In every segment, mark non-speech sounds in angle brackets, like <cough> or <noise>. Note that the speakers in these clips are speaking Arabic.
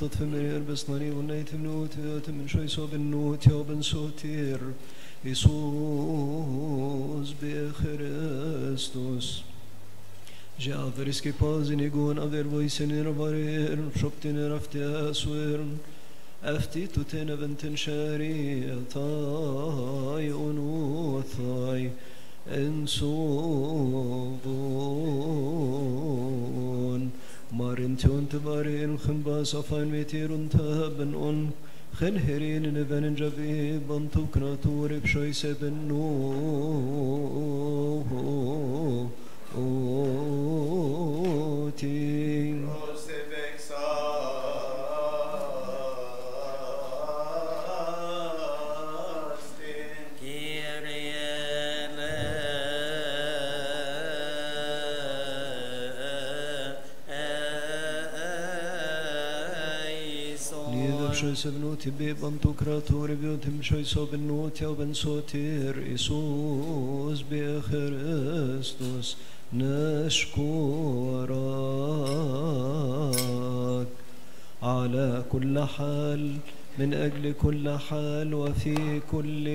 shëbë mutat femërjer besnari vëllajt mnot të min shoj sobin not jobën sotir Isus be Kristus Ja veriski pazin i gon aver vojsin i ravarir Shoptin i rafti aswer Afti tu تون تبارين خنبا صفان ميتيرون تهبن اون خن هرين نبن جبي بنتو كناتو ريب شوي bشوي سبنوتي بي بنتو كراتور بيوتي بشوي سوبن نوتي وبن سوتير إيسوس بخريستوس نشكرك على كل حال من أجل كل حال وفي كل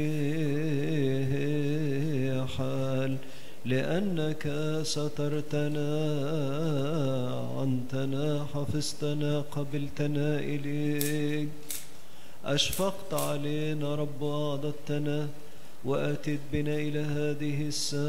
حال لأنك سترتنا عنتنا حفظتنا قبلتنا إليك. أشفقت علينا رب وعضدتنا وأتت بنا إلى هذه الساعة.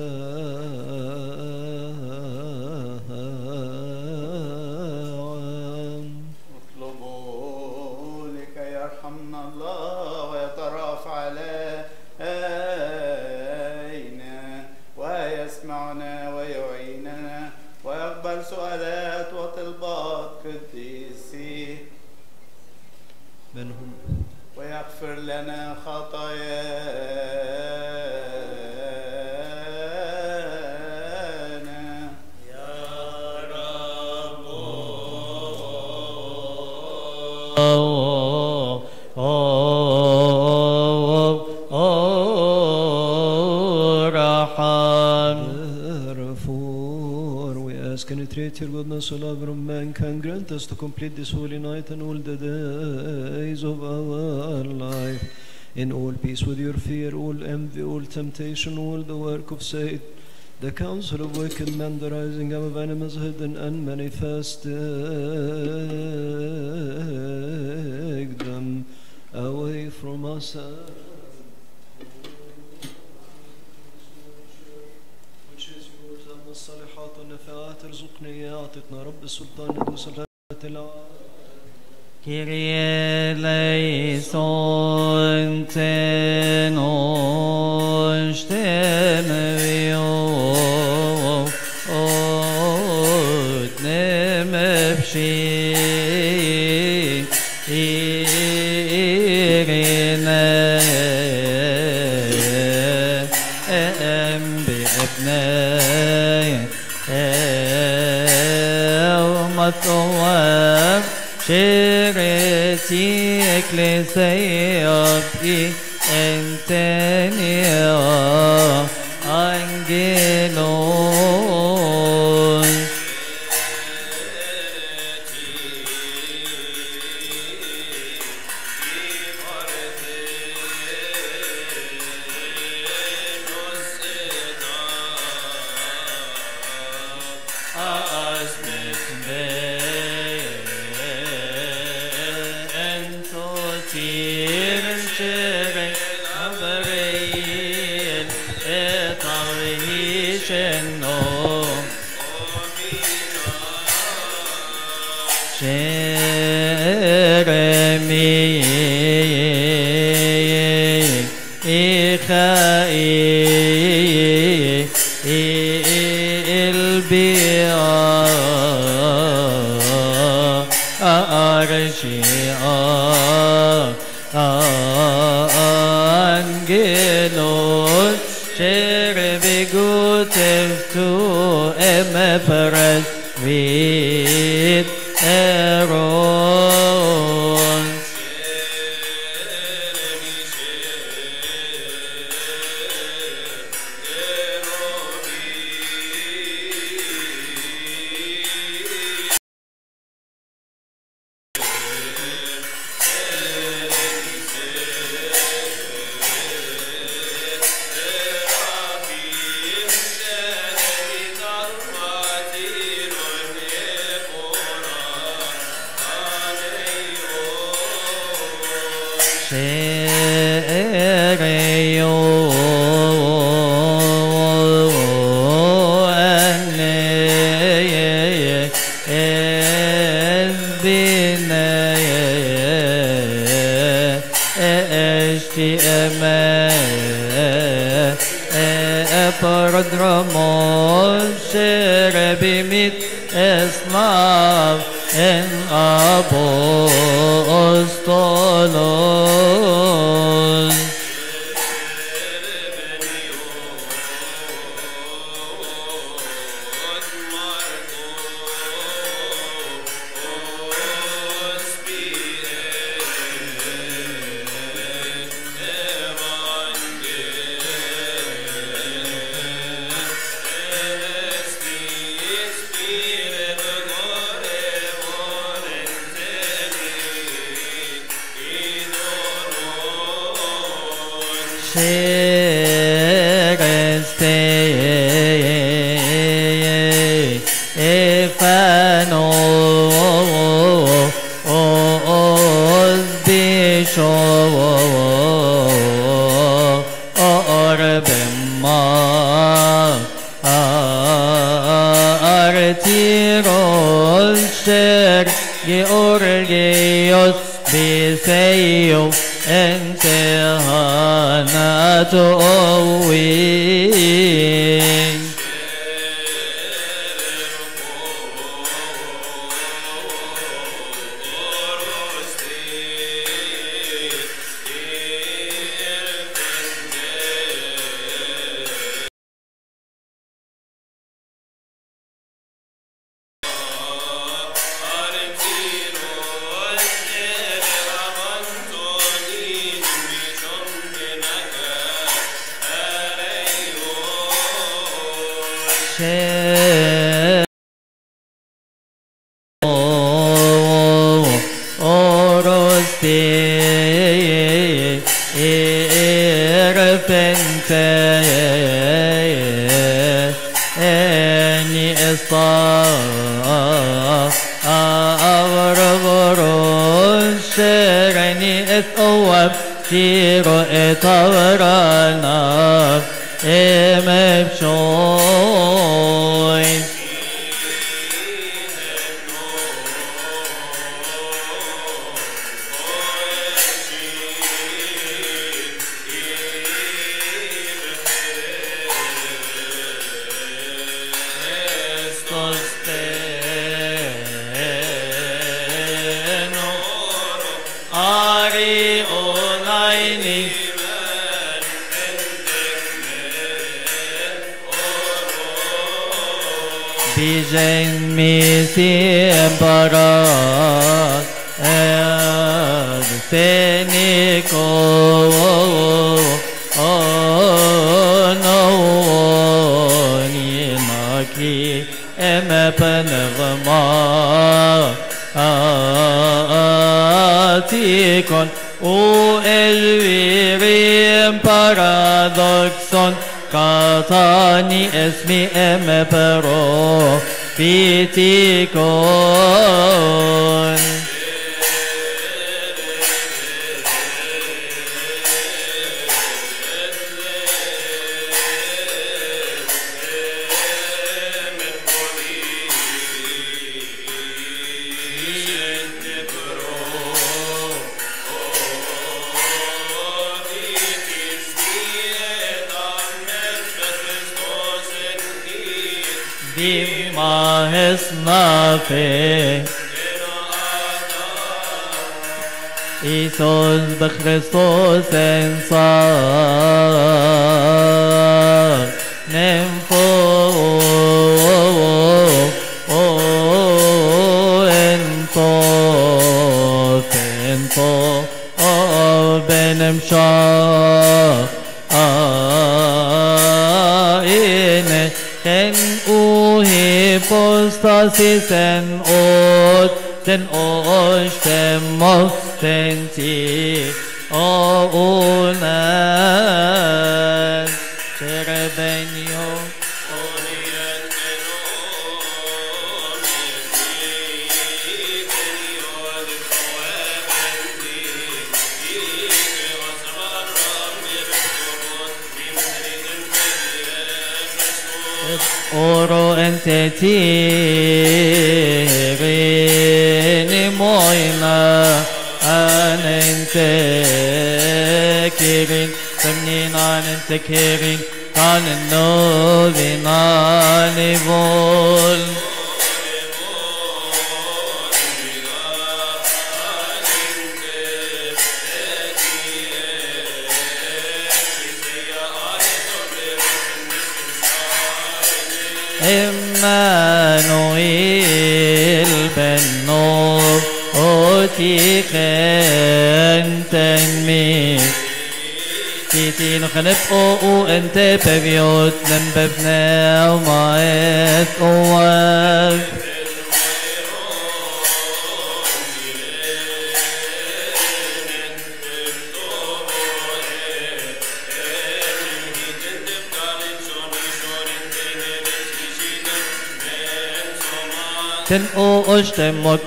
اطلبوا يرحمنا الله ويترأف علينا ويسمعنا ويعيننا ويقبل سؤالات وطلبات قديسيه منهم ويغفر لنا خطايانا. Your goodness, O lover of mankind, grant us to complete this holy night and all the days of our life. In all peace with your fear, all envy, all temptation, all the work of Satan, the counsel of wicked men, the rising up of enemies hidden and manifested, them away from us. الصالحات والنفعات ارزقني أعطتنا رب السلطان ندوس الهات العالم Kyrie soam Shireti ecclesiopti entenior separate with. Kadramon şerebimit esnaf en apostolon 恩德难作为。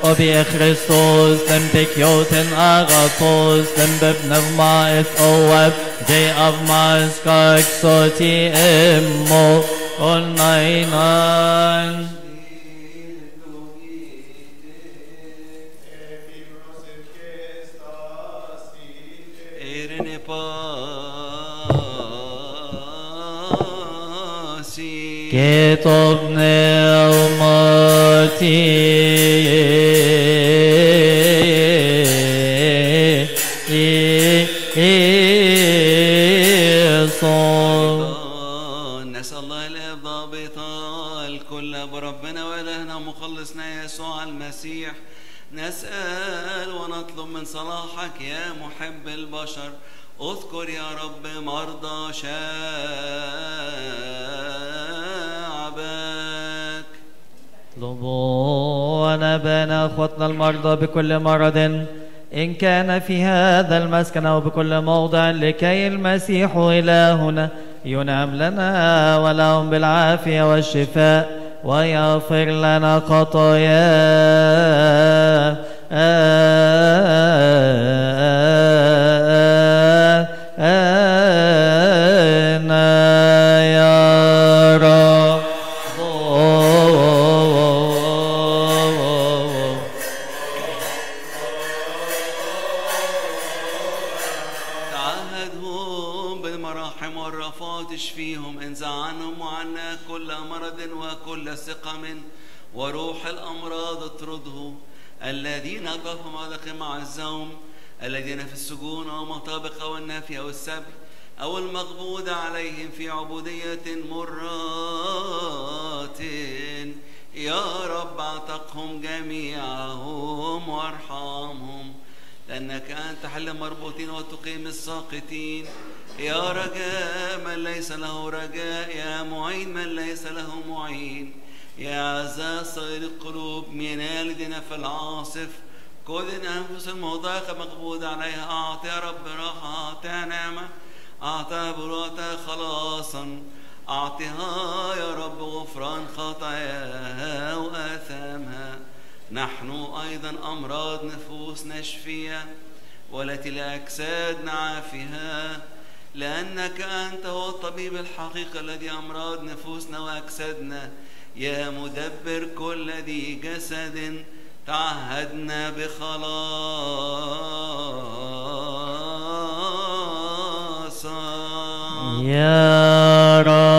Ten mot obi e Christus, ten pikjo, ten agatos, ten bebnev ma et oef, de av ma skak soti emmo, onnainan. Erene البشر اذكر يا رب مرضى شعبك. اطلبوا ونبانا اخوتنا المرضى بكل مرض. إن كان في هذا المسكن أو بكل موضع لكي المسيح إلهنا ينعم لنا ولهم بالعافية والشفاء ويغفر لنا خطايانا. الساقطين يا رجاء من ليس له رجاء يا معين من ليس له معين. يا عزاء صغير القلوب من والدنا في العاصف. كل الأنفس المضايقة مقبوض عليها. أعطي رب راحة أعطي نعمة. أعطي براءة خلاصا. أعطها يا رب غفران خطاياها وآثامها. نحن أيضا أمراض نفوس نشفية. والتي لأجساد نعافها لأنك أنت هو الطبيب الحقيقي الذي أمراض نفوسنا وأجسادنا. يا مدبر كل ذي جسد تعهدنا بخلاصا يا رب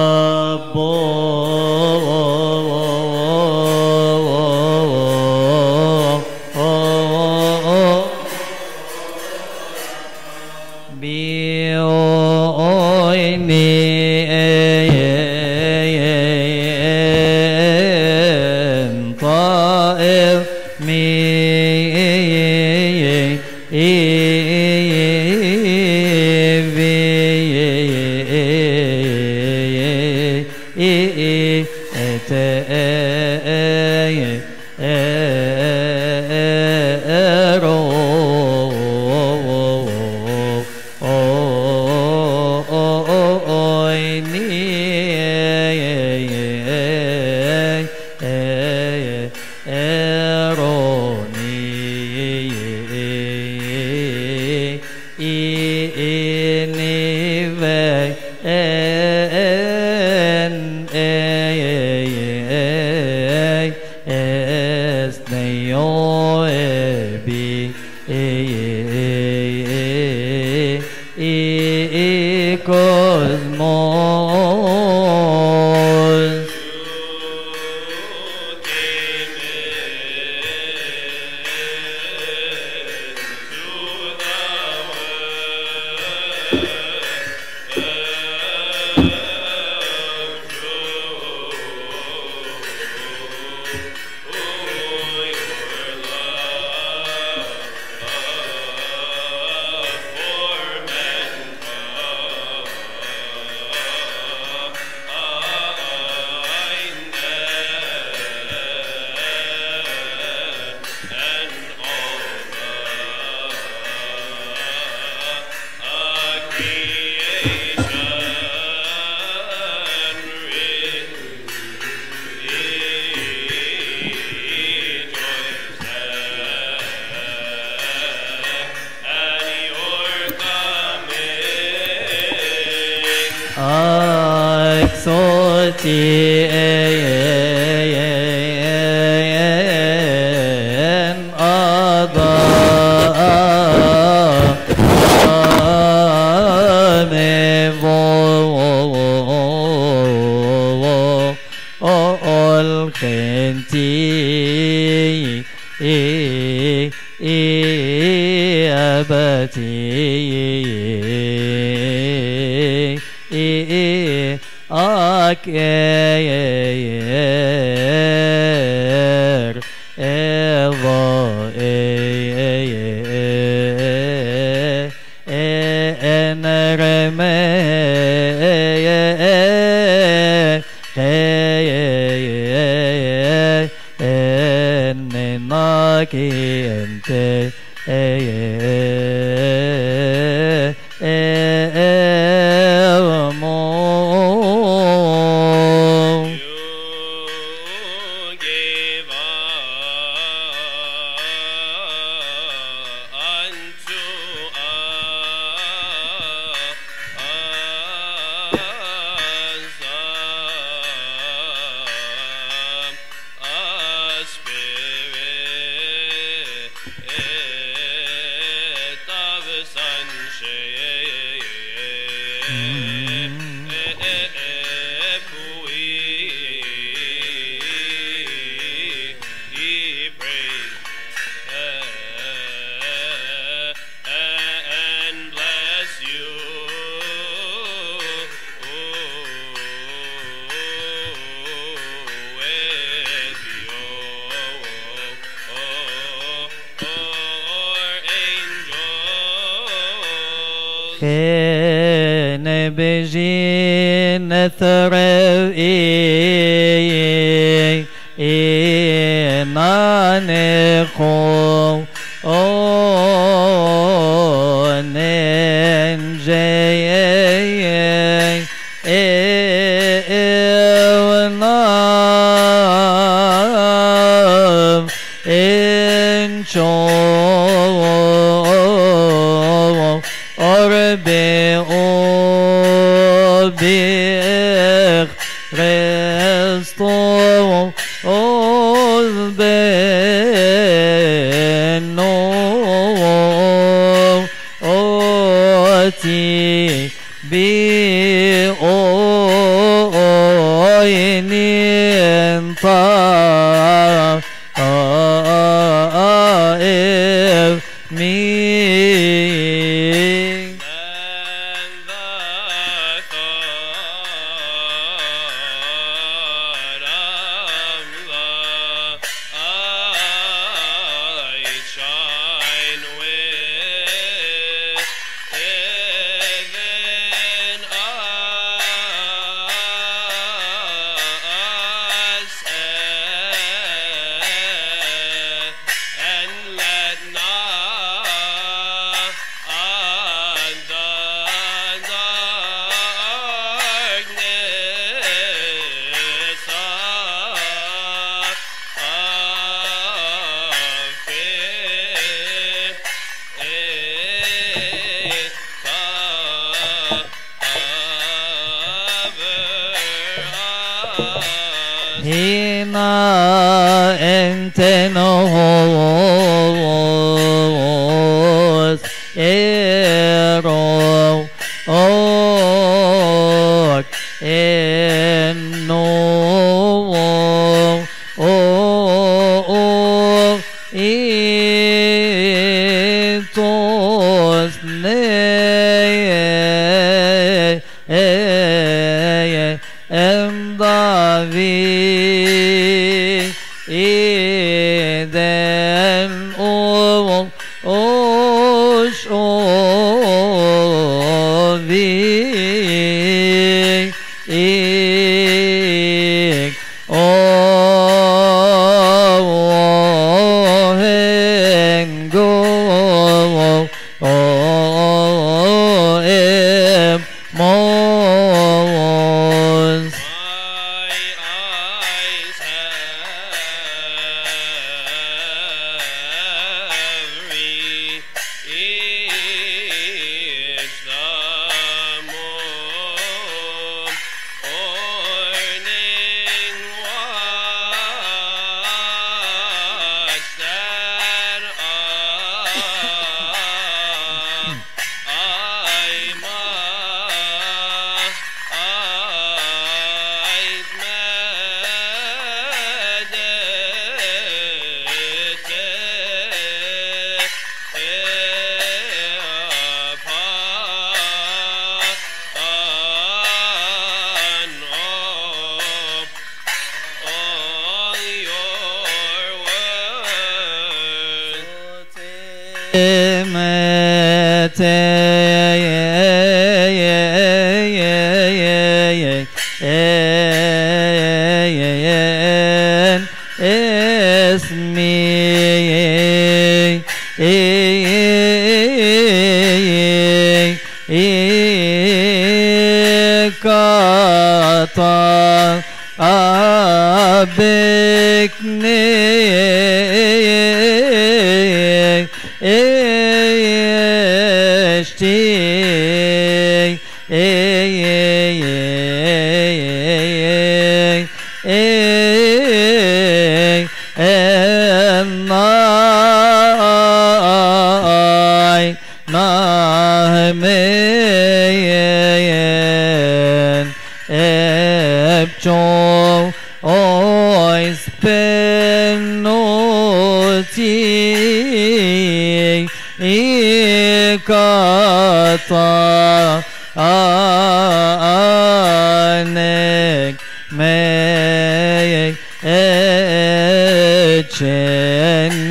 edeceksin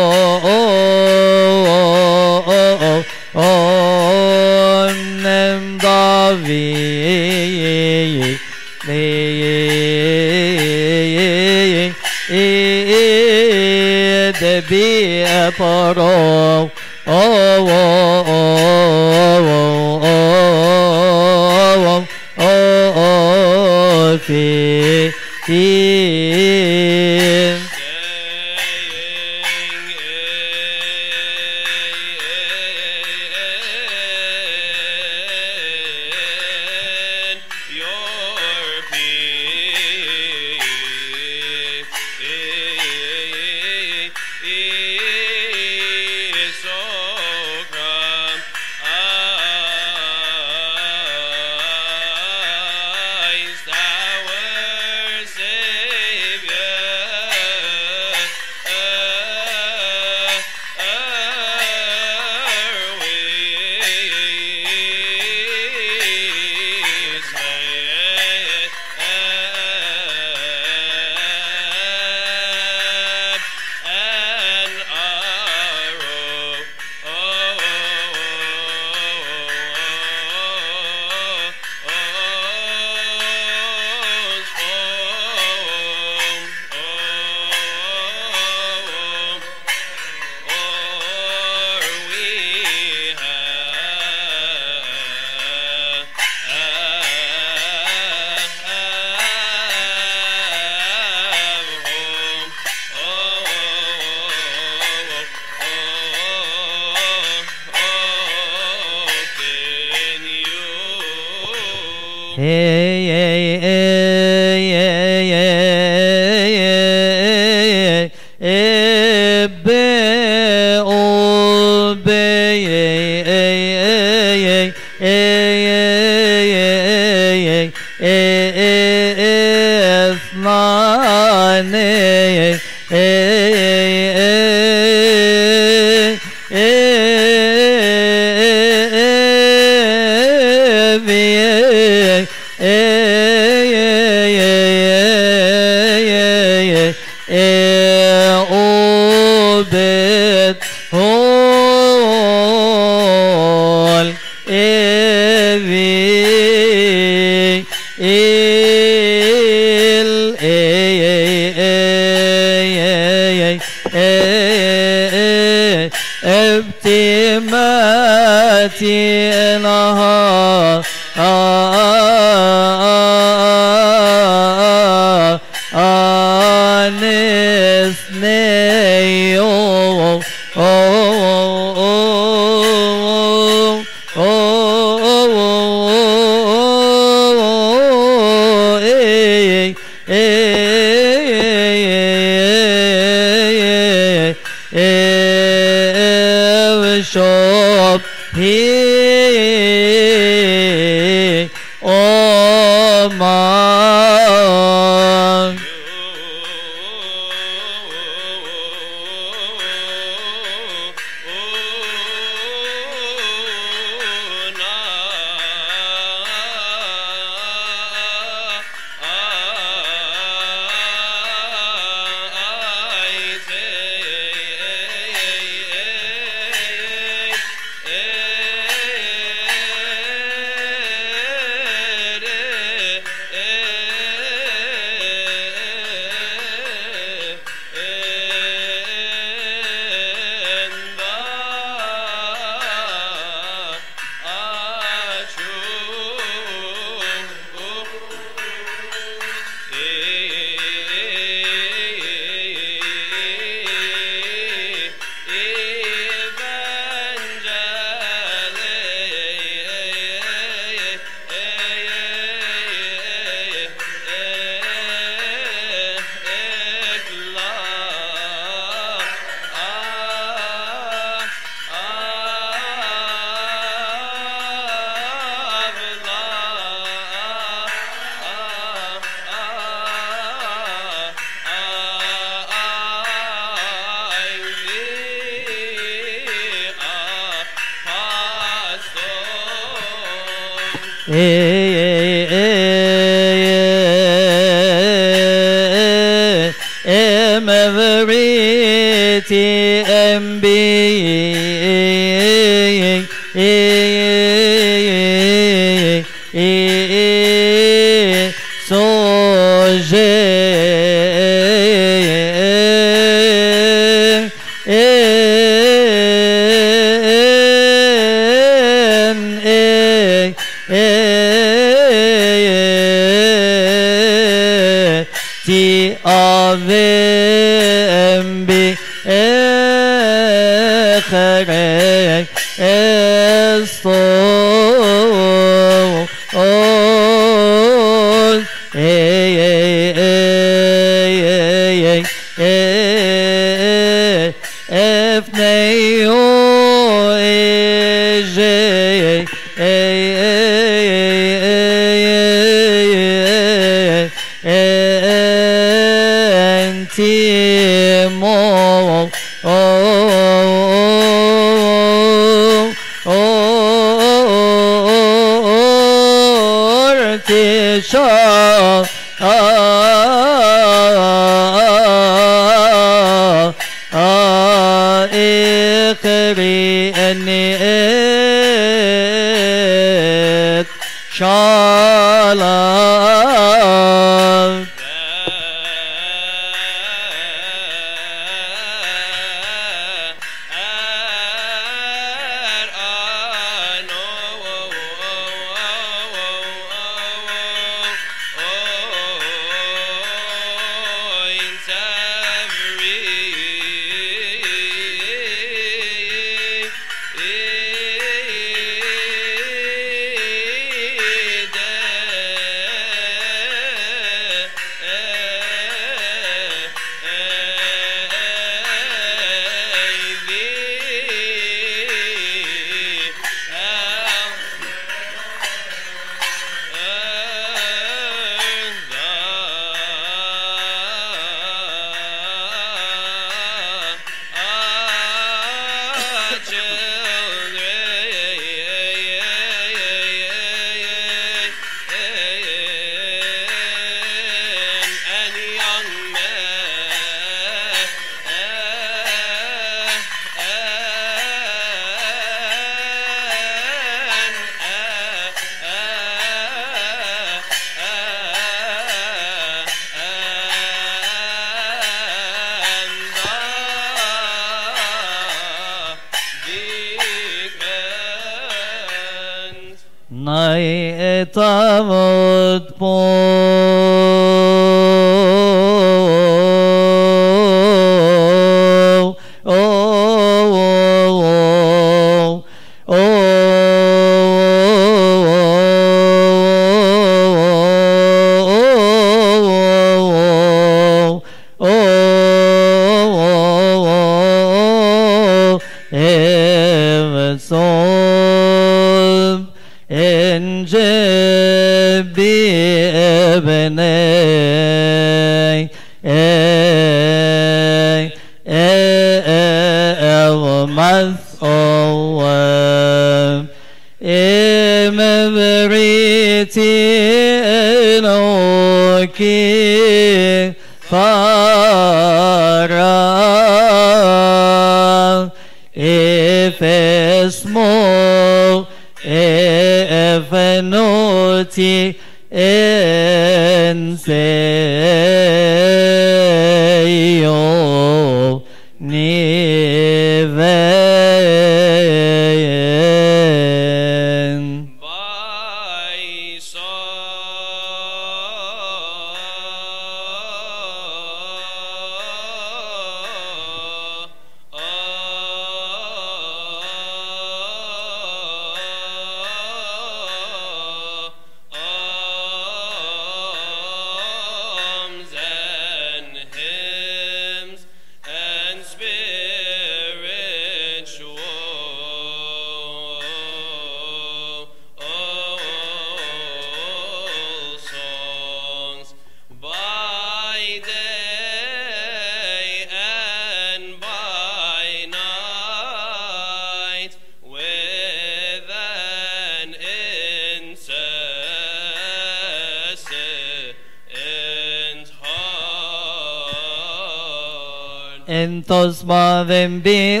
تو تصبى ذنبي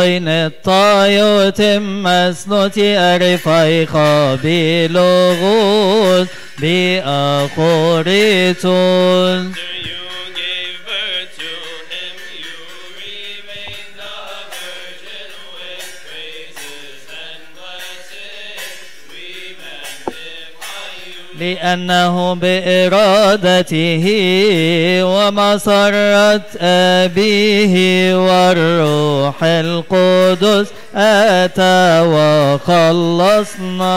أين الطاي تم سنوتي أرفاي خابي لغوث بأخوريتون لأنه بإرادته ومسرة أبيه والروح القدس أتى وخلصنا.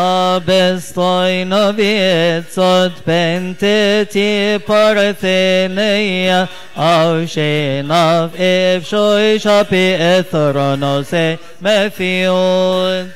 Abestaj në vjetë Sot pente ti për theneja Au shenaf e fshoj shapi e thëron Ose me fion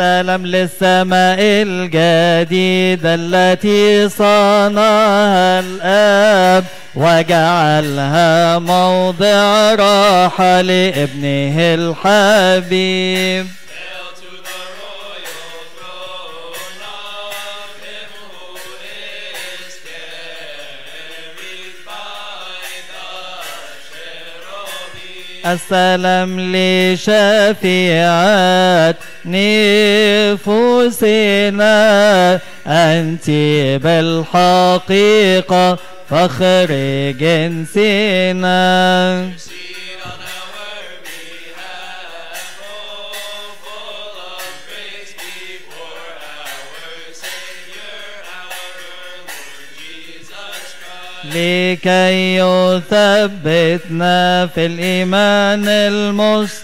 السلام للسماء الجديدة التي صنعها الآب وجعلها موضع راحة لابنه الحبيب. السلام لشفيعات نفوسنا أنت بالحقيقة فخر جنسنا. لكي يثبتنا في الإيمان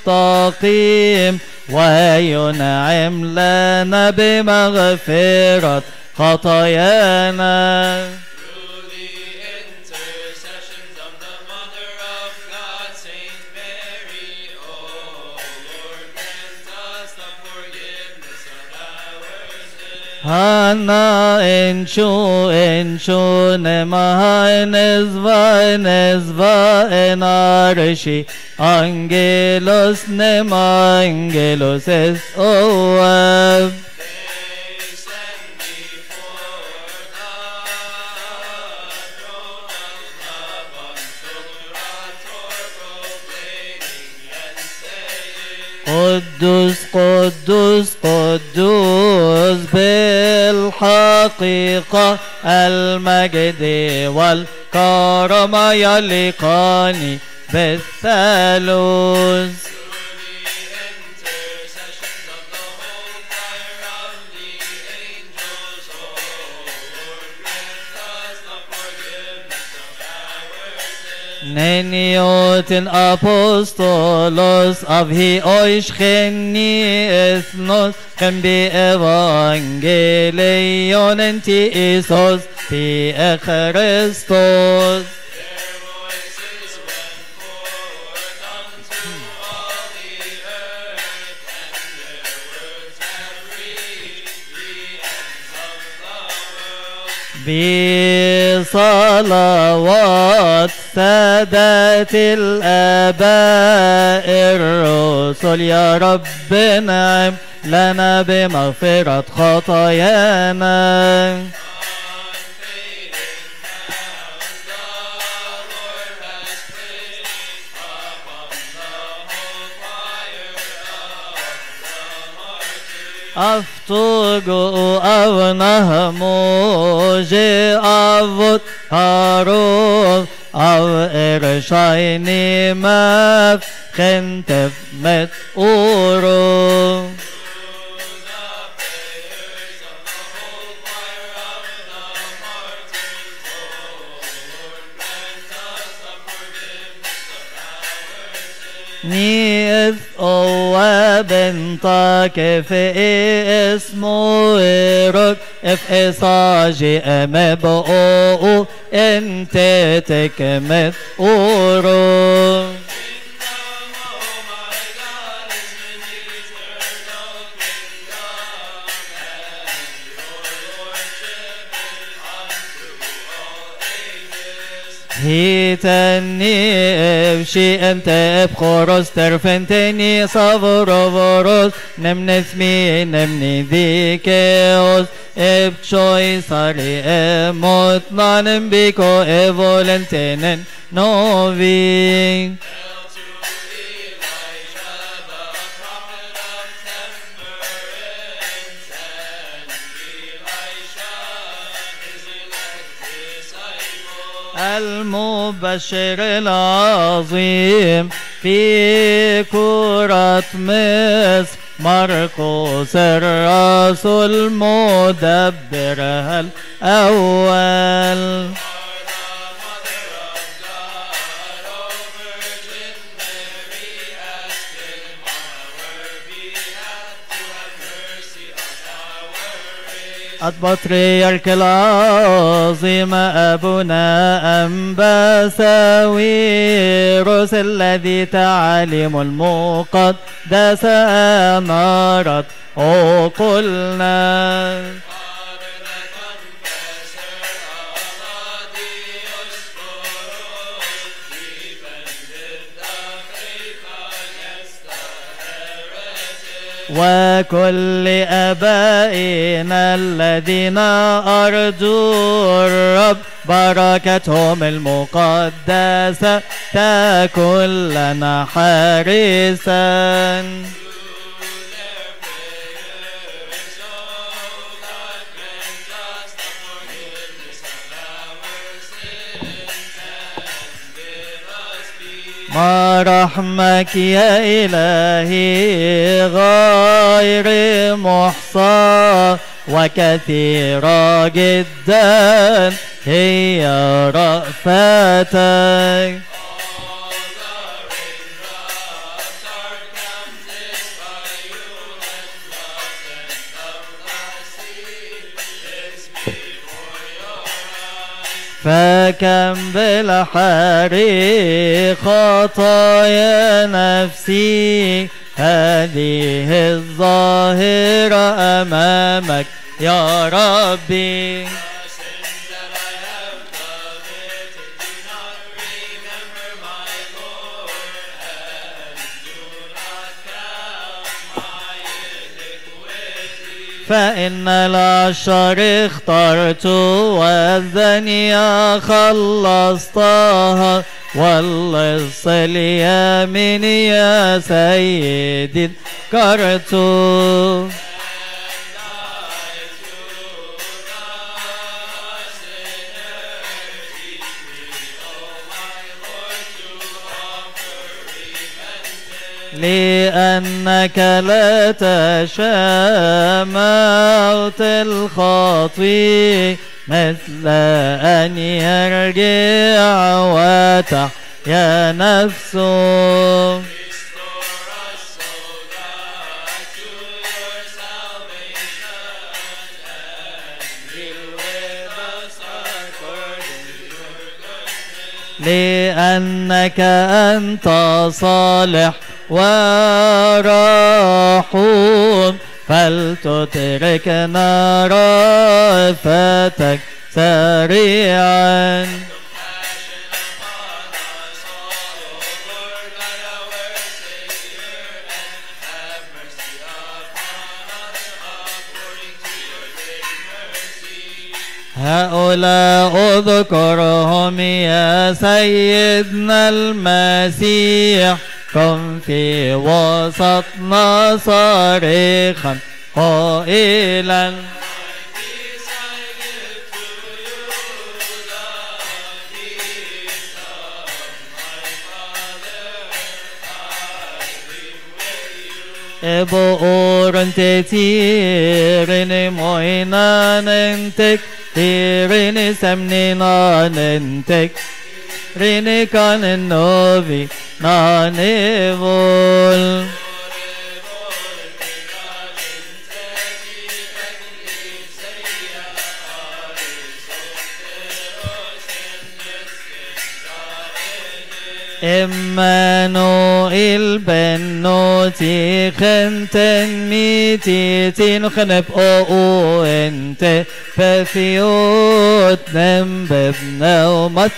المستقيم وينعم لنا بمغفرة خطايانا. Hana enshu ne nemaha enesva enesva enarishi angelos nema angelos es oev. Qudus, Qudus, Qudus بالحقيقة المجد والكرم يليقان بالثالوث. Nenioten apostolos avhi oish cheni esnos chem bi evangelion en ti isos ti echrestos. Be salawat سادات الآباء الرسل. يا رب نعم لنا بمغفرة خطايانا. افتوغو أو نهمو جي افوت هارو أو أو إرشايني ماف خنتف مت أورو نيث أواب طاكف اسمو إيرك اف إصاجي أمبؤو انت تكمت أورو Kingdom, هيتني افشي انت ابخورس ترفنتني صبر وروس نمنث مي نمني ذيكيوس ابشوي صاري أموت نانم بيكو ايفولنتينن نوفي المبشر العظيم في كرة مصر. مرقس الرسول مدبر الأول البطريرك العظيم أبونا أنباساويروس الذي تعاليم المقدس أنارت عقولنا وكل أبائنا الذين أرجوا الرب بركتهم المقدسة تكن لنا حارسا رحمك يا إلهي غير محصى وكثيرة جدا هي رأفتك. فكم بالحري خطايا نفسي؟ هذه الظاهرة أمامك يا ربي. فإن العشر اخترت والزنية خلصتها واللص اليمين يا سيدي ذكرت لأنك لا تشاء موت الخاطي مثل أن يرجع وتحيا نفسه. لأنك أنت صالح. ورحوم فلتتركنا رافتك سريعا. هؤلاء اذكرهم يا سيدنا المسيح. كن في وسطنا صارخا قائلا. بؤور تثير موينان تك تيرين سمنين تك रेणकान् vol. بنوتي خنتن ميتي تنخنب أو أنت ففيو Utnem bebnel mat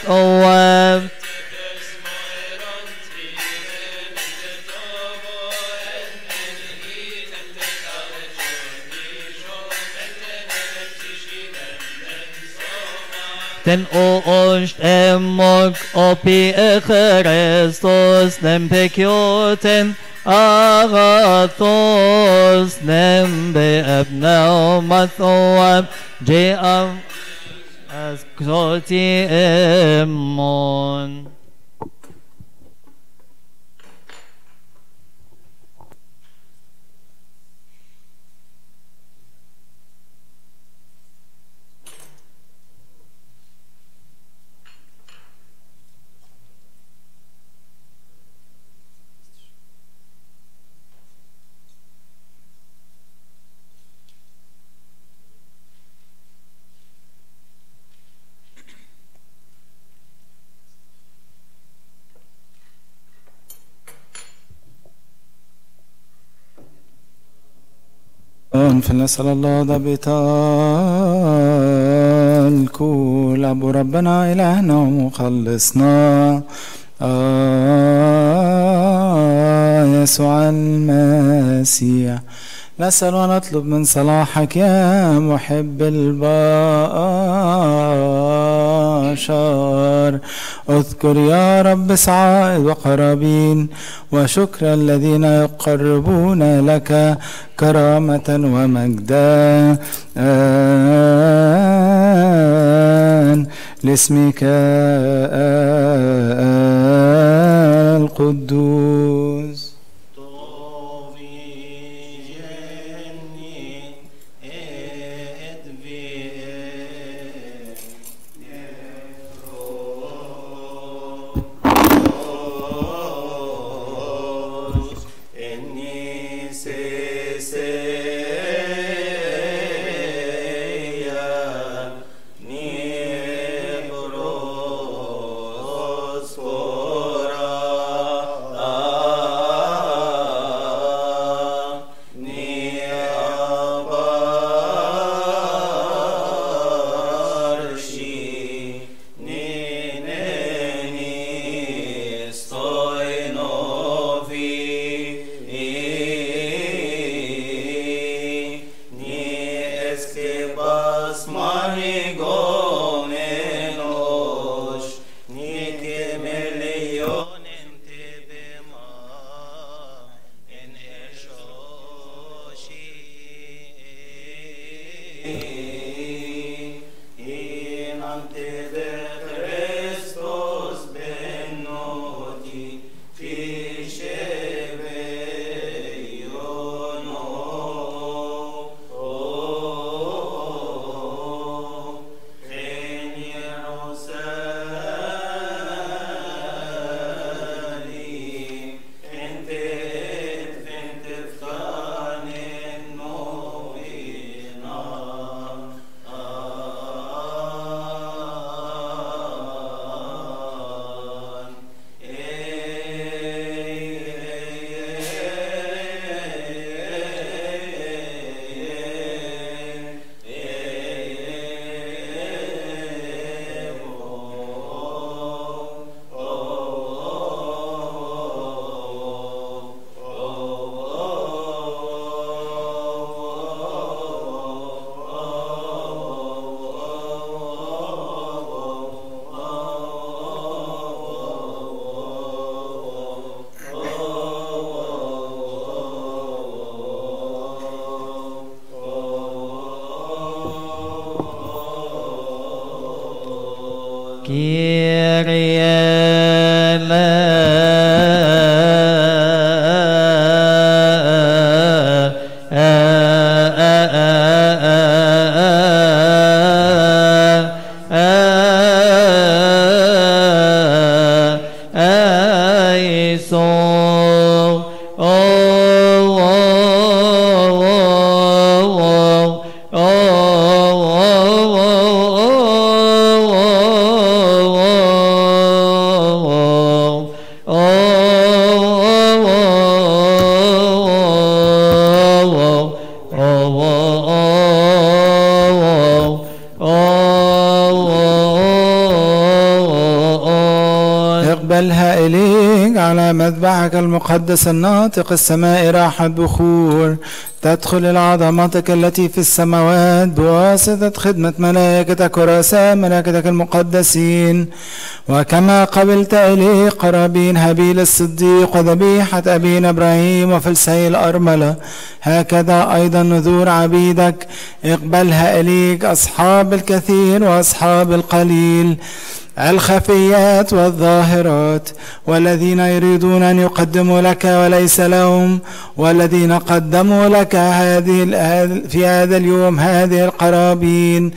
Denn oști emog opi e Hristos, nem pe chioten agatos, nem be ebneu mathoab, as am ascoti emon. فلنسأل الله ضبطال كل أبو ربنا إلهنا ومخلصنا. آه يسوع المسيح. نسأل ونطلب من صلاحك يا محب البشر. اذكر يا رب سعائد وقرابين وشكر الذين يقربون لك كرامة ومجدا. لاسمك القدوس. المقدس الناطق السماء راح بخور تدخل العظماتك التي في السماوات بواسطة خدمة ملائكتك ورؤساء ملائكتك المقدسين. وكما قبلت إليه قرابين هابيل الصديق وذبيحة أبينا إبراهيم وفلسي الأرملة. هكذا أيضا نذور عبيدك. اقبلها إليك أصحاب الكثير وأصحاب القليل. الخفيات والظاهرات. والذين يريدون أن يقدموا لك وليس لهم والذين قدموا لك هذه في هذا اليوم هذه القرابين.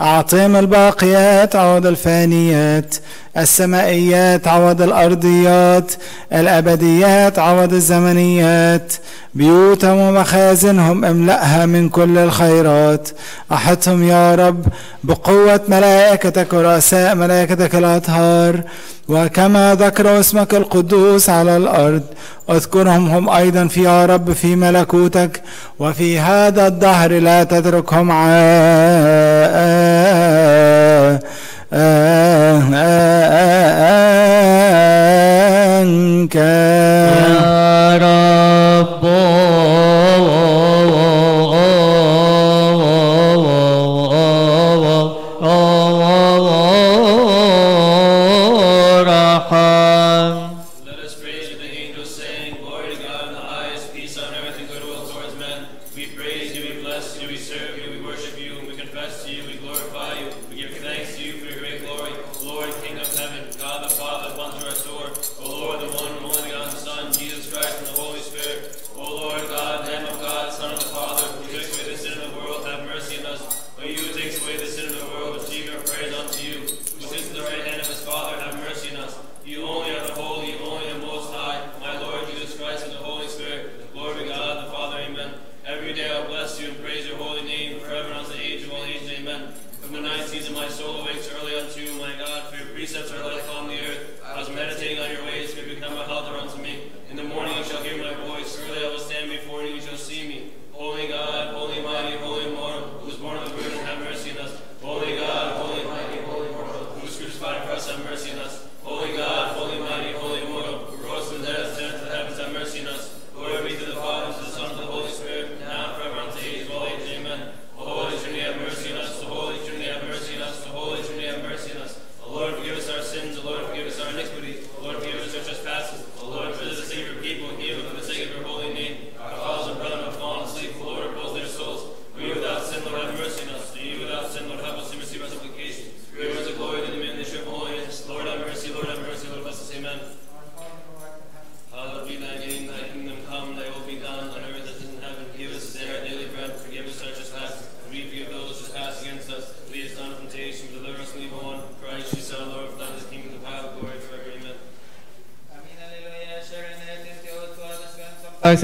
أعطهم الباقيات عود الفانيات. السمائيات عوض الأرضيات الأبديات عوض الزمنيات. بيوتهم ومخازنهم املأها من كل الخيرات. أحطهم يا رب بقوة ملائكتك ورؤساء ملائكتك الأطهار. وكما ذكر اسمك القدوس على الأرض اذكرهم هم أيضا في يا رب في ملكوتك. وفي هذا الدهر لا تتركهم عاء آه، آه، أن كان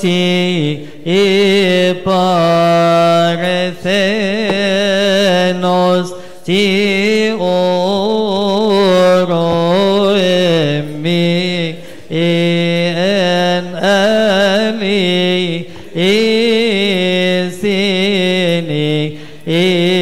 ti parecenos ti oro en mí en él y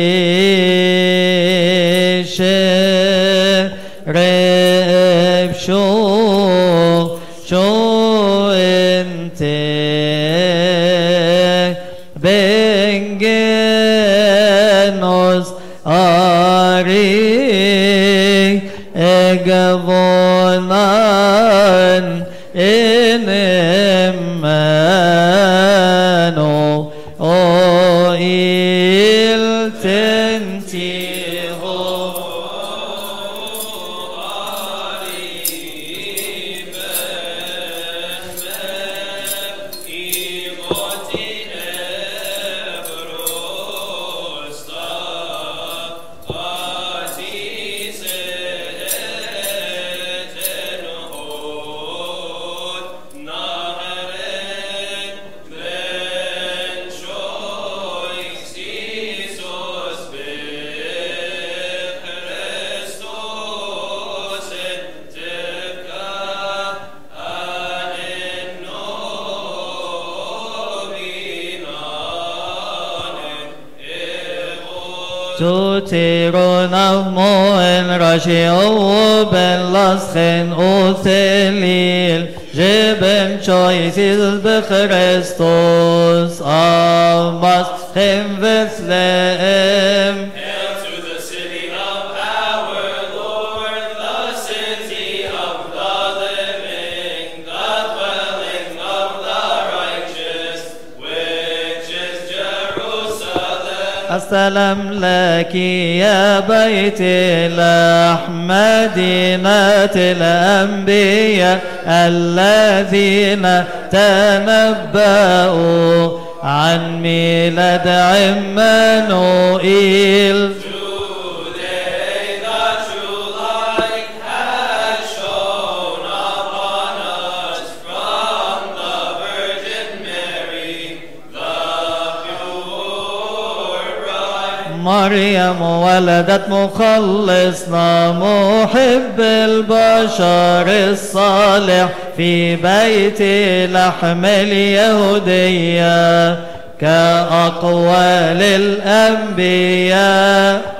يقضونان إن إمانوا أو מועל רשי אורו בן לסכן וצליל שבן שויסיס בכרסטוס אמס חם וסלם السلام لك يا بيت مدينة الأنبياء الذين تنبأوا عن ميلاد عمانوئيل. مريم ولدت مخلصنا محب البشر الصالح في بيت لحم اليهودية كأقوال الأنبياء.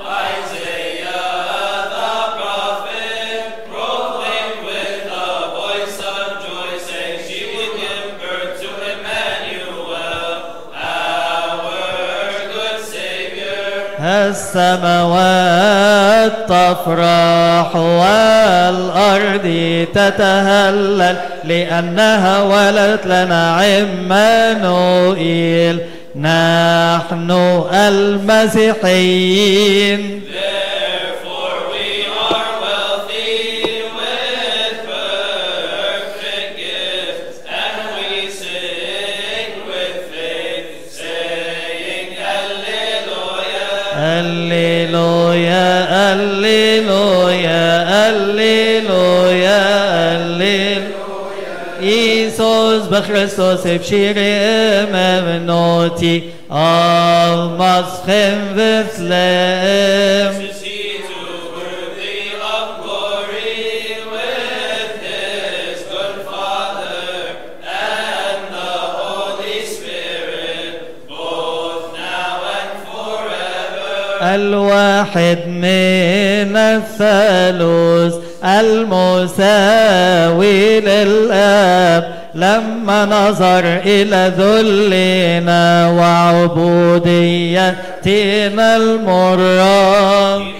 السماوات تفرح والأرض تتهلل لأنها ولدت لنا عمانوئيل. نحن المسيحيين. بخرسوس بشيري ممنوتي ألماس خيم بسلم. الواحد من الثالوث المساوي للأب. لما نظر إلى ذلنا وعبوديتنا المرة.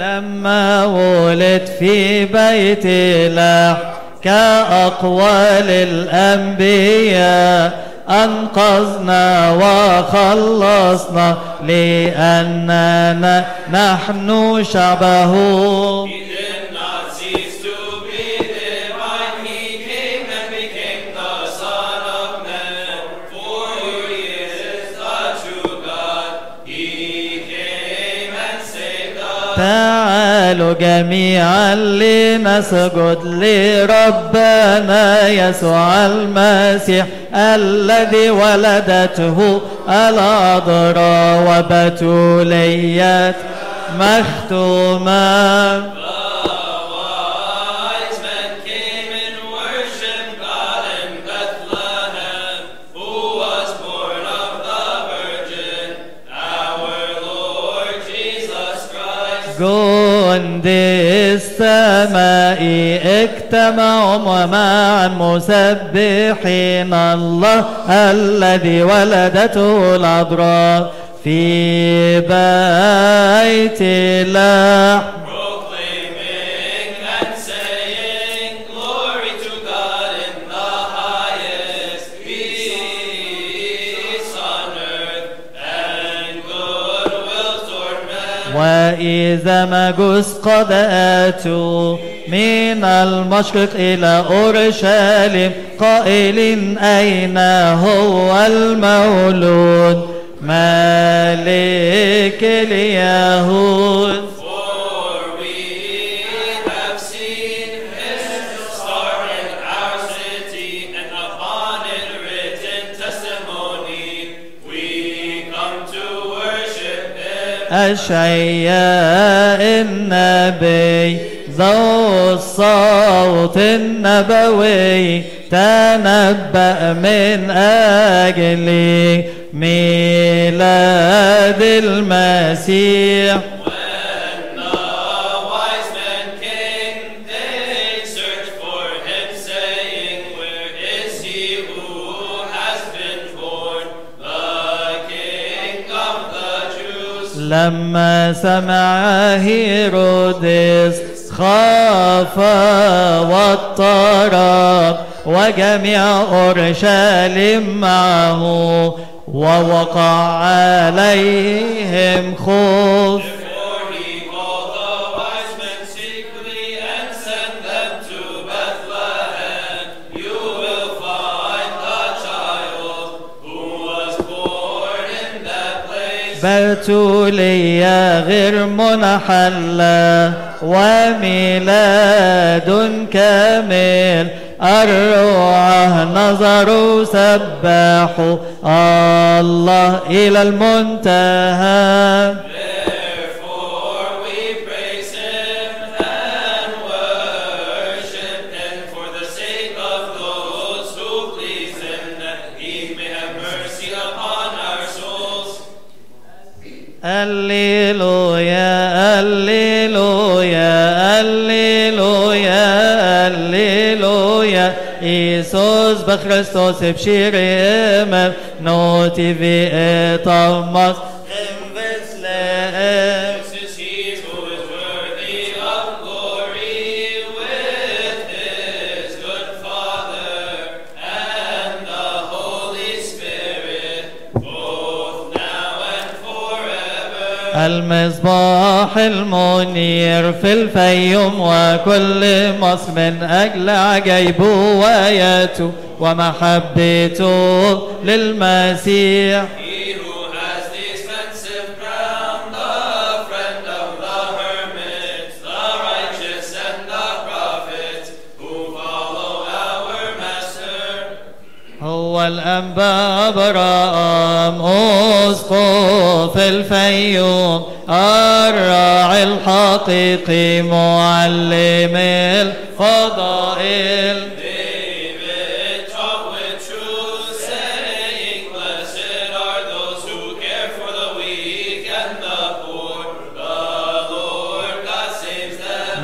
لما ولد في بيت لحم كأقوال الأنبياء أنقذنا وخلصنا لأننا نحن us. تعالوا جميعا لنسجد لربنا يسوع المسيح الذي ولدته مختومة wise men came and worshiped السماء اجتمعوا معا مسبحين الله الذي ولدته العذراء في بيت لحم وإذا مجوس قد آتوا من المشرق إلى أورشليم قائلين أين هو المولود؟ ملك اليهود. أشعياء النبي ذو الصوت النبوي تنبأ من أجلي ميلاد المسيح. لما سمع هيرودس خاف واضطرب وجميع أورشليم معه ووقع عليهم خوف. بتولية غير منحلة وميلاد كامل الروعة نظروا سبحوا الله إلى المنتهى. هللويا هللويا هللويا هللويا يسوس بخريستوس بشير إمم نوتي في إطمس إمبس لإمم المصباح المنير في الفيوم وكل مصر من أجل عجيبه وآياته ومحبته للمسيح. والأنبا برام أسقف الفيوم الراعي الحقيقي معلم الفضائل.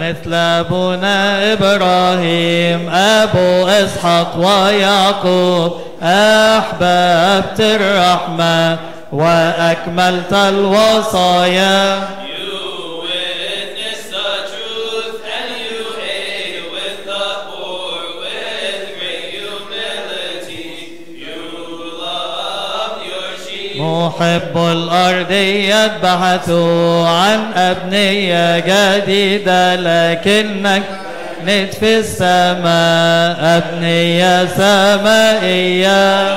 مثل أبونا إبراهيم أبو إسحاق ويعقوب. أحببت الرحمة وأكملت الوصايا. محب الأرض يبحثوا عن أبنية جديدة لكنك نت في السماء أبنية سمائية.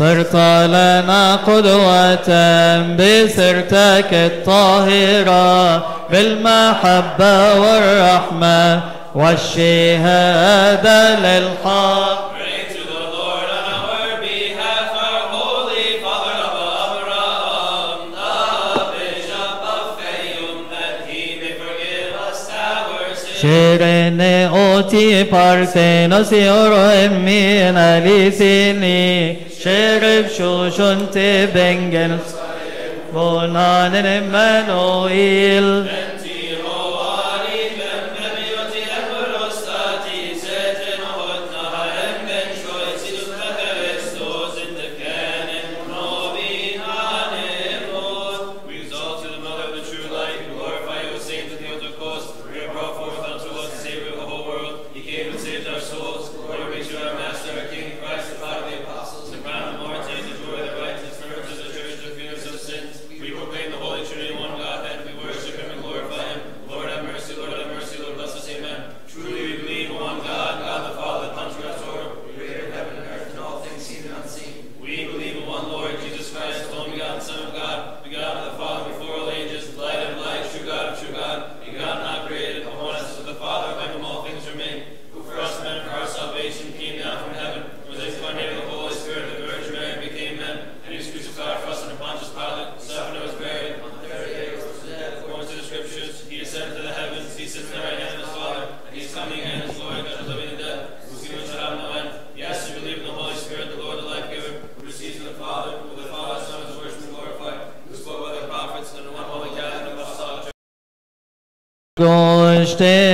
صرت لنا قدوة بسرتك الطاهرة بالمحبة والرحمة والشهادة للحق. شرن أوتي بارسين سيور من لسني شرب شوشنت بنجل بنان من أويل usted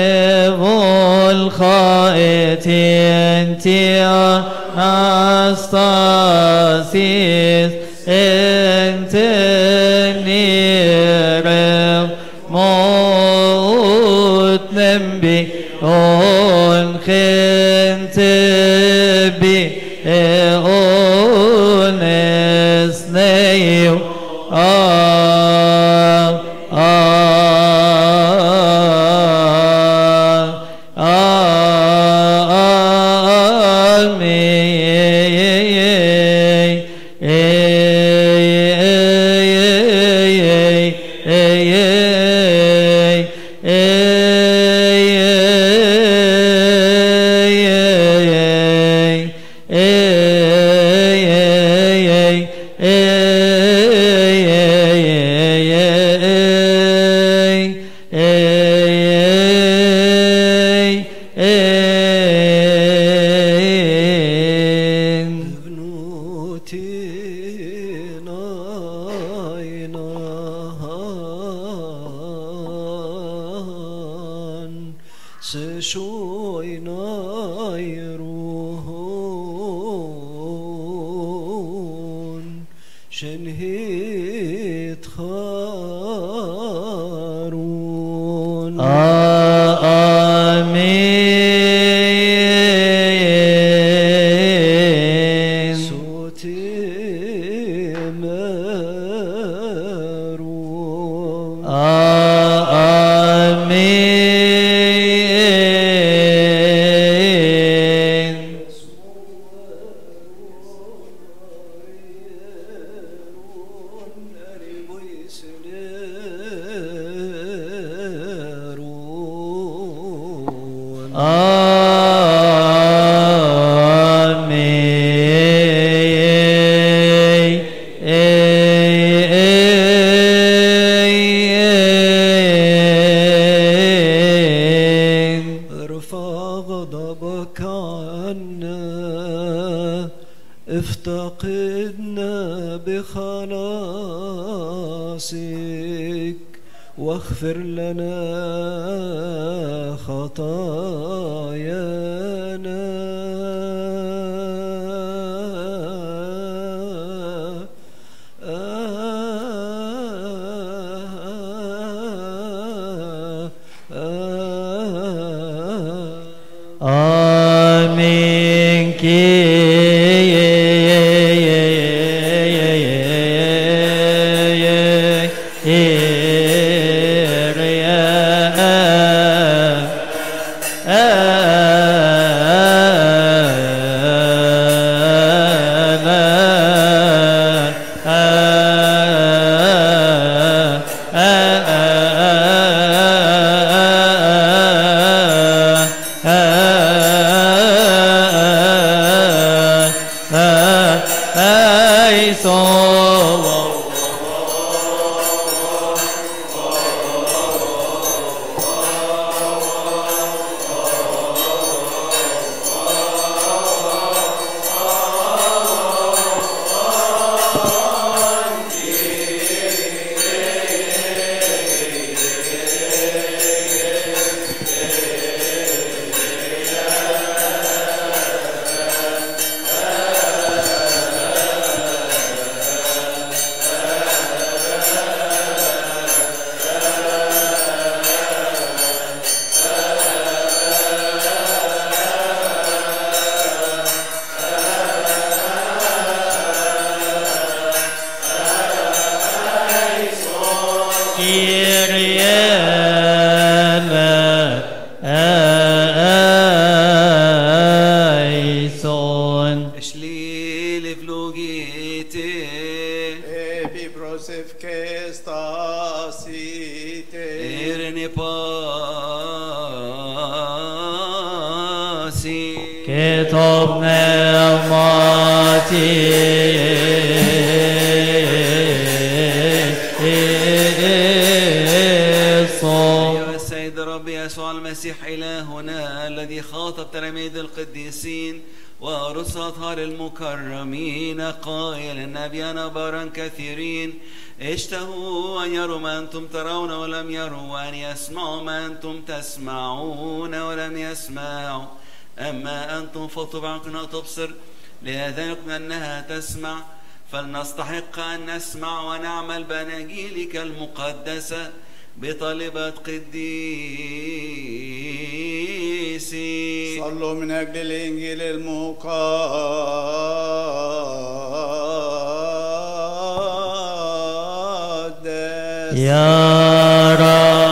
se shoinairuhun shenhit charun فلنستحق أن نسمع ونعمل بأناجيلك المقدسة بطلبة قديسي صلوا من أجل الإنجيل المقدس. يا رب.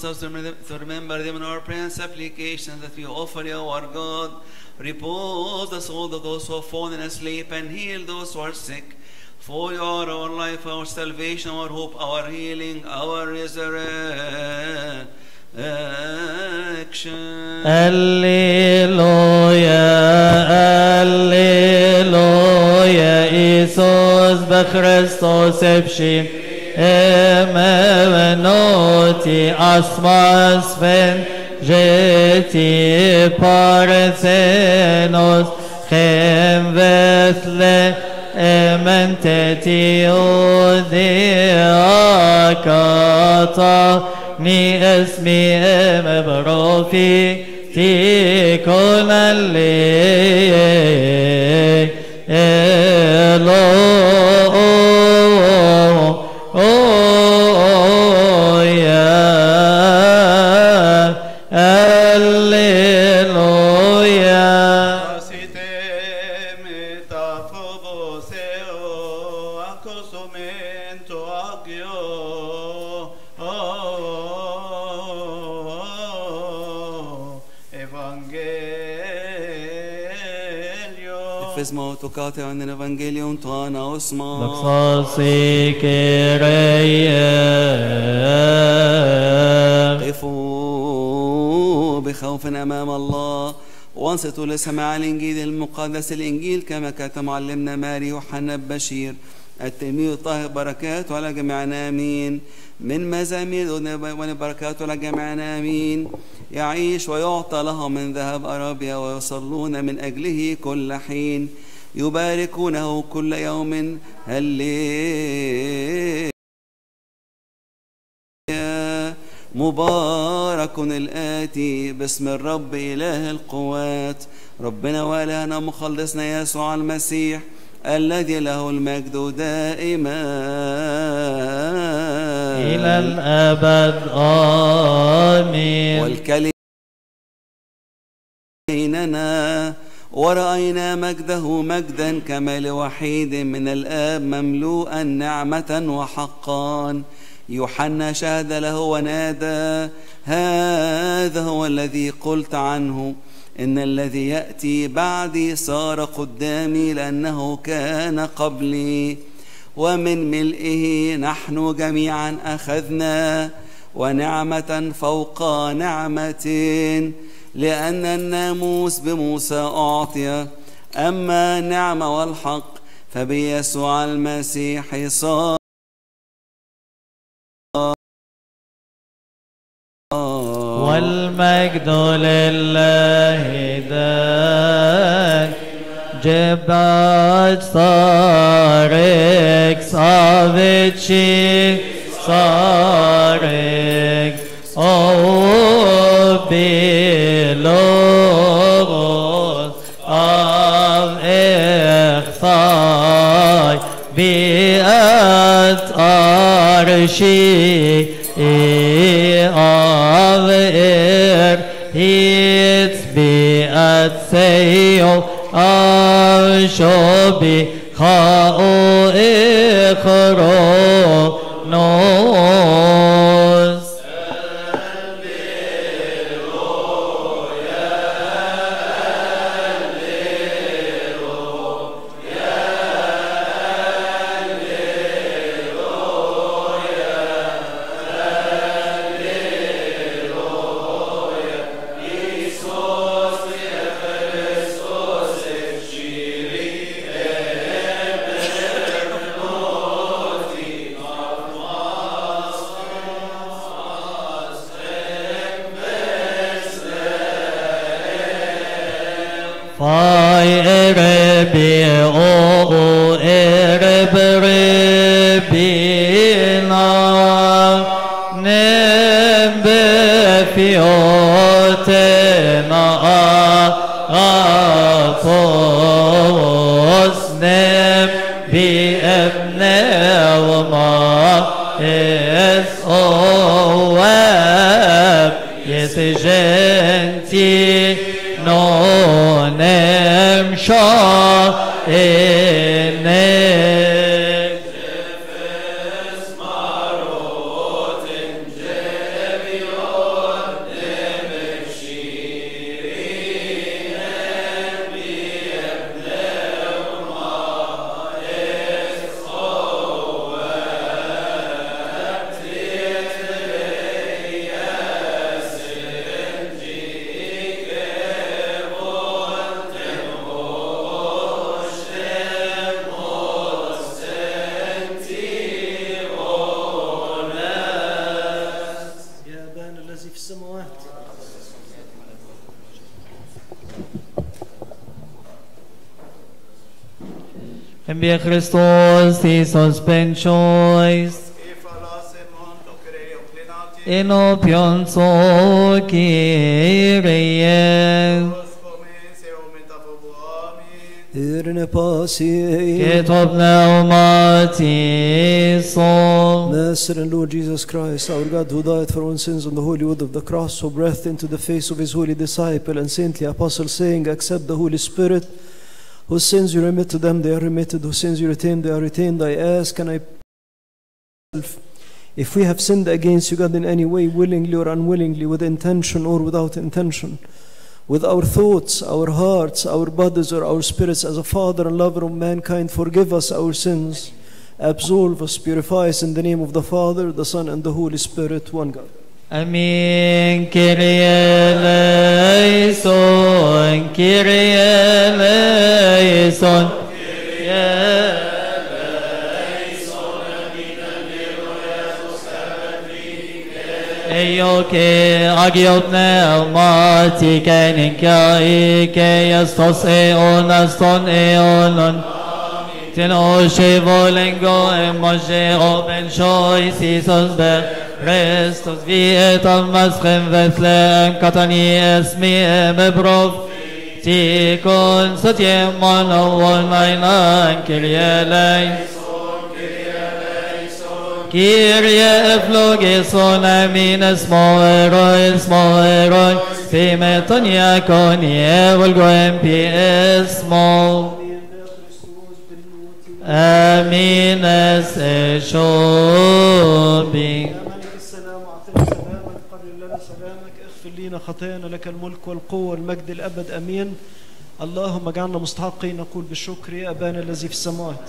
to remember them in our prayer and supplications that we offer you, our God. Repose the soul of those who have fallen asleep and heal those who are sick. For you are our life, our salvation, our hope, our healing, our resurrection. Alleluia, Alleluia, Isus, Bechristos, Epshim. Emevenoti asmas fen jeti parthenos chem vesle ementeti odiakata ni esmi emebrofi ti konalli elo Efesmo toccate an Evangelium tana osma. بقصاصي كريه قفوا بخوف امام الله وانصتوا لسماع الانجيل المقدس الانجيل كما كتب معلمنا ماري يوحنا البشير التلميذ الطاهر بركاته على جميعنا امين من مزامير وبركاته على جميعنا امين يعيش ويعطى له من ذهب ارابيا ويصلون من اجله كل حين يباركونه كل يوم. هللويا. مبارك الآتي باسم الرب إله القوات. ربنا وإلهنا مخلصنا يسوع المسيح الذي له المجد دائما. إلى الأبد آمين. والكلمة بيننا ورأينا مجده مجدا كما لوحيد من الآب مملوءا نعمة وحقا. يوحنا شهد له ونادى هذا هو الذي قلت عنه. إن الذي يأتي بعدي صار قدامي لأنه كان قبلي. ومن ملئه نحن جميعا أخذنا ونعمة فوق نعمة. لأن الناموس بموسى أعطي أما النعمة والحق فبيسوع المسيح صار. والمجد لله داك. جبات صارك صابتشي صارك. أو بیات آرشی آور. هیت بیعت سیو آشو بی خاو اخرو نور. Envía Christos Isos penchois Ifalasimon dokere oklinati. Eno pionso Kyrie Oskomen se ometafobuami. Irne pasi Ketop pneumati so Master and Lord Jesus Christ, our God, who died for our sins on the holy wood of the cross, who breathed into the face of his holy disciple and saintly apostle, saying, Accept the Holy Spirit, whose sins you remit to them, they are remitted, whose sins you retain, they are retained. I ask and I if we have sinned against you, God, in any way, willingly or unwillingly, with intention or without intention, with our thoughts, our hearts, our bodies, or our spirits, as a Father and lover of mankind, forgive us our sins, absolve us, purify us in the name of the Father, the Son, and the Holy Spirit, one God. Kyrie eleison Kyrie eleison Kyrie Io che agiot pneumati che ninkai che estos eonaston eonon Tino shivo lengo e moshe oben shoy sisos be Christos viet al maschem veslem katani esmi em ebrov Tikon satiem mono won mainan kiryelei Kyrie eflogison amin esmo eroi esmo eroi Pimeton yakoni evolgo empi esmo Amin es eshobi يا ملك السلام أعطنا سلامك قرر لنا سلامك لنا خطايانا لك الملك والقوة والمجد الأبد أمين. اللهم اجعلنا مستحقين نقول بالشكر يا أبانا الذي في السماوات.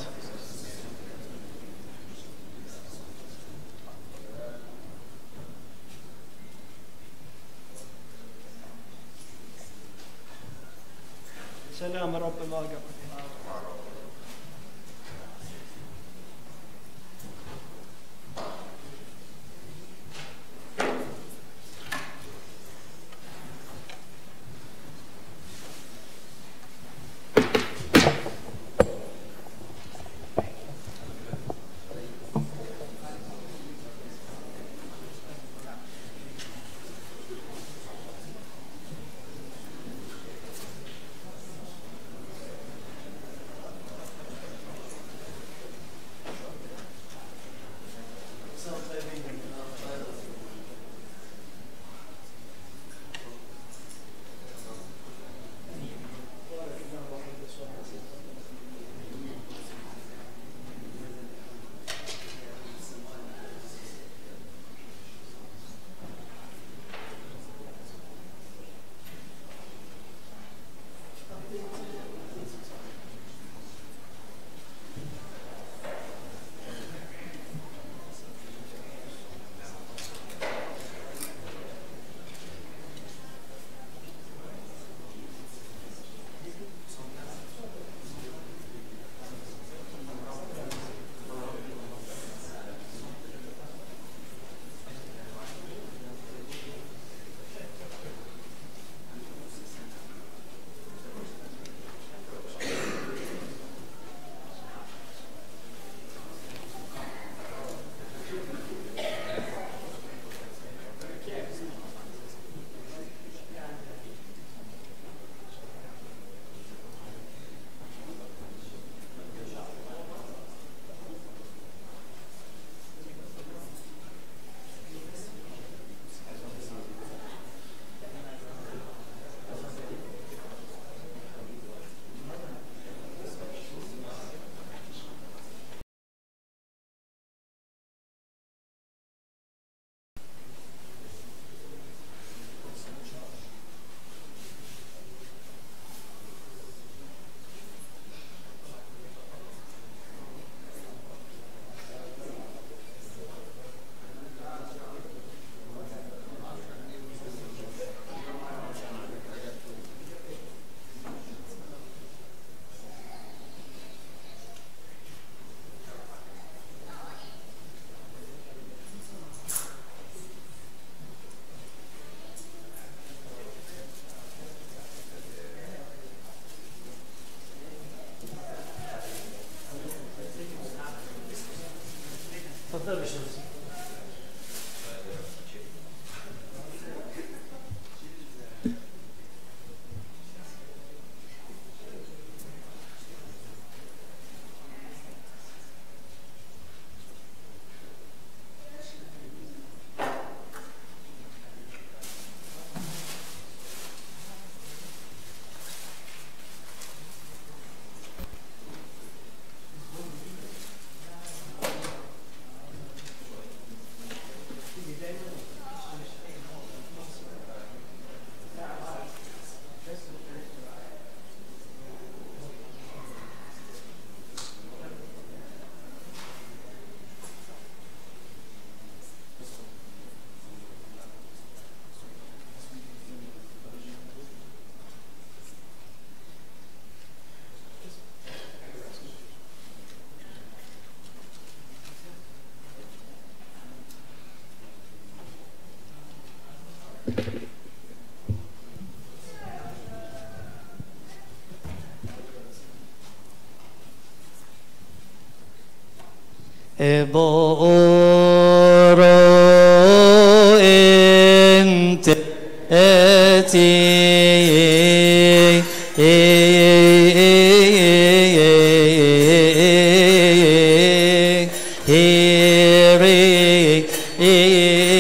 سلام رب معك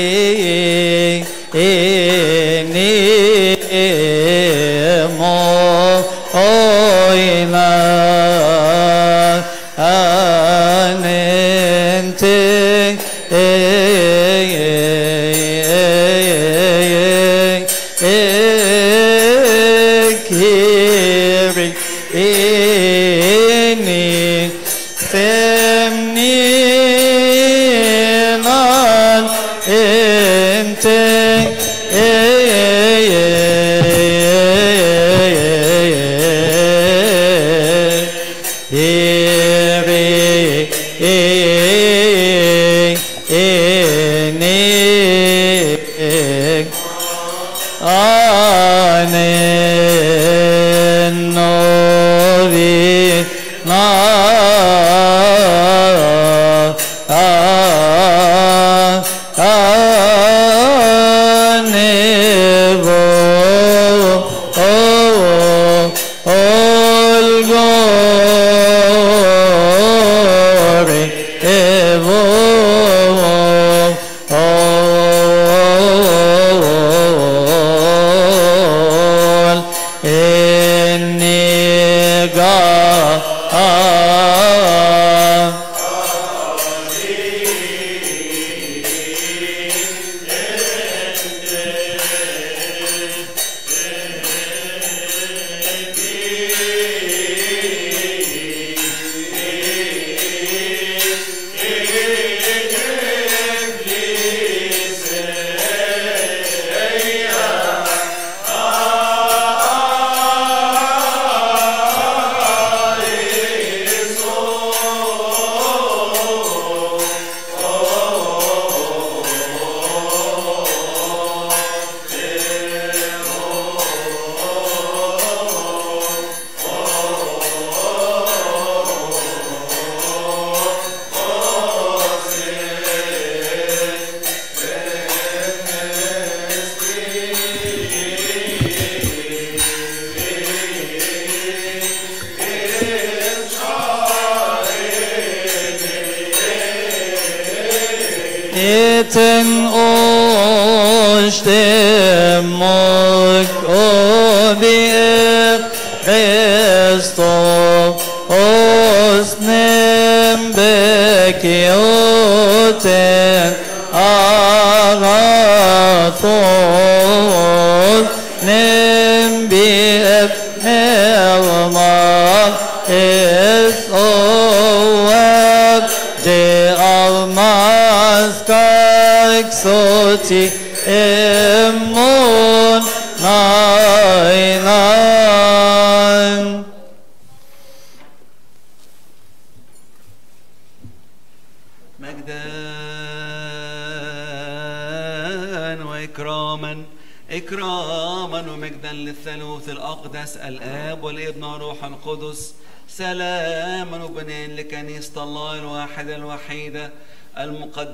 Hey, hey.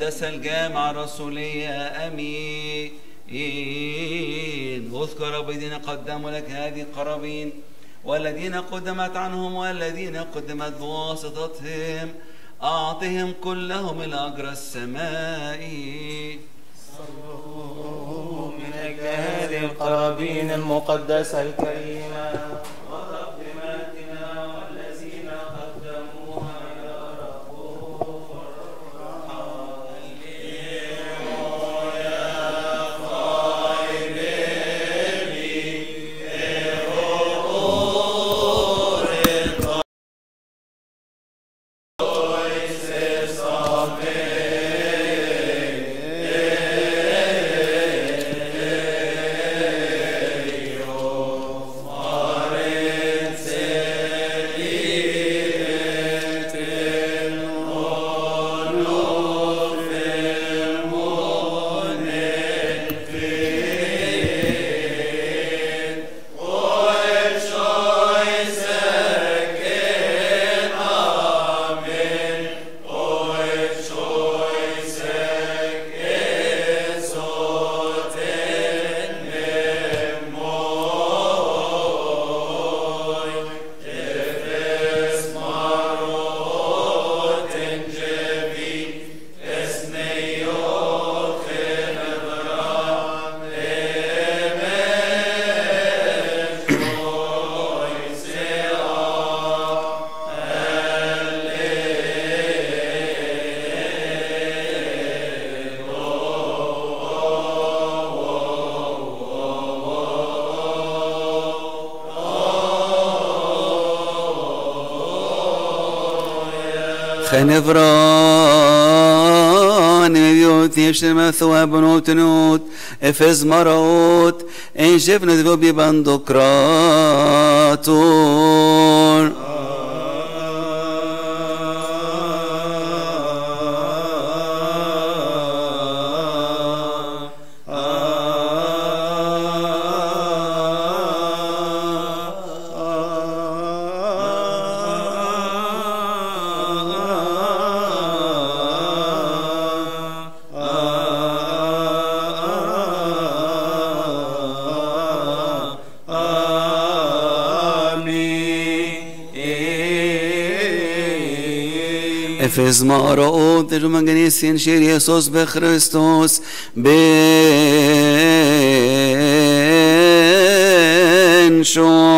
المقدسة الجامعة الرسولية أمين. اذكر الذين قدموا لك هذه القرابين والذين قدمت عنهم والذين قدمت بواسطتهم. أعطهم كلهم الأجر السمائي من أجل هذه القرابين المقدسة بنوت نوت إفز مروت إن شفنا ذو ببندقراتون حافظ ما را او در مگنیس این شیر یسوس به خریستوس بین شو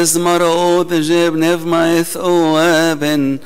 افز مروت جيب نفما ثواب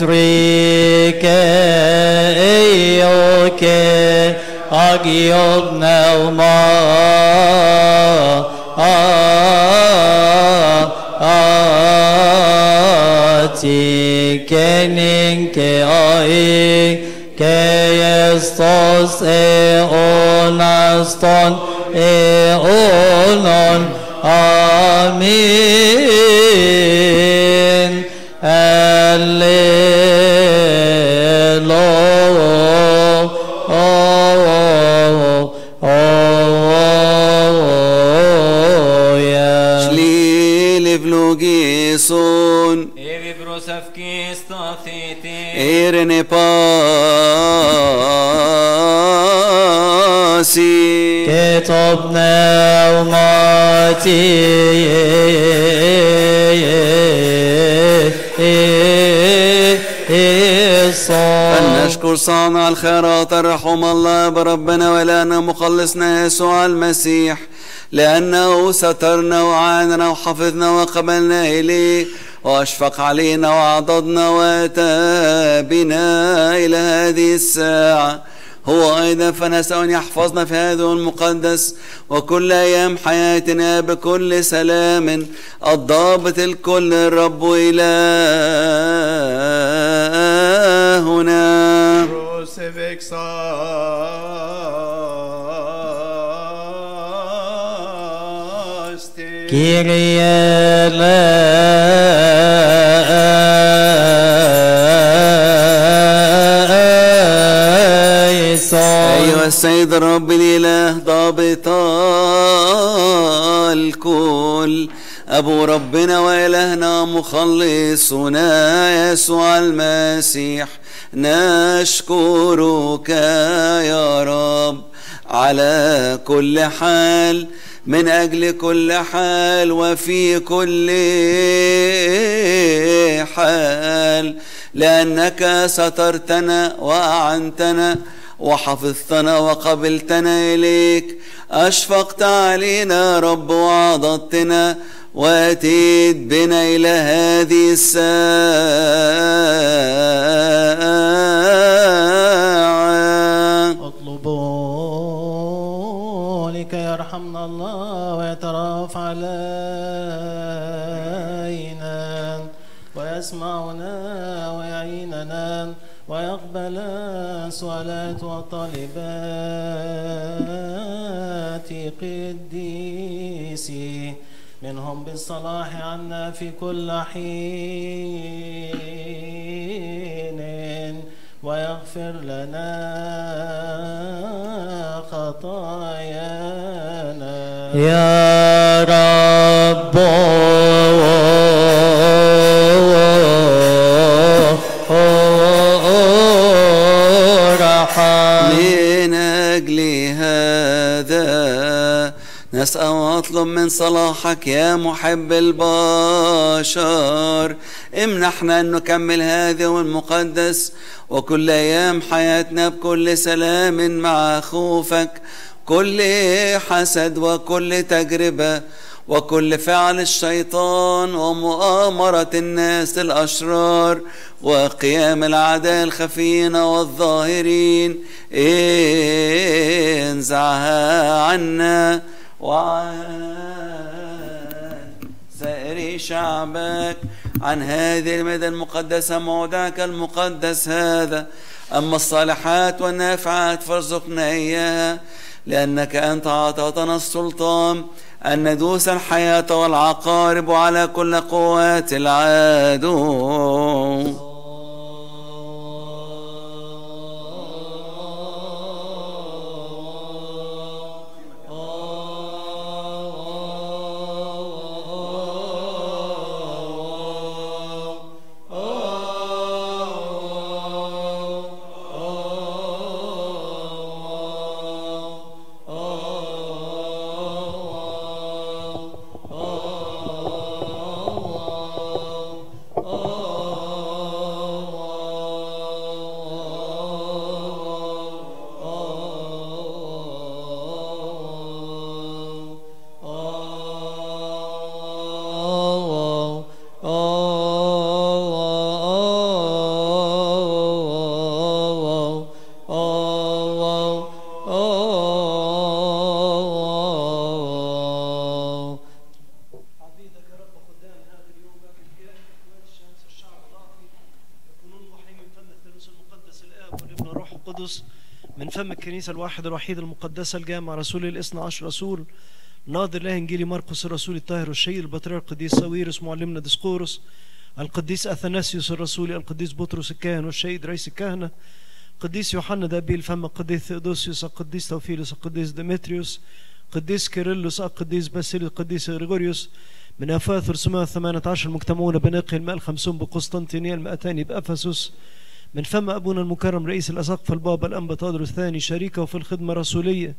Three. نوماتي فلنشكر صانع الخيرات الرحم الله بربنا ولنا مخلصنا يسوع المسيح لأنه سترنا وعاننا وحفظنا وقبلنا إليه وأشفق علينا وعضدنا وأتى بنا إلى هذه الساعة. هو أيضا فنسأل أن يحفظنا في هذا المقدس وكل أيام حياتنا بكل سلام الضابط الكل الرب إلهنا Crucifixaste. السيد الرب الإله ضابط الكل. أبو ربنا وإلهنا مخلصنا يسوع المسيح نشكرك يا رب على كل حال من أجل كل حال وفي كل حال. لأنك سترتنا وأعنتنا وحفظتنا وقبلتنا إليك. أشفقت علينا رب وعضدتنا وأتيت بنا إلى هذه الساعة. اطلبوا لكي يرحمنا الله ويترأف علينا ويسمعنا ويقبل سؤالات وطالبات قديسي منهم بالصلاح عنا في كل حين. ويغفر لنا خطايانا. يا رب نطلب من صلاحك يا محب البشر. امنحنا أن نكمل هذا المقدس وكل أيام حياتنا بكل سلام مع خوفك. كل حسد وكل تجربة وكل فعل الشيطان ومؤامرة الناس الأشرار. وقيام الأعداء الخفين والظاهرين انزعها عنا. وعن سائر شعبك عن هذه المدى المقدسة موضعك المقدس هذا. أما الصالحات والنافعات فارزقنا إياها لأنك أنت أعطيتنا السلطان أن ندوس الحياة والعقارب على كل قوات العدو. فم الكنيسه الواحده الوحيده المقدسه الجامعة رسول الاثنى عشر رسول ناظر له إنجيلي مرقس الرسول الطاهر والشهيد البطريرك القديس ساويرس معلمنا ديسقورس القديس أثناسيوس الرسولي القديس بطرس الكاهن والشهيد رئيس الكهنة قديس يوحنا دابيل الفم القديس ثيودوسيوس القديس توفيلوس القديس ديمتريوس قديس كيرلس القديس باسيل القديس غريغوريوس من أفاث 318 المجتمعون بناقي الماء الخمسون بقسطنطينية المئتان بأفسس من فم أبونا المكرم رئيس الأساقفة البابا الأنبا تادرس الثاني شريكه في الخدمة الرسولية.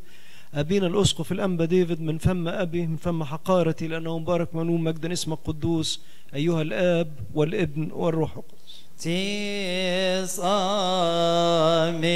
أبينا الأسقف الأنبا ديفيد من فم أبي من فم حقارتي لأنه مبارك منون مجدا اسمك قدوس أيها الآب والابن والروح القدس. تيس آمين.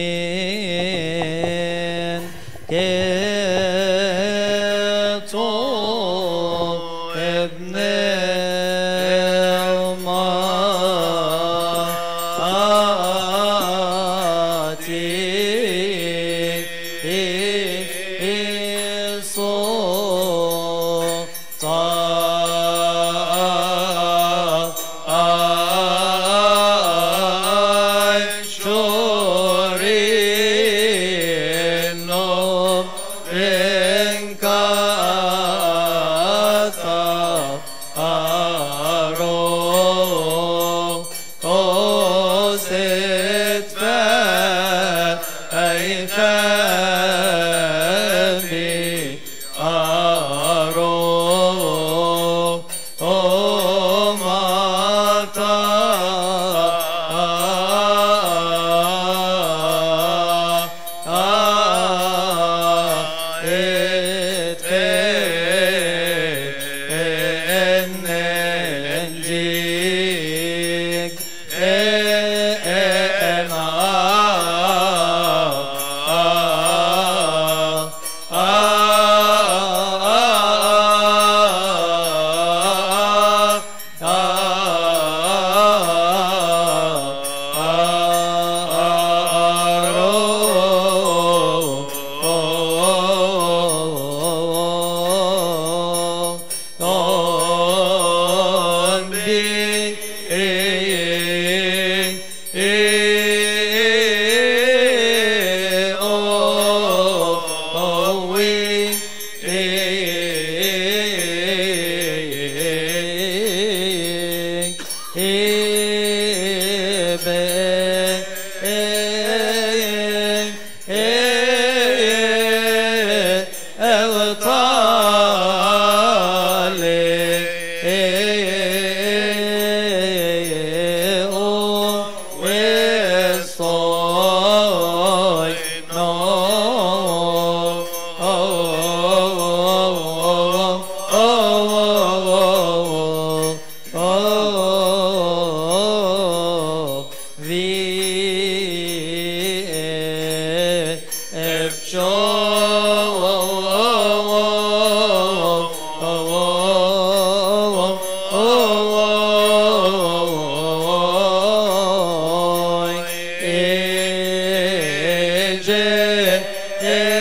بما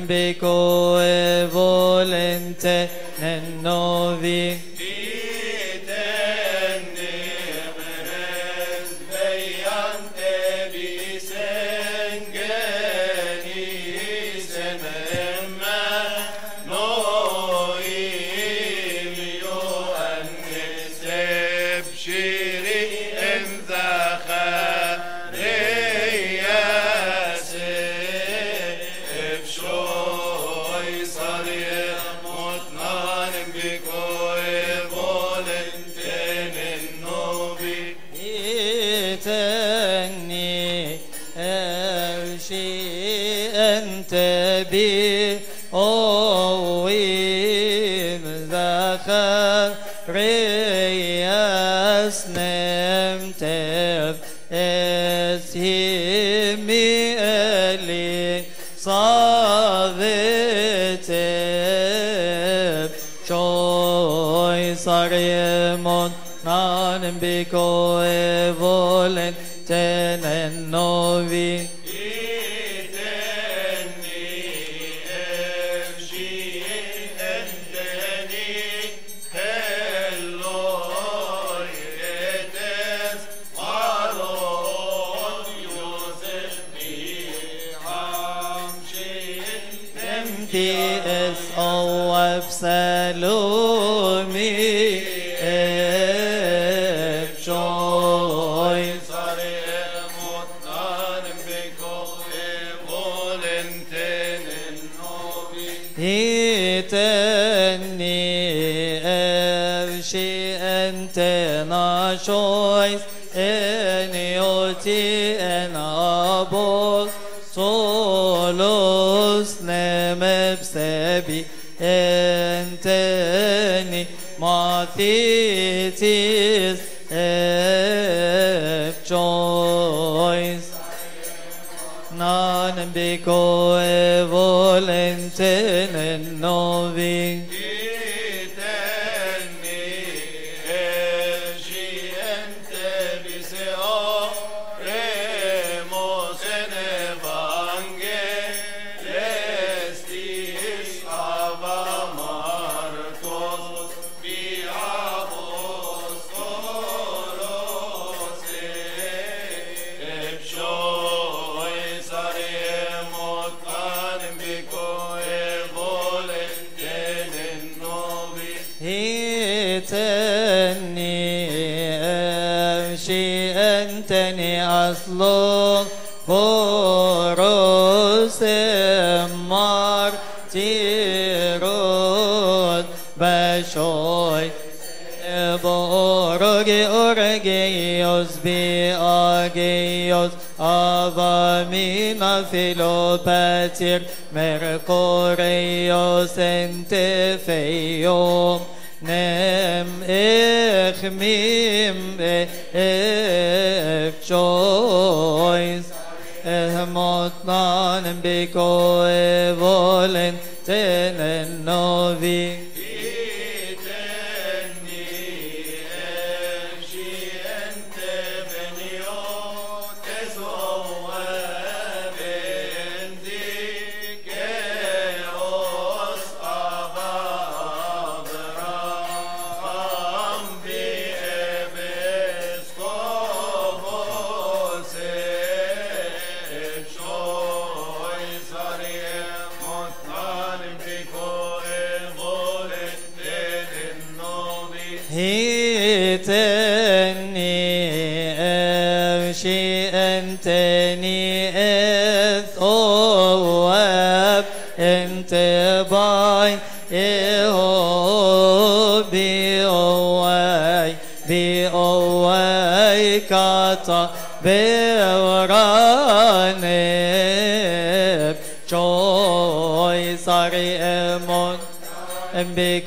MBA project be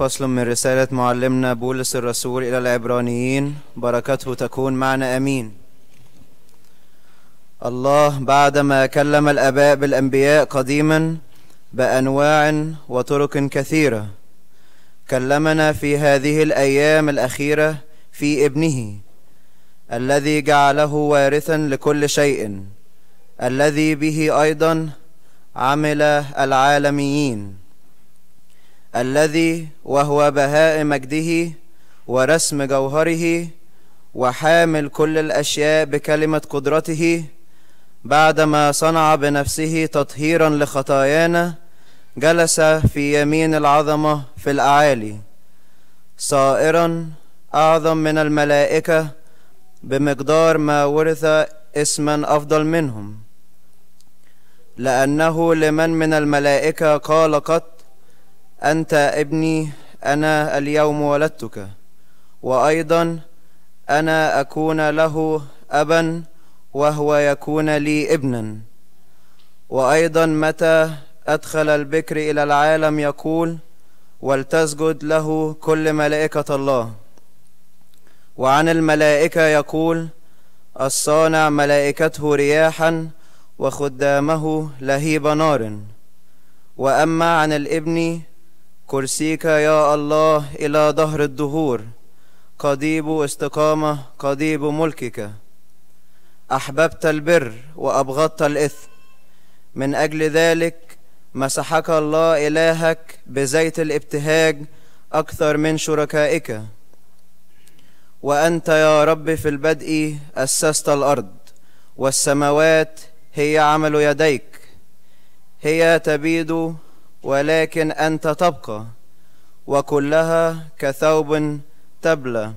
فصل من رسالة معلمنا بولس الرسول إلى العبرانيين. بركته تكون معنا. أمين. الله بعدما كلم الآباء بالأنبياء قديما بأنواع وطرق كثيرة كلمنا في هذه الأيام الأخيرة في ابنه الذي جعله وارثا لكل شيء الذي به أيضا عمل العالميين. الذي وهو بهاء مجده ورسم جوهره وحامل كل الأشياء بكلمة قدرته بعدما صنع بنفسه تطهيرا لخطايانا جلس في يمين العظمة في الأعالي. صائرا أعظم من الملائكة بمقدار ما ورث اسما أفضل منهم. لأنه لمن من الملائكة قال قط أنت ابني أنا اليوم ولدتك. وأيضا أنا أكون له ابا وهو يكون لي ابنا. وأيضا متى أدخل البكر إلى العالم يقول ولتسجد له كل ملائكة الله. وعن الملائكة يقول الصانع ملائكته رياحا وخدامه لهيب نار. وأما عن الابن كرسيك يا الله إلى دهر الدهور. قضيب استقامه قضيب ملكك. أحببت البر وأبغضت الإثم. من أجل ذلك مسحك الله إلهك بزيت الابتهاج أكثر من شركائك. وأنت يا رب في البدء أسست الأرض والسماوات هي عمل يديك. هي تبيد ولكن أنت تبقى وكلها كثوب تبلى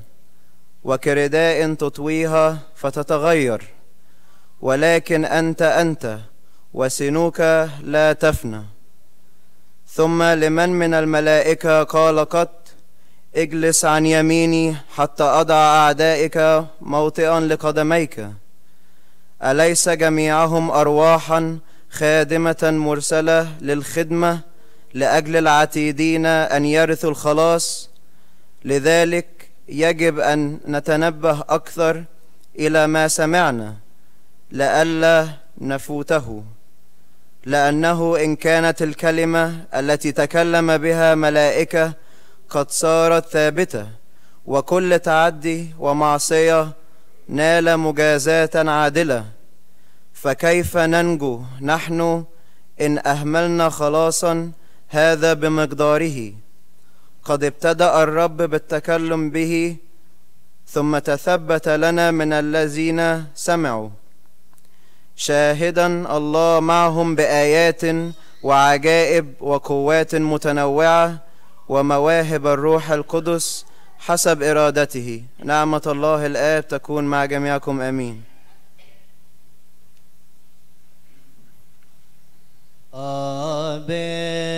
وكرداء تطويها فتتغير ولكن أنت أنت وسنوك لا تفنى. ثم لمن من الملائكة قال قط اجلس عن يميني حتى أضع أعدائك موطئا لقدميك. أليس جميعهم ارواحا خادمة مرسلة للخدمة؟ لأجل العتيدين أن يرثوا الخلاص لذلك يجب أن نتنبه أكثر إلى ما سمعنا لئلا نفوته لأنه إن كانت الكلمة التي تكلم بها ملائكة قد صارت ثابتة وكل تعدي ومعصية نال مجازاة عادلة. فكيف ننجو نحن إن أهملنا خلاصا هذا بمقداره. قد ابتدأ الرب بالتكلم به ثم تثبت لنا من الذين سمعوا. شاهدا الله معهم بآيات وعجائب وقوات متنوعة ومواهب الروح القدس حسب إرادته. نعمة الله الآب تكون مع جميعكم. آمين. Amen.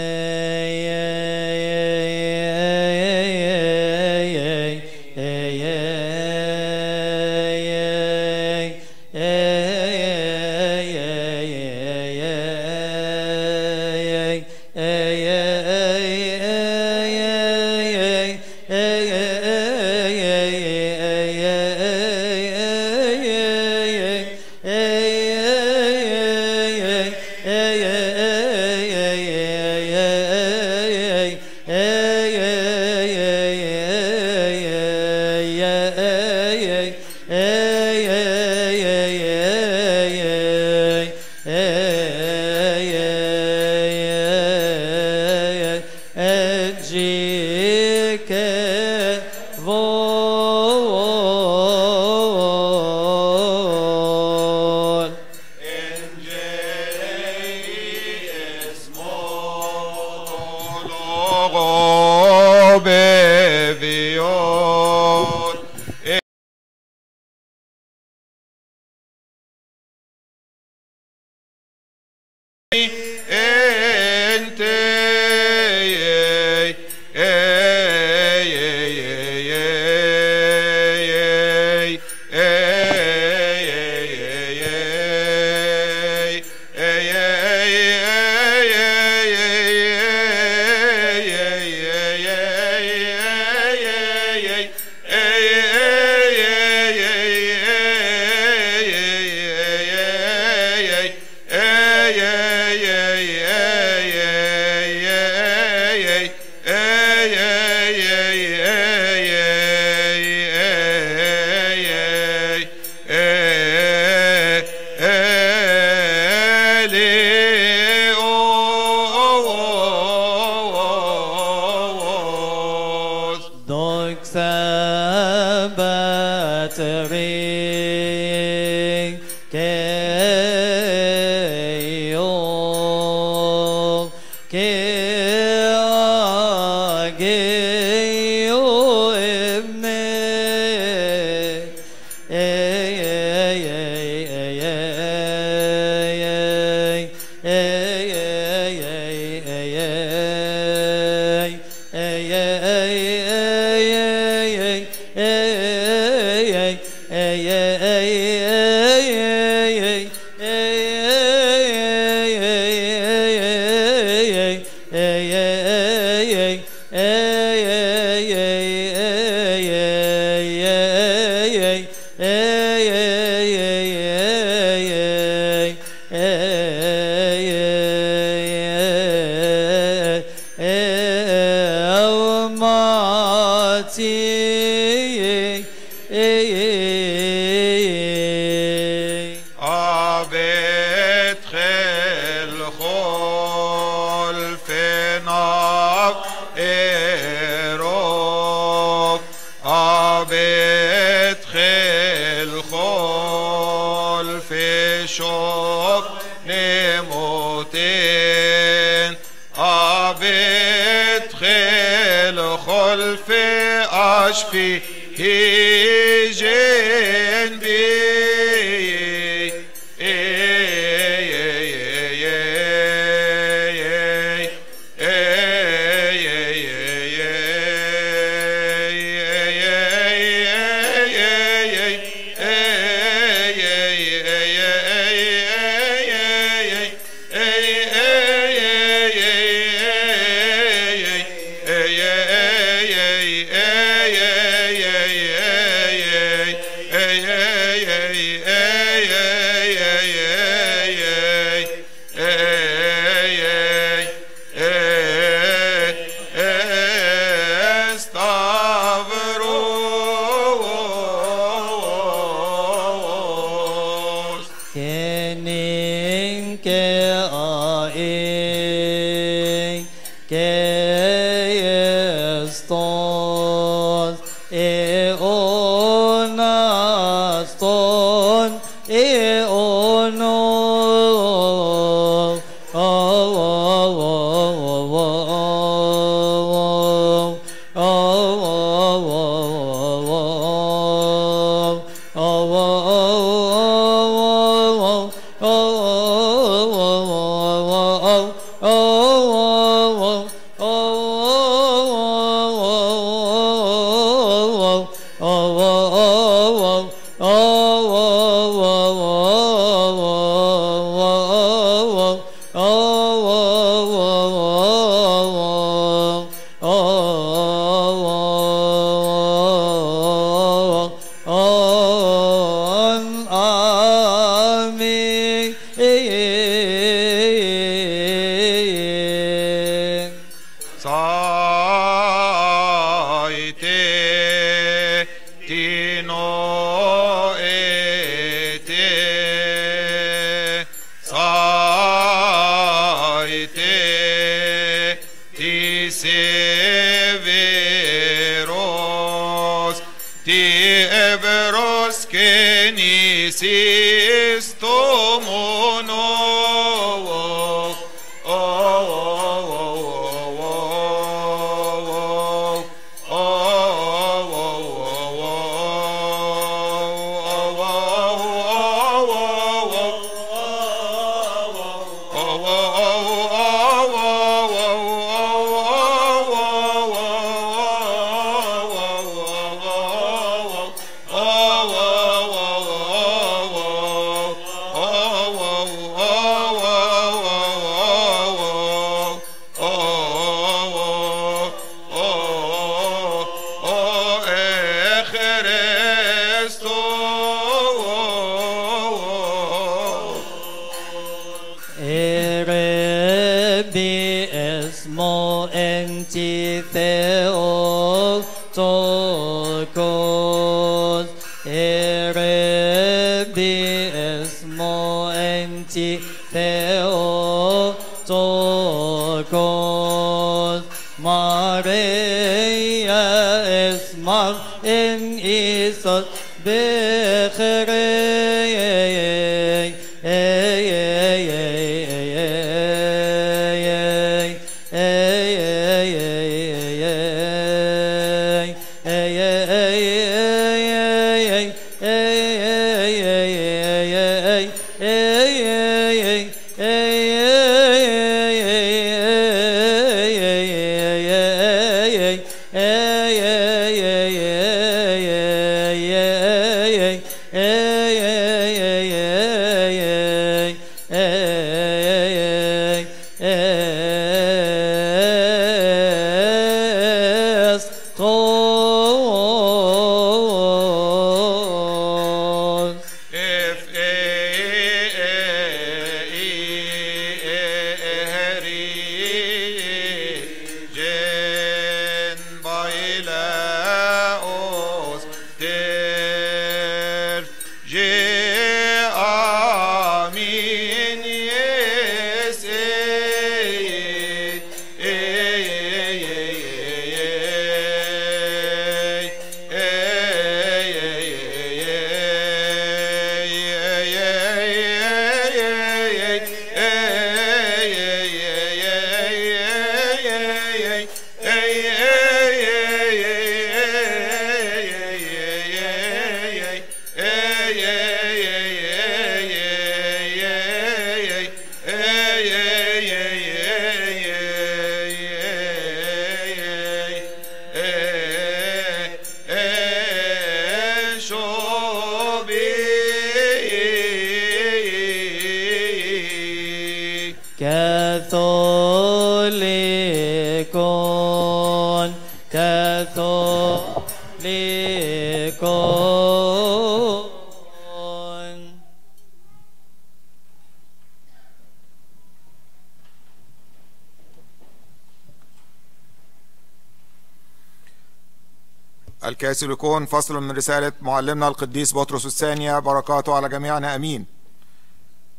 الكاثوليكون فصل من رسالة معلمنا القديس بطرس الثانية بركاته على جميعنا أمين.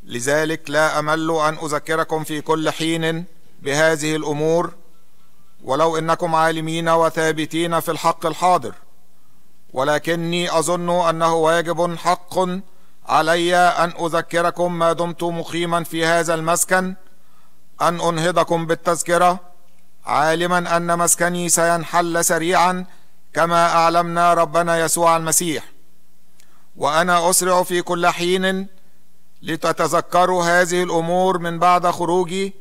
لذلك لا أمل أن أذكركم في كل حين بهذه الأمور ولو إنكم عالمين وثابتين في الحق الحاضر. ولكني أظن أنه واجب حق علي أن أذكركم ما دمت مقيما في هذا المسكن أن أنهضكم بالتذكرة عالما أن مسكني سينحل سريعا كما أعلمنا ربنا يسوع المسيح وأنا أسرع في كل حين لتتذكروا هذه الأمور من بعد خروجي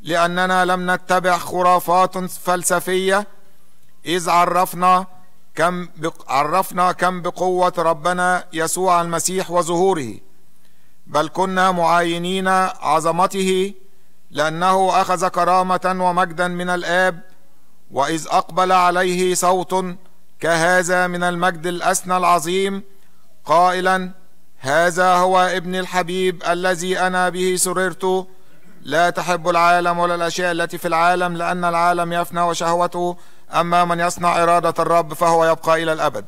لأننا لم نتبع خرافات فلسفية إذ عرفنا كم. عرفنا كم بقوة ربنا يسوع المسيح وظهوره بل كنا معاينين عظمته لأنه أخذ كرامة ومجدا من الآب وإذ أقبل عليه صوت كهذا من المجد الأسنى العظيم. قائلا هذا هو ابن الحبيب الذي أنا به سررت. لا تحب العالم ولا الأشياء التي في العالم لأن العالم يفنى وشهوته أما من يصنع إرادة الرب فهو يبقى إلى الأبد.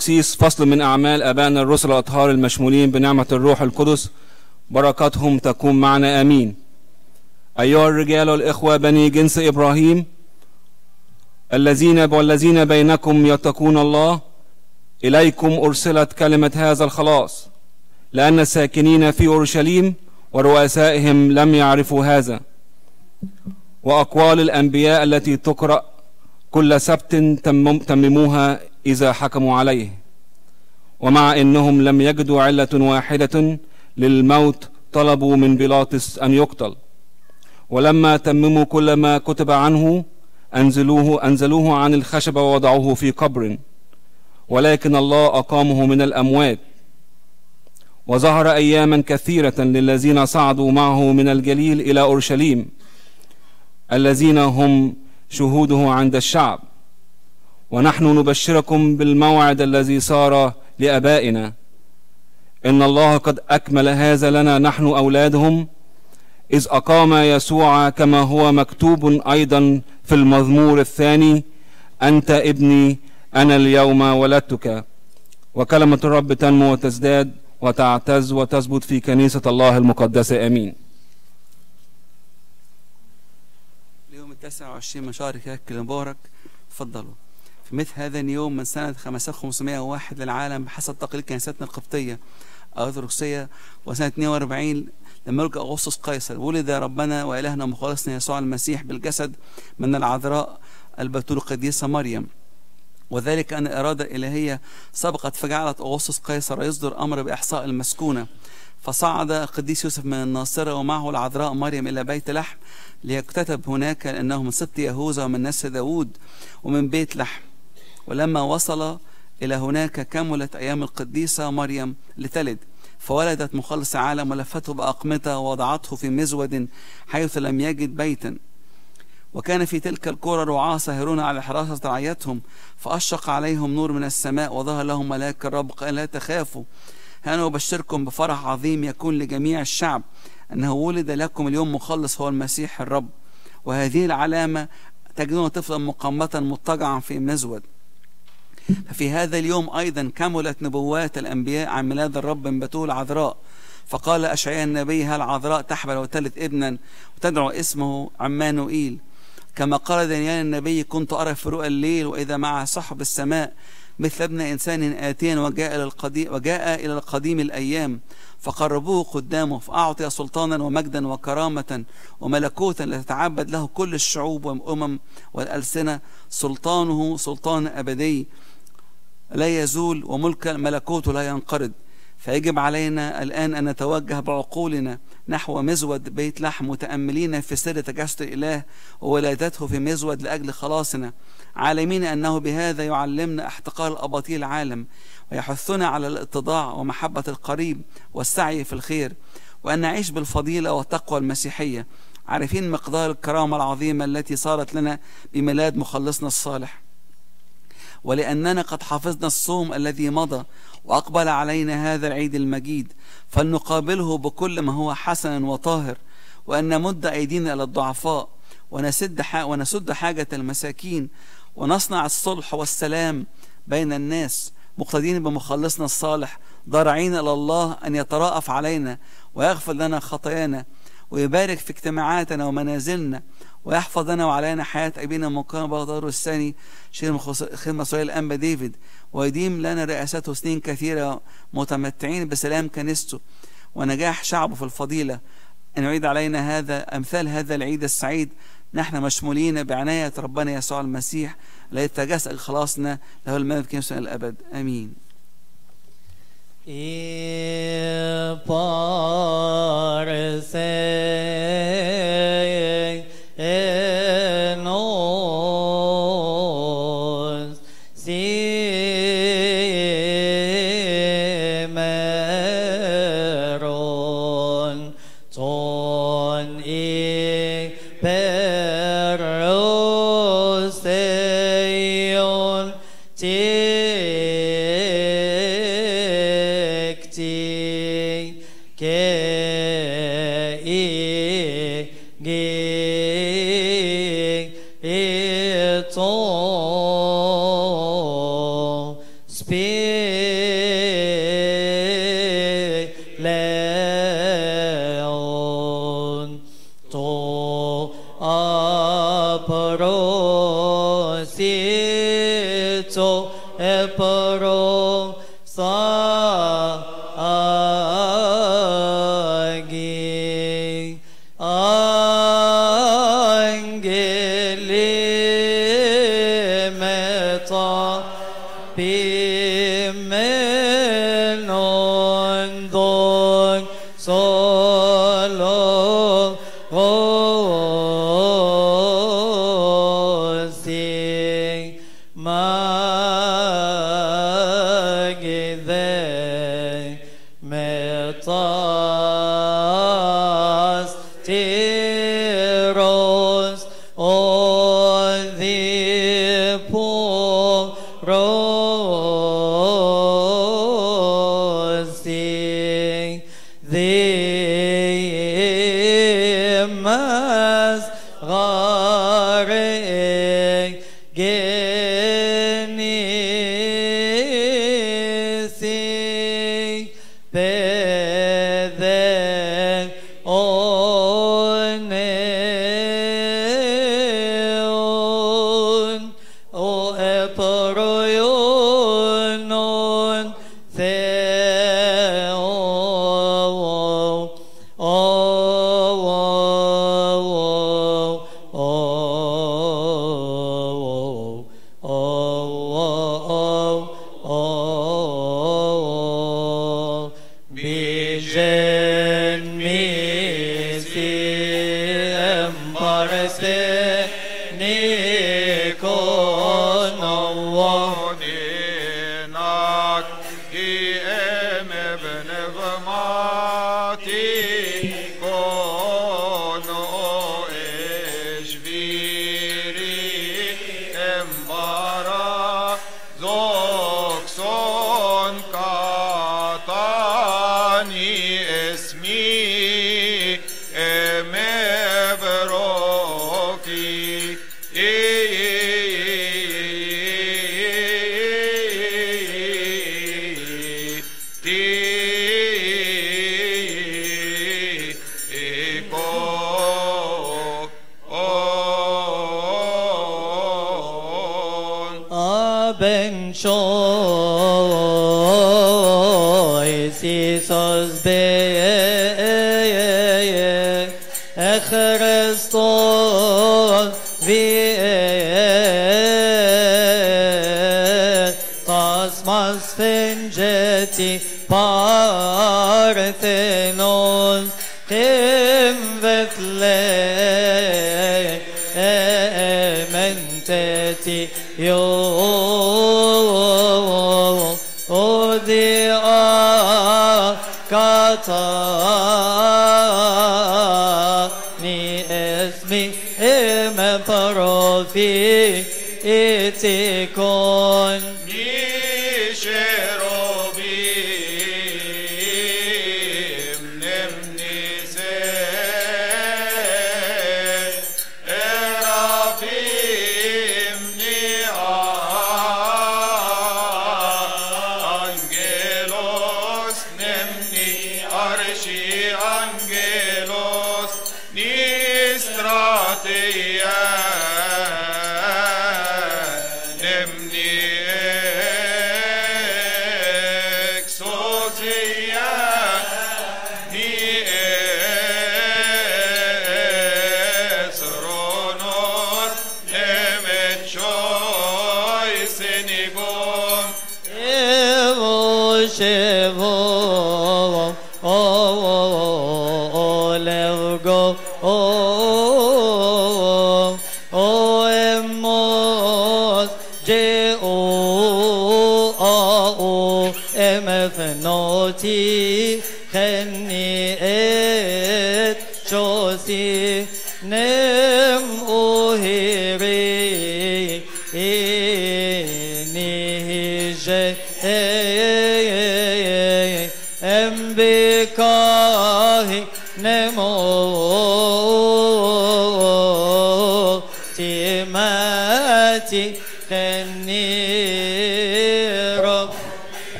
الإبراكسيس فصل من أعمال أبانا الرسل الأطهار المشمولين بنعمة الروح القدس. بركاتهم تكون معنا. آمين. أيها الرجال والإخوة بني جنس إبراهيم الذين والذين بينكم يتقون الله إليكم أرسلت كلمة هذا الخلاص. لأن الساكنين في أورشليم ورؤسائهم لم يعرفوا هذا. وأقوال الأنبياء التي تقرأ كل سبت تمم تمموها إذا حكموا عليه. ومع أنهم لم يجدوا علة واحدة للموت طلبوا من بيلاطس أن يقتل. ولما تمموا كل ما كتب عنه أنزلوه أنزلوه عن الخشبة ووضعوه في قبر. ولكن الله أقامه من الأموات. وظهر أياما كثيرة للذين صعدوا معه من الجليل إلى أورشليم الذين هم شهوده عند الشعب. ونحن نبشركم بالموعد الذي صار لآبائنا. إن الله قد أكمل هذا لنا نحن أولادهم. إذ أقام يسوع كما هو مكتوب أيضا في المزمور الثاني أنت ابني أنا اليوم ولدتك. وكلمة الرب تنمو وتزداد وتعتز وتثبت في كنيسة الله المقدسة. آمين. اليوم التاسع وعشرين من شهر كاك المبارك تفضلوا. في مثل هذا اليوم من سنة 5501 للعالم بحسب تقليد كنيستنا القبطية الأرثوذكسية وسنة 42 لملك أغسطس قيصر. ولد ربنا وإلهنا ومخلصنا يسوع المسيح بالجسد من العذراء البتول القديسة مريم. وذلك أن الإرادة الإلهية سبقت فجعلت أغسطس قيصر يصدر أمر بإحصاء المسكونة. فصعد القديس يوسف من الناصرة ومعه العذراء مريم إلى بيت لحم ليكتتب هناك لأنه من سبط يهوذا ومن نسل داود ومن بيت لحم. ولما وصل إلى هناك كملت أيام القديسة مريم لتلد. فولدت مخلص العالم ولفته بأقمطة ووضعته في مزود حيث لم يجد بيتا. وكان في تلك القرى رعاة ساهرون على حراسة رعيتهم فأشرق عليهم نور من السماء وظهر لهم ملاك الرب قال لا تخافوا أنا أبشركم بفرح عظيم يكون لجميع الشعب أنه ولد لكم اليوم مخلص هو المسيح الرب. وهذه العلامة تجدون طفلا مقمطا مضطجعا في مزود. ففي هذا اليوم أيضا كملت نبوات الأنبياء عن ميلاد الرب من بتول عذراء. فقال أشعياء النبي هل عذراء تحمل وتلد ابنا وتدعو اسمه عمانوئيل؟ كما قال دانيال النبي كنت أرى في رؤى الليل وإذا مع صحب السماء مثل ابن إنسان آتيا وجاء إلى القديم, وجاء إلى القديم الأيام. فقربوه قدامه فأعطي سلطانا ومجدا وكرامة وملكوتا لتتعبد له كل الشعوب والأمم والألسنة. سلطانه سلطان أبدي. لا يزول وملك ملكوته لا ينقرض. فيجب علينا الآن أن نتوجه بعقولنا نحو مزود بيت لحم متأملين في سر تجسد الإله وولادته في مزود لأجل خلاصنا. عالمين أنه بهذا يعلمنا احتقار أباطيل العالم ويحثنا على الاتضاع ومحبة القريب والسعي في الخير وأن نعيش بالفضيلة والتقوى المسيحية. عارفين مقدار الكرامة العظيمة التي صارت لنا بميلاد مخلصنا الصالح. ولأننا قد حفظنا الصوم الذي مضى وأقبل علينا هذا العيد المجيد فلنقابله بكل ما هو حسن وطاهر وأن نمد أيدينا إلى الضعفاء ونسد ونسد حاجة المساكين ونصنع الصلح والسلام بين الناس مقتدين بمخلصنا الصالح ضارعين إلى الله أن يتراءف علينا ويغفر لنا خطايانا ويبارك في اجتماعاتنا ومنازلنا ويحفظ لنا وعلينا حياة أبينا مقام بغدار الثاني شيخ صلى الأنبا ديفيد ويديم لنا رئاسته سنين كثيرة متمتعين بسلام كنيسته ونجاح شعبه في الفضيلة. أن يعيد علينا هذا أمثال هذا العيد السعيد. نحن مشمولين بعناية ربنا يسوع المسيح الذي تجسد خلاصنا له المجد كنيسة الأبد. آمين. E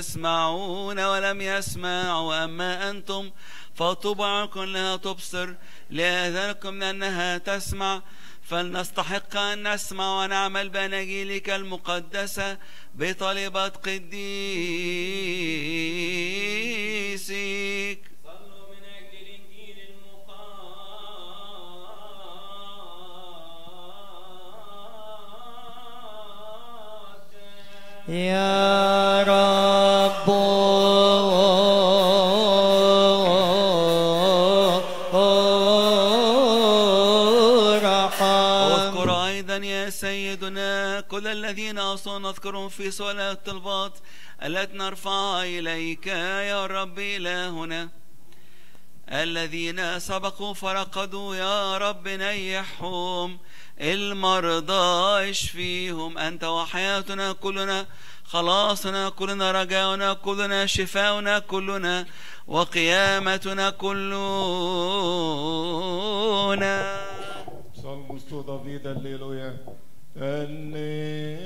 تسمعون ولم يسمعوا. أما أنتم فطبعكم لها تبصر لآذانكم لأنها تسمع. فلنستحق أن نسمع ونعمل بأناجيلك المقدسة بطلبة قديسك. يا رب. ارحم اذكر أيضا يا سيدنا كل الذين أصلا نذكرهم في صلاة الطلبات التي نرفعها إليك يا رب إلهنا. الذين سبقوا فرقدوا يا رب نيحهم. المرضى اشفيهم أنت وحياتنا كلنا خلاصنا كلنا رجاؤنا كلنا شفاؤنا كلنا وقيامتنا كلنا to David, Alleluia. Ennei,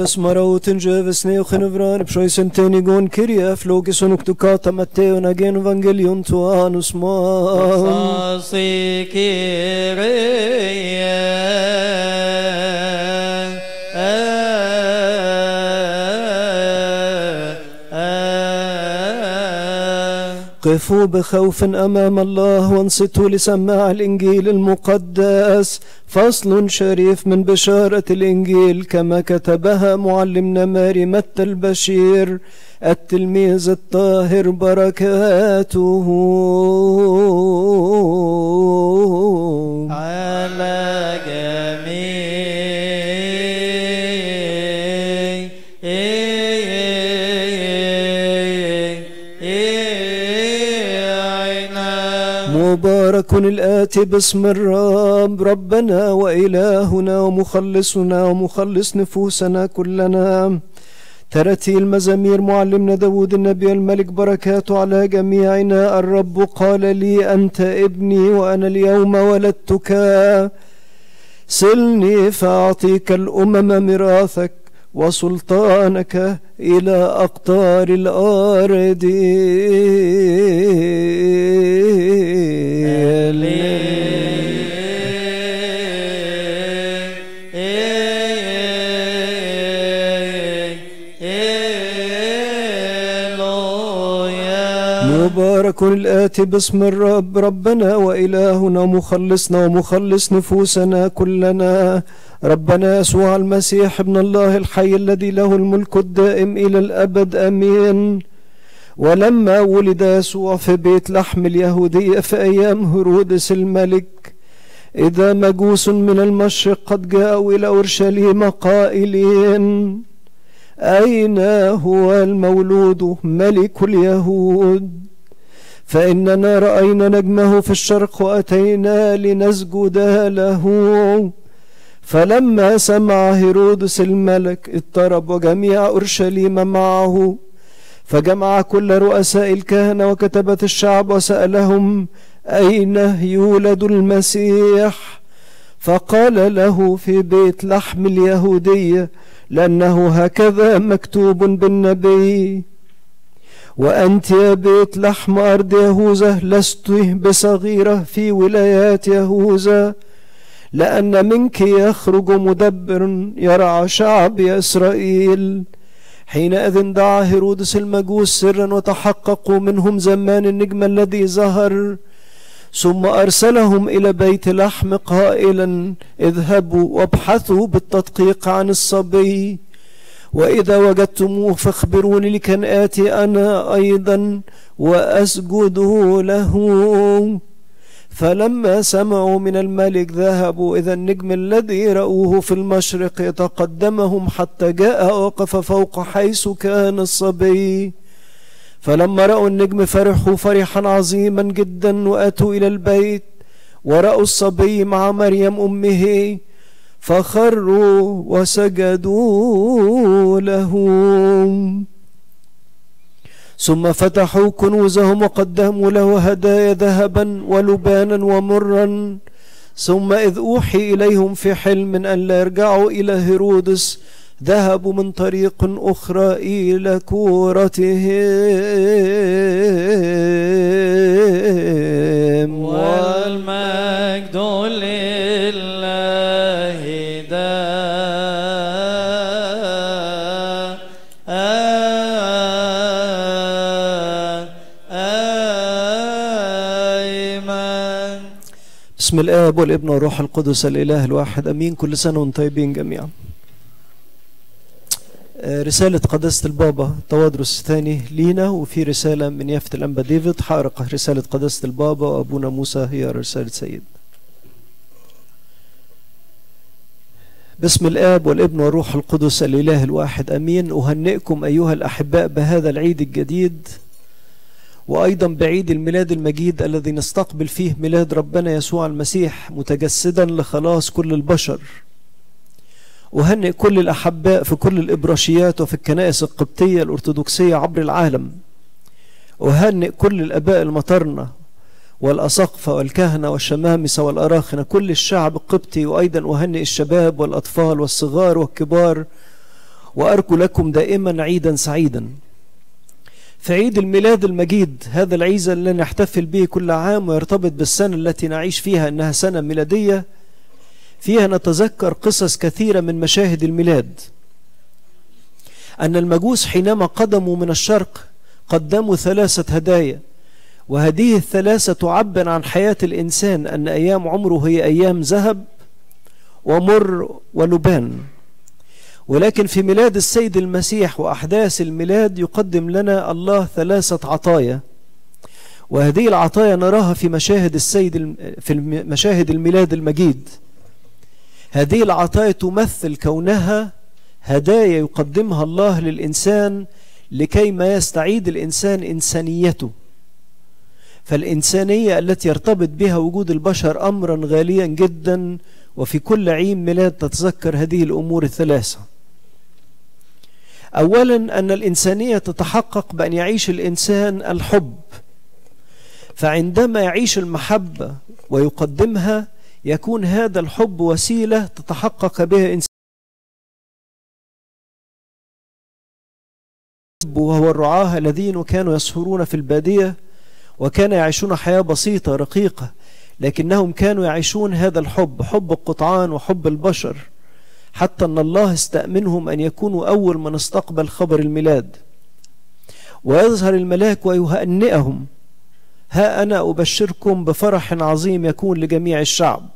فس مرا و تنجه و سنه و خنوران بشوی سنتینی گون کریا فلوکی سنو کتو کاتا متی و نگین و تو آنو سمان ساسی کریا قفوا بخوف أمام الله وانصتوا لسماع الإنجيل المقدس فصل شريف من بشارة الإنجيل كما كتبها معلمنا ماري متى البشير التلميذ الطاهر بركاته. مبارك الآتي باسم الرب ربنا وإلهنا ومخلصنا ومخلص نفوسنا كلنا. ترتيل مزامير معلمنا داود النبي الملك بركاته على جميعنا. الرب قال لي أنت ابني وأنا اليوم ولدتك. سلني فأعطيك الأمم ميراثك وسلطانك إلى أقطار الأرض. مبارك الآتي باسم الرب ربنا وإلهنا ومخلصنا ومخلص نفوسنا كلنا. ربنا يسوع المسيح ابن الله الحي الذي له الملك الدائم إلى الأبد أمين. ولما ولد يسوع في بيت لحم اليهودية في أيام هرودس الملك إذا مجوس من المشرق قد جاءوا إلى أورشليم قائلين أين هو المولود ملك اليهود؟ فإننا رأينا نجمه في الشرق وأتينا لنسجد له. فلما سمع هيرودس الملك اضطرب وجميع أورشليم معه فجمع كل رؤساء الكهنة وكتبة الشعب وسألهم أين يولد المسيح؟ فقال له في بيت لحم اليهودية لأنه هكذا مكتوب بالنبي. وأنت يا بيت لحم أرض يهوذا لست بصغيرة في ولايات يهوذا. لأن منك يخرج مدبر يرعى شعب إسرائيل. حينئذ دعا هيرودس المجوس سرا وتحققوا منهم زمان النجم الذي ظهر. ثم أرسلهم إلى بيت لحم قائلا اذهبوا وابحثوا بالتدقيق عن الصبي. وإذا وجدتموه فاخبروني لكن آتي أنا أيضا وأسجد له. فلما سمعوا من الملك ذهبوا إذا النجم الذي رأوه في المشرق يتقدمهم حتى جاء وقف فوق حيث كان الصبي. فلما رأوا النجم فرحوا فرحا عظيما جدا وأتوا إلى البيت. ورأوا الصبي مع مريم أمه. فخروا وسجدوا له ثم فتحوا كنوزهم وقدموا له هدايا ذهبا ولبانا ومرا. ثم إذ أوحي إليهم في حلم أن لا يرجعوا إلى هيرودس ذهبوا من طريق أخرى إلى كورتهم. بسم الآب والابن والروح القدس الإله الواحد أمين. كل سنة وأنتم طيبين جميعا. آه، رسالة قداسة البابا توادرس الثاني لينا وفي رسالة من يافت الأنبا ديفيد حارقة رسالة قداسة البابا وأبونا موسى هي رسالة سيد. بسم الآب والابن والروح القدس الإله الواحد أمين. أهنئكم أيها الأحباء بهذا العيد الجديد. وأيضا بعيد الميلاد المجيد الذي نستقبل فيه ميلاد ربنا يسوع المسيح متجسدا لخلاص كل البشر. أهنئ كل الأحباء في كل الإبراشيات وفي الكنائس القبطية الأرثوذكسية عبر العالم. أهنئ كل الأباء المطرنة والأساقفة والكهنة والشمامسة والأراخنة كل الشعب القبطي. وأيضا أهنئ الشباب والأطفال والصغار والكبار. وأرجو لكم دائما عيدا سعيدا. في عيد الميلاد المجيد هذا العيد الذي نحتفل به كل عام ويرتبط بالسنة التي نعيش فيها أنها سنة ميلادية فيها نتذكر قصص كثيرة من مشاهد الميلاد. أن المجوس حينما قدموا من الشرق قدموا ثلاثة هدايا وهذه الثلاثة تعبر عن حياة الإنسان أن أيام عمره هي أيام ذهب ومر ولبان. ولكن في ميلاد السيد المسيح وأحداث الميلاد يقدم لنا الله ثلاثة عطايا. وهذه العطايا نراها في مشاهد السيد في مشاهد الميلاد المجيد. هذه العطايا تمثل كونها هدايا يقدمها الله للإنسان لكي ما يستعيد الإنسان إنسانيته. فالإنسانية التي يرتبط بها وجود البشر أمرا غاليا جدا وفي كل عيد ميلاد تتذكر هذه الأمور الثلاثة. أولا أن الإنسانية تتحقق بأن يعيش الإنسان الحب فعندما يعيش المحبة ويقدمها يكون هذا الحب وسيلة تتحقق بها إنسان وهو الرعاة الذين كانوا يسهرون في البادية وكانوا يعيشون حياة بسيطة رقيقة لكنهم كانوا يعيشون هذا الحب حب القطعان وحب البشر. حتى أن الله استأمنهم أن يكونوا أول من استقبل خبر الميلاد. ويظهر الملاك ويهنئهم. ها أنا أبشركم بفرح عظيم يكون لجميع الشعب.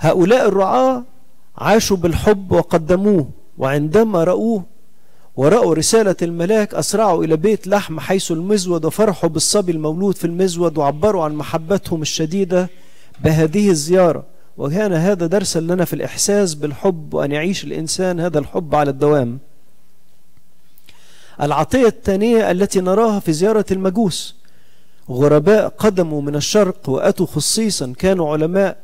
هؤلاء الرعاة عاشوا بالحب وقدموه وعندما رأوه ورأوا رسالة الملاك أسرعوا إلى بيت لحم حيث المزود وفرحوا بالصبي المولود في المزود وعبروا عن محبتهم الشديدة بهذه الزيارة. وكان هذا درسا لنا في الإحساس بالحب وأن يعيش الإنسان هذا الحب على الدوام. العطية الثانية التي نراها في زيارة المجوس غرباء قدموا من الشرق وأتوا خصيصا كانوا علماء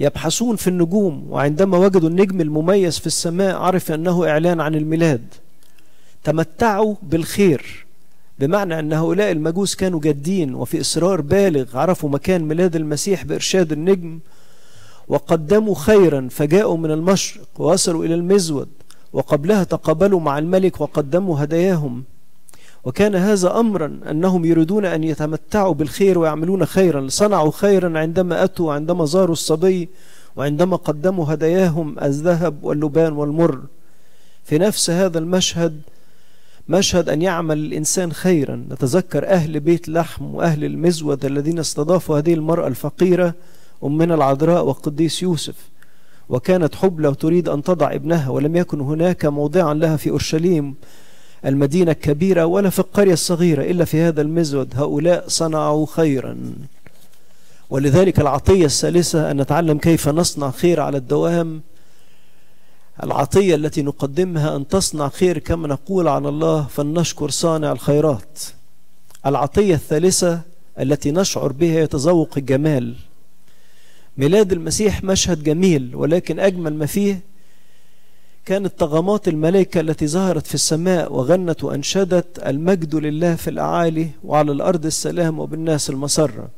يبحثون في النجوم وعندما وجدوا النجم المميز في السماء عرف أنه إعلان عن الميلاد. تمتعوا بالخير بمعنى أن هؤلاء المجوس كانوا جادين وفي إصرار بالغ عرفوا مكان ميلاد المسيح بإرشاد النجم وقدموا خيرا فجاءوا من المشرق ووصلوا إلى المزود وقبلها تقابلوا مع الملك وقدموا هداياهم. وكان هذا أمرا أنهم يريدون أن يتمتعوا بالخير ويعملون خيرا. صنعوا خيرا عندما أتوا وعندما زاروا الصبي وعندما قدموا هداياهم الذهب واللبان والمر. في نفس هذا المشهد مشهد أن يعمل الإنسان خيرا. نتذكر أهل بيت لحم وأهل المزود الذين استضافوا هذه المرأة الفقيرة. أمنا العذراء والقديس يوسف. وكانت حبلى تريد أن تضع ابنها ولم يكن هناك موضعا لها في أورشليم المدينة الكبيرة ولا في القرية الصغيرة إلا في هذا المزود. هؤلاء صنعوا خيرا. ولذلك العطية الثالثة أن نتعلم كيف نصنع خير على الدوام. العطية التي نقدمها أن تصنع خير كما نقول عن الله فلنشكر صانع الخيرات. العطية الثالثة التي نشعر بها يتذوق الجمال. ميلاد المسيح مشهد جميل ولكن أجمل ما فيه كانت طغمات الملائكة التي ظهرت في السماء وغنت وأنشدت المجد لله في الأعالي وعلى الأرض السلام وبالناس المسرة.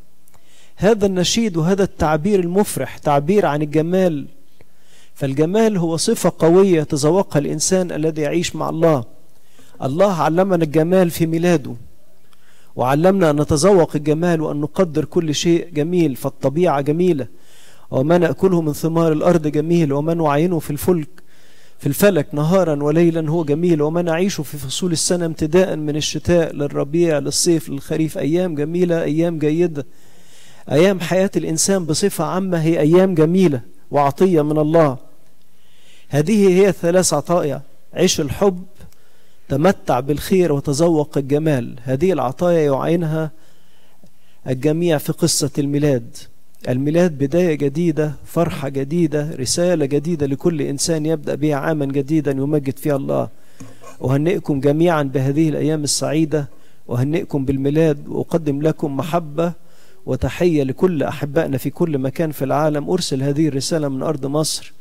هذا النشيد وهذا التعبير المفرح تعبير عن الجمال. فالجمال هو صفة قوية يتذوقها الإنسان الذي يعيش مع الله. الله علمنا الجمال في ميلاده وعلمنا أن نتذوق الجمال وأن نقدر كل شيء جميل فالطبيعة جميلة. وما نأكله من ثمار الأرض جميل وما نعينه في الفلك في الفلك نهارا وليلا هو جميل وما نعيشه في فصول السنة امتداء من الشتاء للربيع للصيف للخريف. أيام جميلة أيام جيدة. أيام حياة الإنسان بصفة عامة هي أيام جميلة وعطية من الله. هذه هي الثلاث عطايا. عيش الحب تمتع بالخير وتذوق الجمال. هذه العطايا يعينها الجميع في قصة الميلاد. الميلاد بداية جديدة فرحة جديدة رسالة جديدة لكل إنسان يبدأ بها عاما جديدا يمجد فيها الله. أهنئكم جميعا بهذه الأيام السعيدة. وهنئكم بالميلاد. وأقدم لكم محبة وتحية لكل أحبائنا في كل مكان في العالم. أرسل هذه الرسالة من أرض مصر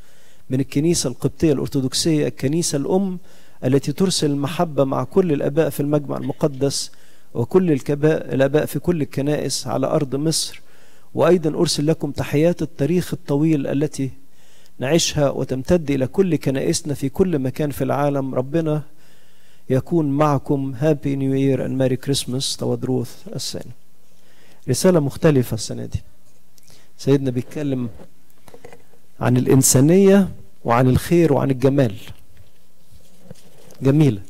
من الكنيسة القبطية الأرثوذكسية الكنيسة الأم التي ترسل المحبة مع كل الآباء في المجمع المقدس وكل الكباء الآباء في كل الكنائس على أرض مصر. وأيضا أرسل لكم تحيات التاريخ الطويل التي نعيشها وتمتد إلى كل كنائسنا في كل مكان في العالم. ربنا يكون معكم. هابي نيو يير اند ماري كريسماس تودروث الثاني. رسالة مختلفة السنة دي. سيدنا بيتكلم عن الإنسانية وعن الخير وعن الجمال. جميلة.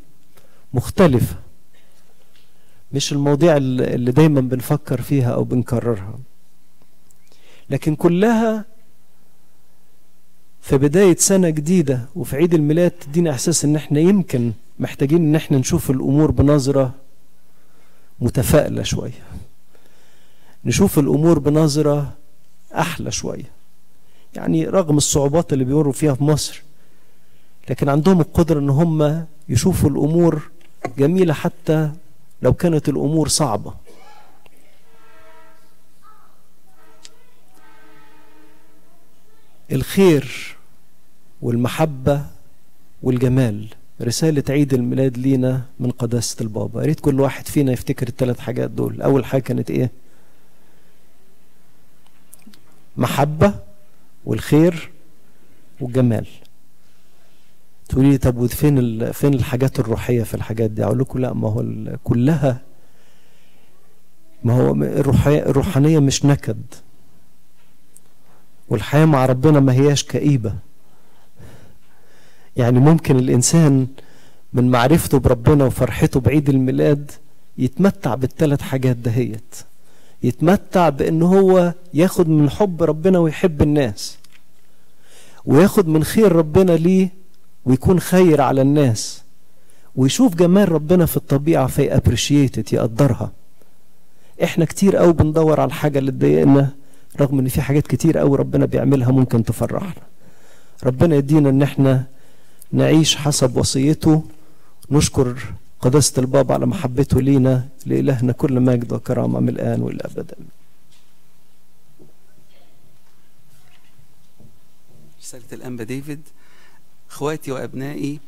مختلفة. مش المواضيع اللي دايما بنفكر فيها أو بنكررها. لكن كلها في بداية سنة جديدة وفي عيد الميلاد تدينا إحساس إن إحنا يمكن محتاجين إن إحنا نشوف الأمور بنظرة متفائلة شوية. نشوف الأمور بنظرة أحلى شوية. يعني رغم الصعوبات اللي بيمروا فيها في مصر لكن عندهم القدرة إن هم يشوفوا الأمور جميلة حتى لو كانت الأمور صعبة. الخير والمحبة والجمال. رسالة عيد الميلاد لينا من قداسة البابا. يا ريت كل واحد فينا يفتكر الثلاث حاجات دول. أول حاجة كانت إيه؟ محبة والخير والجمال. تقولي لي طب فين. فين الحاجات الروحية في الحاجات دي؟ أقول لكم لا ما هو. كلها ما هو الروحية الروحانية مش نكد. والحياة مع ربنا ما هياش كئيبة. يعني ممكن الإنسان من معرفته بربنا وفرحته بعيد الميلاد يتمتع بالثلاث حاجات دهيت. يتمتع بأن هو ياخد من حب ربنا ويحب الناس. وياخد من خير ربنا ليه ويكون خير على الناس. ويشوف جمال ربنا في الطبيعة في ابريشيتد يقدرها. إحنا كتير قوي بندور على الحاجة اللي تضايقنا رغم إن في حاجات كتير قوي ربنا بيعملها ممكن تفرحنا. ربنا يدينا إن إحنا نعيش حسب وصيته نشكر قداسة البابا على محبته لينا لإلهنا كل مجد وكرامة من الآن والأبد. رسالة الأنبا ديفيد إخواتي وأبنائي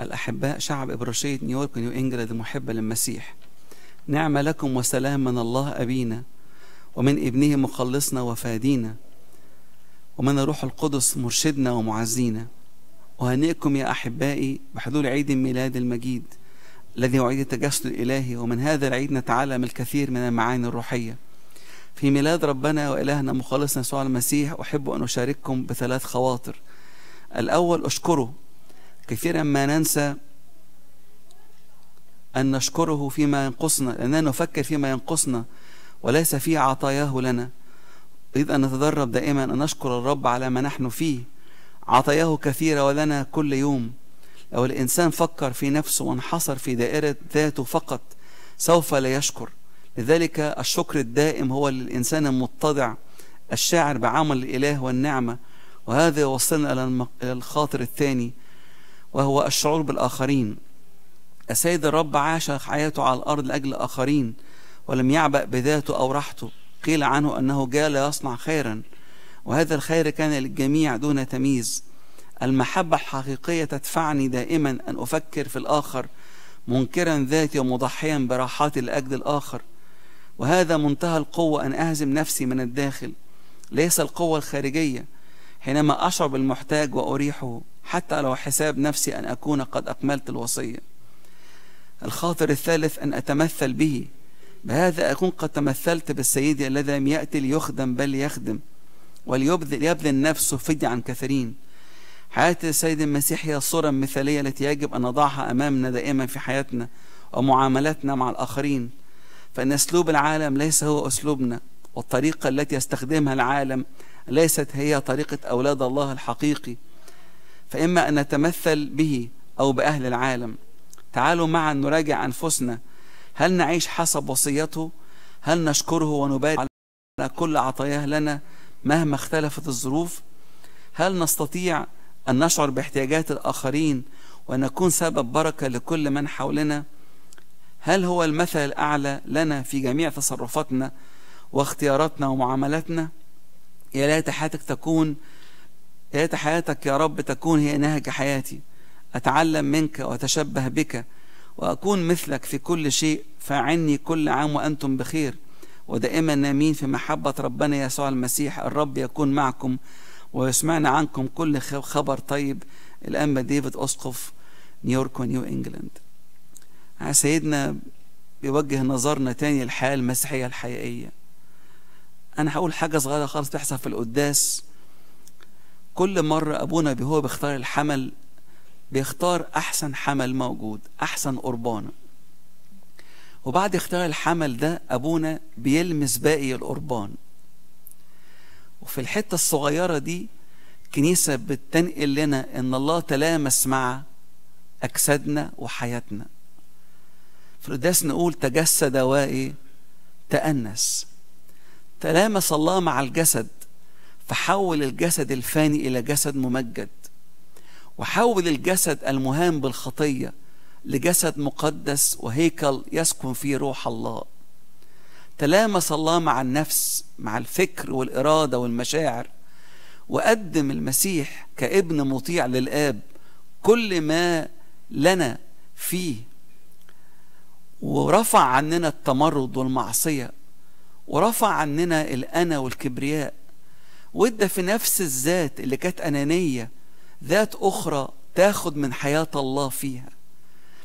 الأحباء شعب ابرشيه نيويورك ونيو إنجلاند المحبة للمسيح. نعمه لكم وسلام من الله أبينا. ومن ابنه مخلصنا وفادينا. ومن الروح القدس مرشدنا ومعزينا. أهنئكم يا أحبائي بحلول عيد الميلاد المجيد الذي هو عيد التجسد الإلهي. ومن هذا العيد نتعلم الكثير من المعاني الروحية. في ميلاد ربنا وإلهنا مخلصنا يسوع المسيح أحب أن أشارككم بثلاث خواطر. الأول أشكره. كثيرا ما ننسى أن نشكره فيما ينقصنا لأننا نفكر فيما ينقصنا. وليس في عطاياه لنا. أريد أن نتدرب دائما أن نشكر الرب على ما نحن فيه. عطاياه كثيرة ولنا كل يوم. لو الإنسان فكر في نفسه وانحصر في دائرة ذاته فقط سوف لا يشكر. لذلك الشكر الدائم هو للإنسان المتضع الشاعر بعمل الإله والنعمة. وهذا يوصلنا إلى الخاطر الثاني وهو الشعور بالآخرين. السيد الرب عاش حياته على الأرض لأجل الآخرين. ولم يعبأ بذاته أو راحته. قيل عنه أنه جاء ليصنع خيرا. وهذا الخير كان للجميع دون تمييز. المحبة الحقيقية تدفعني دائما أن أفكر في الآخر منكرا ذاتي ومضحيا براحاتي لأجل الآخر. وهذا منتهى القوة أن أهزم نفسي من الداخل. ليس القوة الخارجية. حينما أشعر بالمحتاج وأريحه حتى لو حساب نفسي أن أكون قد أكملت الوصية. الخاطر الثالث أن أتمثل به. بهذا أكون قد تمثلت بالسيد الذي لم يأتي ليخدم بل يخدم وليبذل يبذل نفسه فدية عن كثيرين. حياة السيد المسيح هي الصورة المثالية التي يجب أن نضعها أمامنا دائما في حياتنا ومعاملاتنا مع الآخرين. فإن أسلوب العالم ليس هو أسلوبنا والطريقة التي يستخدمها العالم ليست هي طريقة أولاد الله الحقيقي. فإما أن نتمثل به أو بأهل العالم. تعالوا معا نراجع أنفسنا هل نعيش حسب وصيته؟ هل نشكره ونبارك على كل عطاياه لنا مهما اختلفت الظروف؟ هل نستطيع أن نشعر باحتياجات الآخرين ونكون سبب بركة لكل من حولنا؟ هل هو المثل الأعلى لنا في جميع تصرفاتنا واختياراتنا ومعاملاتنا؟ يا ليت حياتك تكون يا ليت حياتك يا رب تكون هي نهج حياتي. أتعلم منك وأتشبه بك وأكون مثلك في كل شيء يعني كل عام وأنتم بخير. ودائما نامين في محبة ربنا يسوع المسيح الرب يكون معكم ويسمعنا عنكم كل خبر طيب. الأنبا ديفيد أسقف نيويورك ونيو إنجلاند. سيدنا بيوجه نظرنا تاني للحياة المسيحية الحقيقية. أنا هقول حاجة صغيرة خالص تحصل في القداس. كل مرة أبونا هو بيختار الحمل بيختار أحسن حمل موجود أحسن قربانة. وبعد اختيار الحمل ده أبونا بيلمس باقي القربان. وفي الحتة الصغيرة دي كنيسة بتنقل لنا إن الله تلامس مع أجسادنا وحياتنا. في القداس نقول تجسد وإيه؟ تأنس. تلامس الله مع الجسد فحول الجسد الفاني إلى جسد ممجد. وحول الجسد المهان بالخطية لجسد مقدس وهيكل يسكن فيه روح الله. تلامس الله مع النفس مع الفكر والإرادة والمشاعر وقدم المسيح كابن مطيع للآب كل ما لنا فيه ورفع عننا التمرد والمعصية ورفع عننا الأنا والكبرياء. وادى في نفس الذات اللي كانت أنانية ذات أخرى تاخد من حياة الله فيها.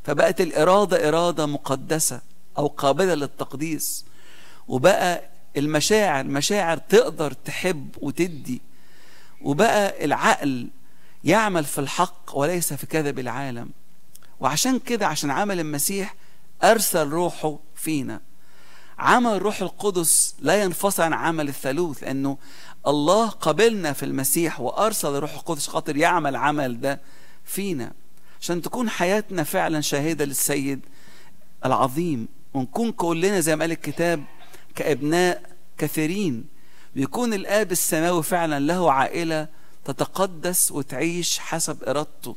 فبقت الإرادة إرادة مقدسة أو قابلة للتقديس. وبقى المشاعر مشاعر تقدر تحب وتدي. وبقى العقل يعمل في الحق وليس في كذب العالم. وعشان كده عشان عمل المسيح أرسل روحه فينا. عمل الروح القدس لا ينفصل عن عمل الثالوث لأنه الله قبلنا في المسيح وأرسل الروح القدس خاطر يعمل عمل ده فينا. عشان تكون حياتنا فعلا شاهدة للسيد العظيم ونكون كلنا زي ما قال الكتاب كأبناء كثيرين بيكون الآب السماوي فعلا له عائلة تتقدس وتعيش حسب إرادته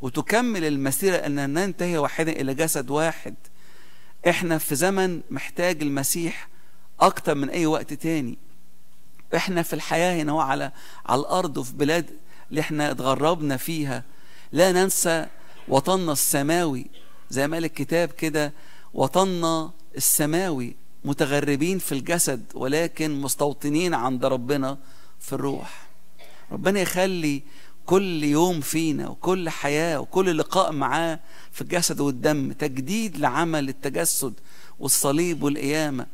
وتكمل المسيرة ان ننتهي واحدا إلى جسد واحد. إحنا في زمن محتاج المسيح أكتر من أي وقت تاني. إحنا في الحياة هنا على على الأرض وفي بلاد اللي إحنا اتغربنا فيها. لا ننسى وطننا السماوي. زي ما قال الكتاب كده وطننا السماوي. متغربين في الجسد ولكن مستوطنين عند ربنا في الروح. ربنا يخلي كل يوم فينا وكل حياة وكل لقاء معاه في الجسد والدم. تجديد لعمل التجسد والصليب والقيامة.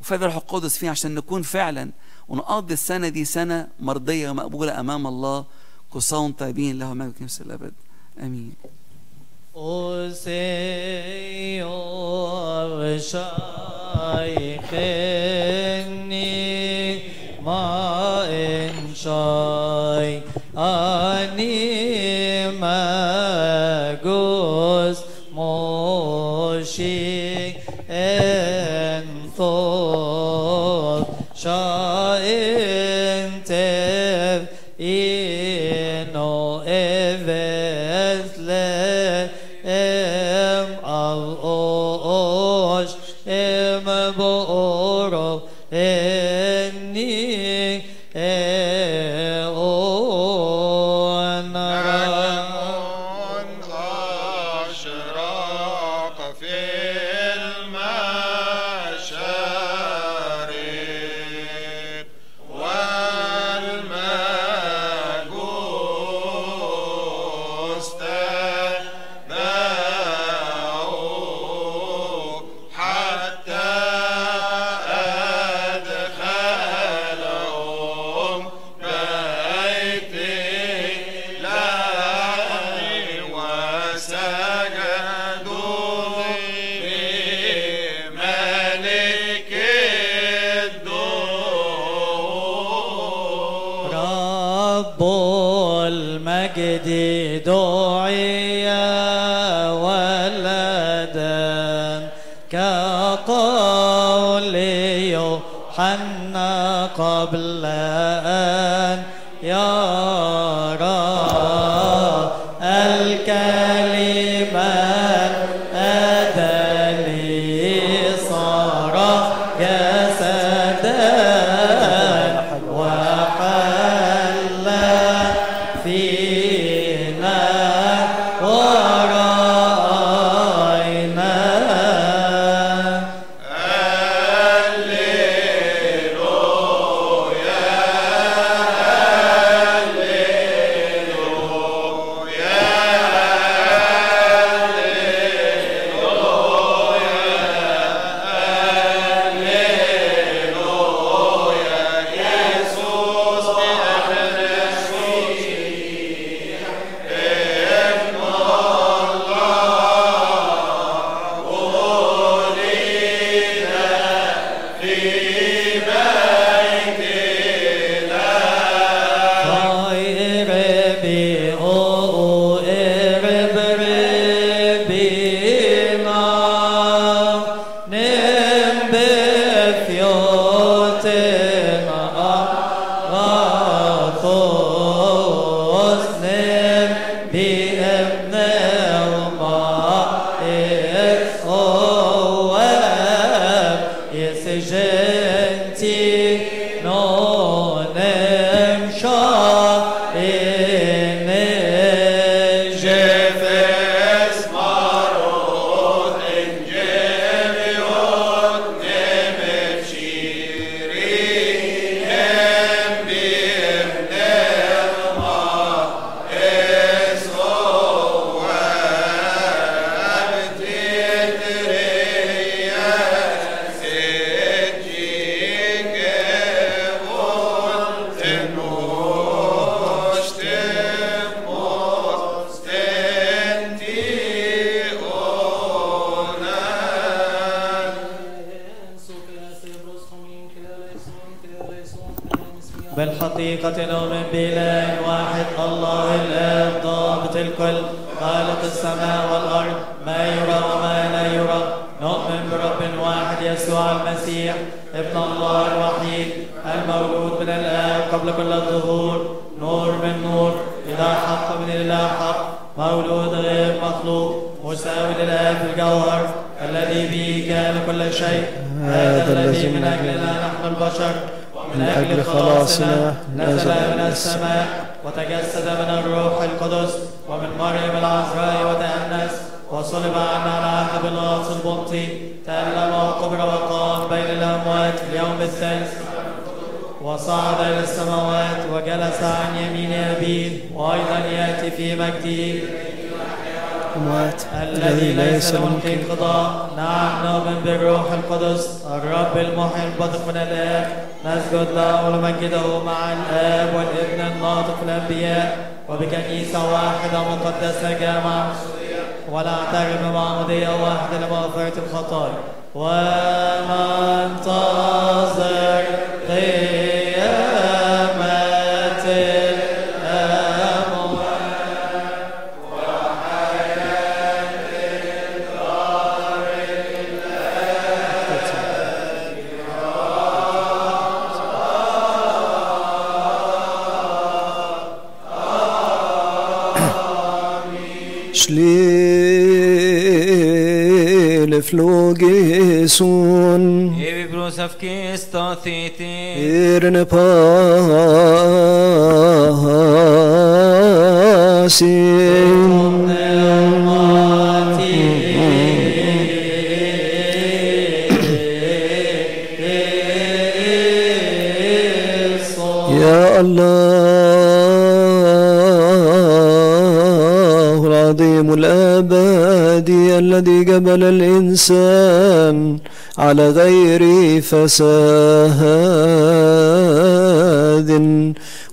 وفعل الروح القدس فيه عشان نكون فعلا ونقضي السنة دي سنة مرضية ومقبولة أمام الله وأنتم طيبين له مجد كنيسة الأبد. آمين. ما إن نؤمن بإله واحد. الله الآب ضابط الكل. خالق السماء والأرض. ما يرى وما لا يرى. نؤمن برب واحد يسوع المسيح. ابن الله الوحيد. المولود من الآب قبل كل الظهور. نور من نور. إله حق من إله حق. مولود غير مخلوق. مساوي للآب في الجوهر. الذي به كان كل شيء. هذا الذي من أجلنا نحن البشر. ومن أجل خلاصنا. نزل من السماء وتجسد من الروح القدس ومن مريم العذراء وتأنس وصلب عنا على بلاطس البنطي تألم وقبر وقام بين الأموات في اليوم الثالث. وصعد إلى السماوات وجلس عن يمين أبيه وأيضا يأتي في مجده. أموات الذي ليس له انقضاء نعم نؤمن بالروح القدس. الرب المحيي الباطق من الآب. نسجد له ونمجده مع الآب والابن الناطق الأنبياء. وبكنيسة واحدة مقدسة جامعة ولا أعترف بمعمودية واحدة لمغفرة الخطايا. وننتظر سون إيرن الله العظيم الأبدي الذي قبل الإنسان على غير فساد.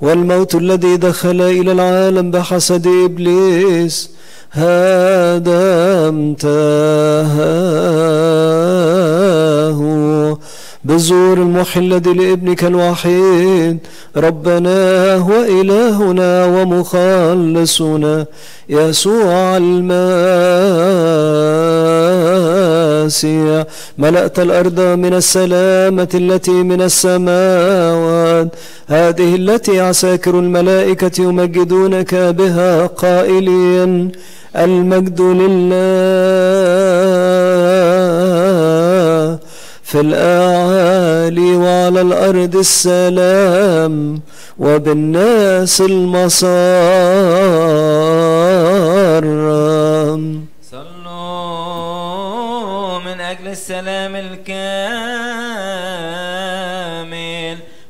والموت الذي دخل إلى العالم بحسد إبليس هدمته بالزور الذي لابنك الوحيد. ربنا وإلهنا ومخلصنا. يسوع المسيح ملأت الأرض من السلامة التي من السماوات. هذه التي عساكر الملائكة يمجدونك بها قائلين. المجد لله. في الأعالي وعلى الأرض السلام وبالناس المسار صلوا من أجل السلام الكامل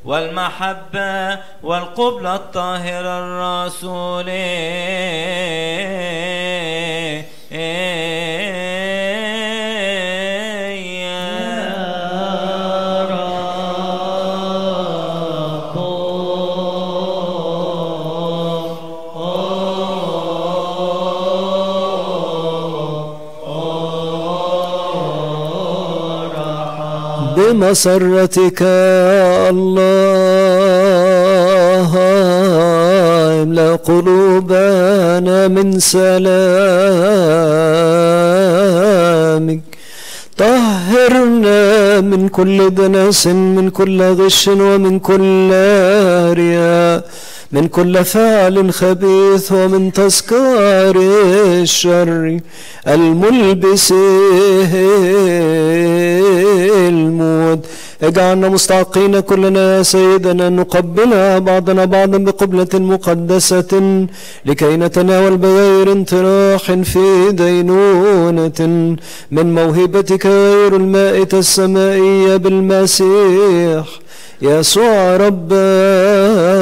والمحبة والقبلة الطاهرة بمسرتك الله إملأ قلوبنا من سلامك. طهرنا من كل دنس من كل غش ومن كل رياء من كل فعل خبيث ومن تذكار الشر. الملبس الموت اجعلنا مستحقين كلنا يا سيدنا نقبل بعضنا بعضا بقبلة مقدسة لكي نتناول بغير انطراح في دينونة. من موهبتك غير المائتة السمائية بالمسيح. يسوع ربنا.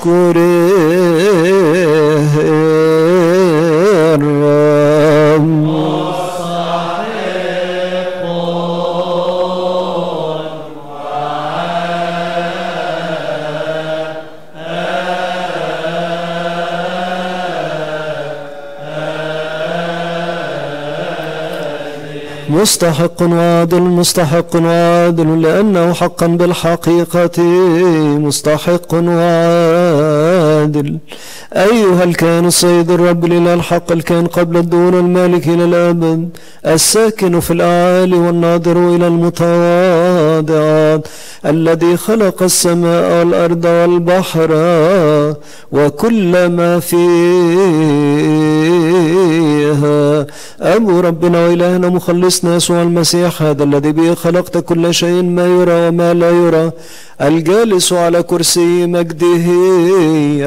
فلنشكر مستحق وعادل مستحق وعادل لأنه حقا بالحقيقة مستحق وعادل. أيها الكائن السيد الرب الإله الحق الكائن قبل الدور المالك إلى الأبد الساكن في الأعالي والناظر إلى المتواضعات الذي خلق السماء والأرض والبحر وكل ما فيها أبو ربنا وإلهنا مخلصنا يسوع المسيح هذا الذي به خلقت كل شيء ما يرى وما لا يرى. الجالس على كرسي مجده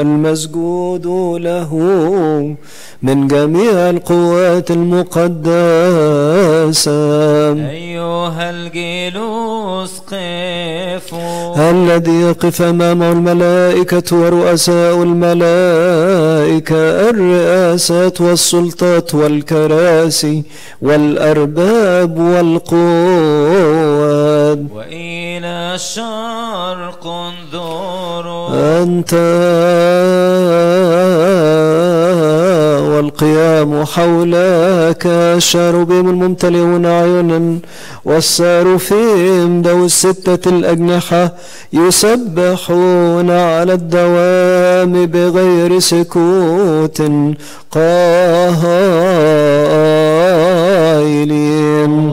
المسجود له من جميع القوات المقدسة. أيها الجلوس قفوا الذي يقف أمامه الملائكة ورؤساء الملائكة الرئاسات والسلطات والكراسي والأرباب والقوات. وإلى الشرق انظروا أنت والقيام حولك الشاربين الممتلئون عيونا والسارفين ذو الستة الأجنحة يسبحون على الدوام بغير سكوت قائلين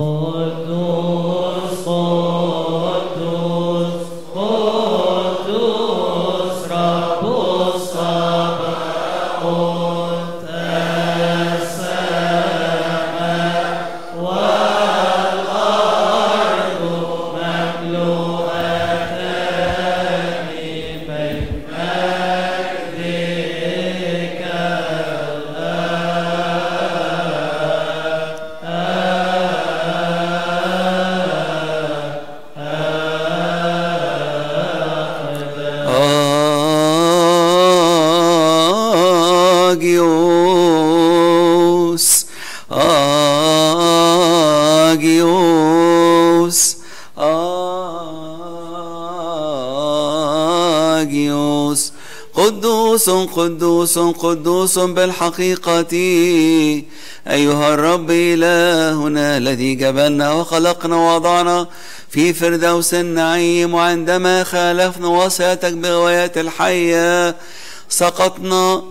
قدوس قدوس بالحقيقة. أيها الرب إلهنا الذي جبلنا وخلقنا ووضعنا في فردوس النعيم وعندما خالفنا وصيتك بغوايات الحية سقطنا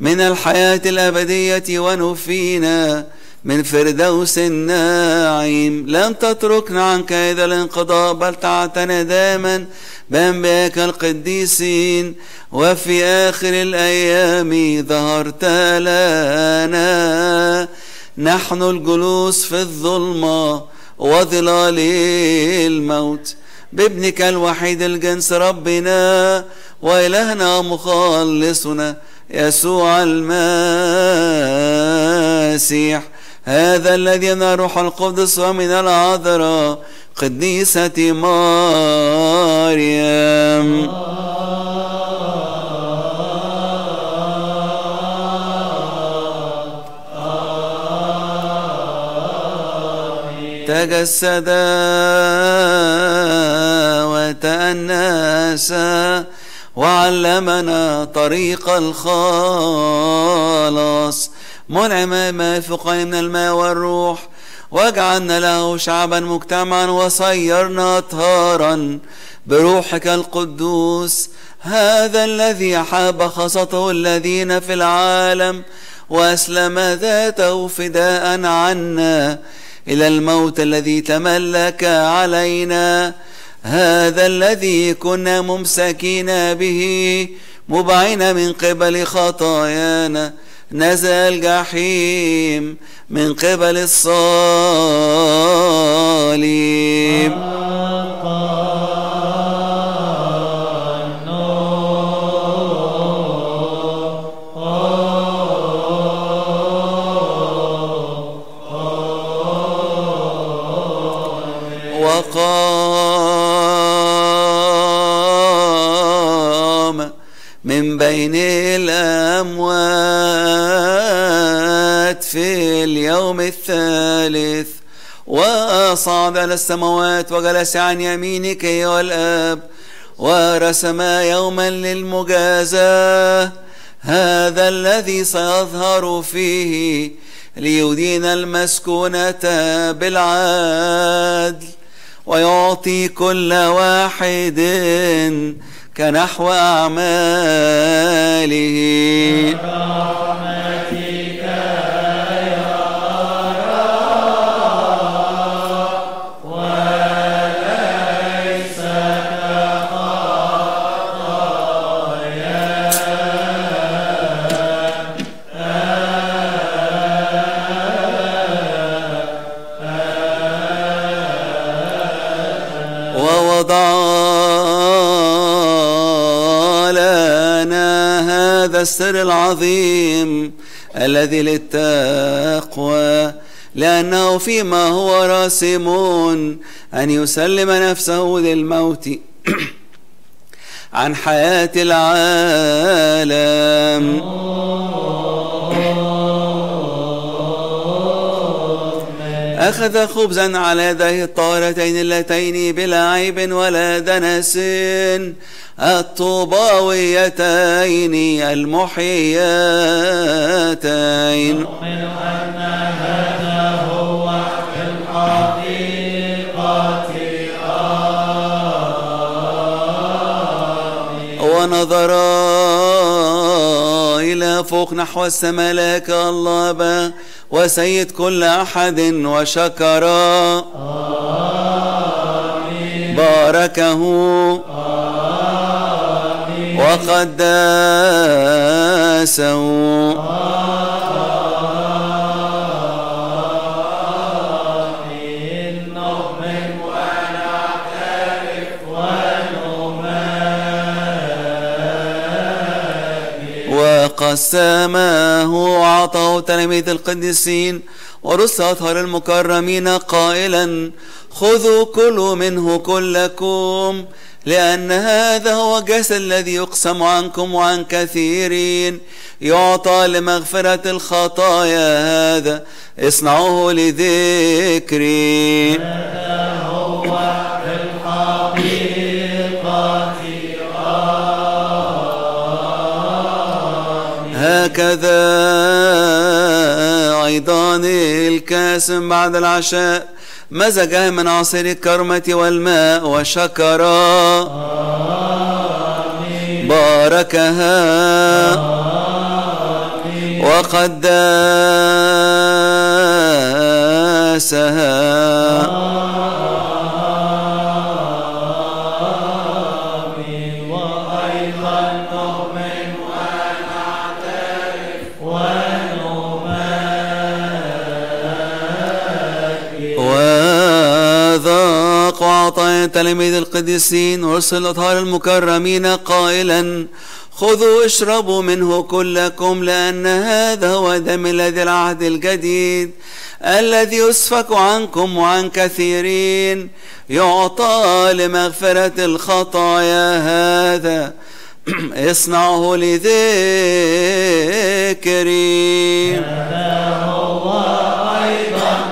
من الحياة الأبدية ونفينا من فردوس الناعم لم تتركنا عنك إذا الانقضاء بل تعتنى دائما بأنبيائك القديسين. وفي آخر الأيام ظهرت لنا. نحن الجلوس في الظلمة وظلال الموت. بابنك الوحيد الجنس ربنا وإلهنا مخلصنا يسوع المسيح. هذا الذي من روح القدس ومن العذراء قديسة مريم. تجسد وتأنس وعلمنا طريق الخلاص. منعم ما فوقنا من الماء والروح واجعلنا له شعبا مجتمعا وصيرنا أطهارا بروحك القدوس. هذا الذي أحب خاصته الذين في العالم وأسلم ذاته فداء عنا. إلى الموت الذي تملك علينا. هذا الذي كنا ممسكين به مبعين من قبل خطايانا. نزل الجحيم من قبل الصليب وقام من بين الأموات في اليوم الثالث. وصعد إلى السماوات وجلس عن يمينك أيها الآب ورسم يوما للمجازاة. هذا الذي سيظهر فيه ليدين المسكونة بالعدل. ويعطي كل واحد كنحو أعماله. هذا السر العظيم الذي للتقوى لأنه فيما هو راسم أن يسلم نفسه للموت <clears throat> عن حياة العالم. أخذ خبزا على يديه الطاهرتين اللتين بلا عيب ولا دنس. الطوباويتين المحييتين ونظر إلى فوق نحو السماء لك الله وسيد كل أحد وشكر. باركه. وقدسه. وقسمه وعطاه تلاميذ القديسين ورسل أطهر المكرمين قائلا خذوا كلوا منه كلكم لأن هذا هو الجسد الذي يقسم عنكم وعن كثيرين. يعطى لمغفرة الخطايا هذا اصنعوه لذكري. هكذا أيضا الكاس بعد العشاء. مزجها من عصير الكرمة والماء وشكرا باركها. وقدسها تلاميذ القديسين ورسل الأطهار المكرمين قائلا خذوا اشربوا منه كلكم لأن هذا هو دم الذي العهد الجديد الذي يسفك عنكم وعن كثيرين. يعطى لمغفرة الخطايا هذا. <clears throat> اصنعه لذكري. هو أيضا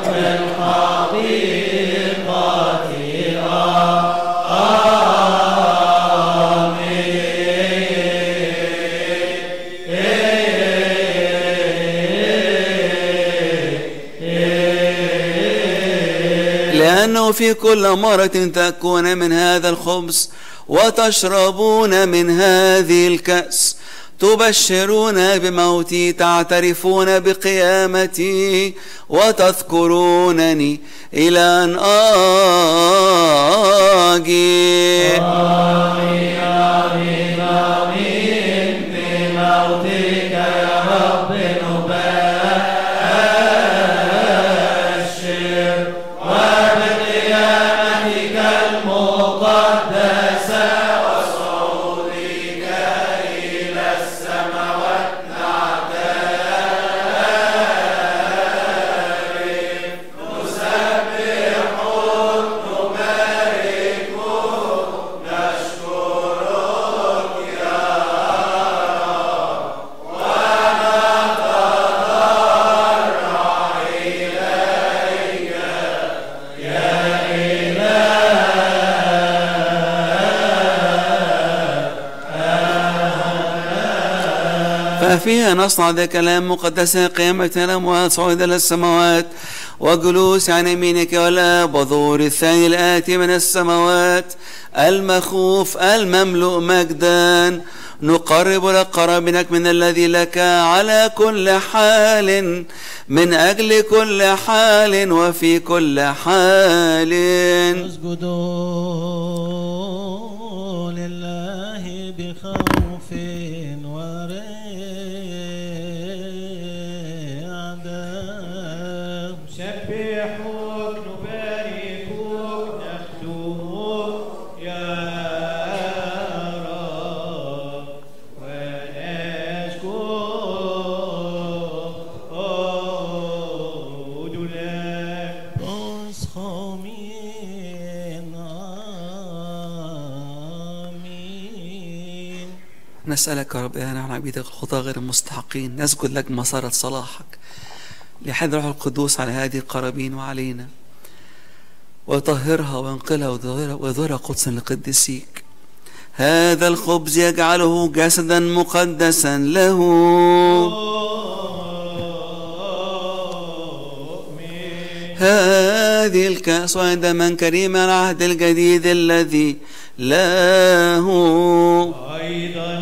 في كل مرة تأكلون من هذا الخبز وتشربون من هذه الكأس. تبشرون بموتي تعترفون بقيامتي وتذكرونني إلى أن آجي. آمين آمين آمين. ففيها نصنع ذا كلام مقدس قيامة الأموات إلى السماوات. وجلوس عن يمينك والآب وظهور الثاني الآتي من السماوات. المخوف المملوء مجدا. نقرب لك قرابنك من الذي لك على كل حال. من أجل كل حال وفي كل حال. اسجدوا. نسألك يا رب يا نحن عبيدك الخطاة غير المستحقين نسجد لك مسارة صلاحك. لحد روح القدوس على هذه القرابين وعلينا. ويطهرها وينقلها ويظهرها قدسا لقدسيك. هذا الخبز يجعله جسدا مقدسا له. هذه الكأس عند من كريم العهد الجديد الذي له. أيضا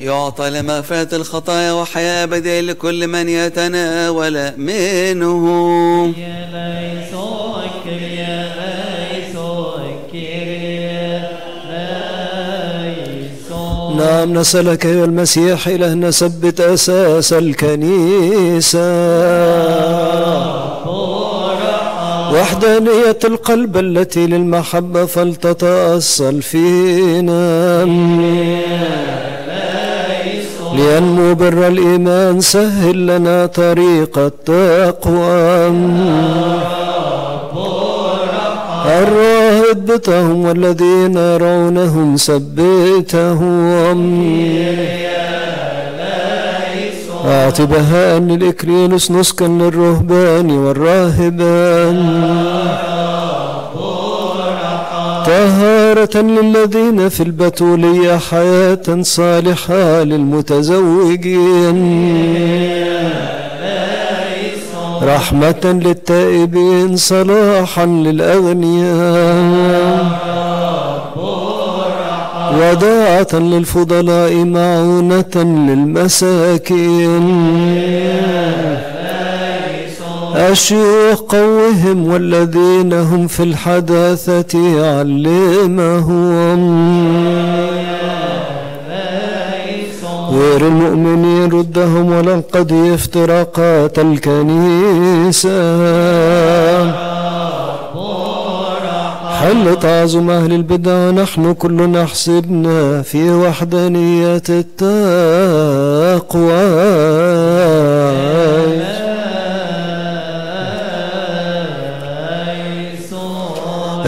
يعطى لمغفرة الخطايا وحياة أبدية لكل من يتناول منه. يا نعم نسألك أيها المسيح إلهنا ثبت أساس الكنيسة. وحدانية القلب التي للمحبة فلتتأصل فينا. لينمو بر الإيمان سهل لنا طريق التقوى. الراهب بتهم والذين يرونهم ثبتهم أعط بهاء للإكرينوس نسكا للرهبان والراهبان. طهارة للذين في البتولية حياة صالحة للمتزوجين. رحمة للتائبين صلاحا للأغنياء. وداعة للفضلاء معونة للمساكين. الشيوخ قوهم والذين هم في الحداثة علمهم. غير المؤمنين ردهم ولن قد افتراقات الكنيسة حل تعظم أهل البدع ونحن كلنا حسبنا في وحدانية التقوى.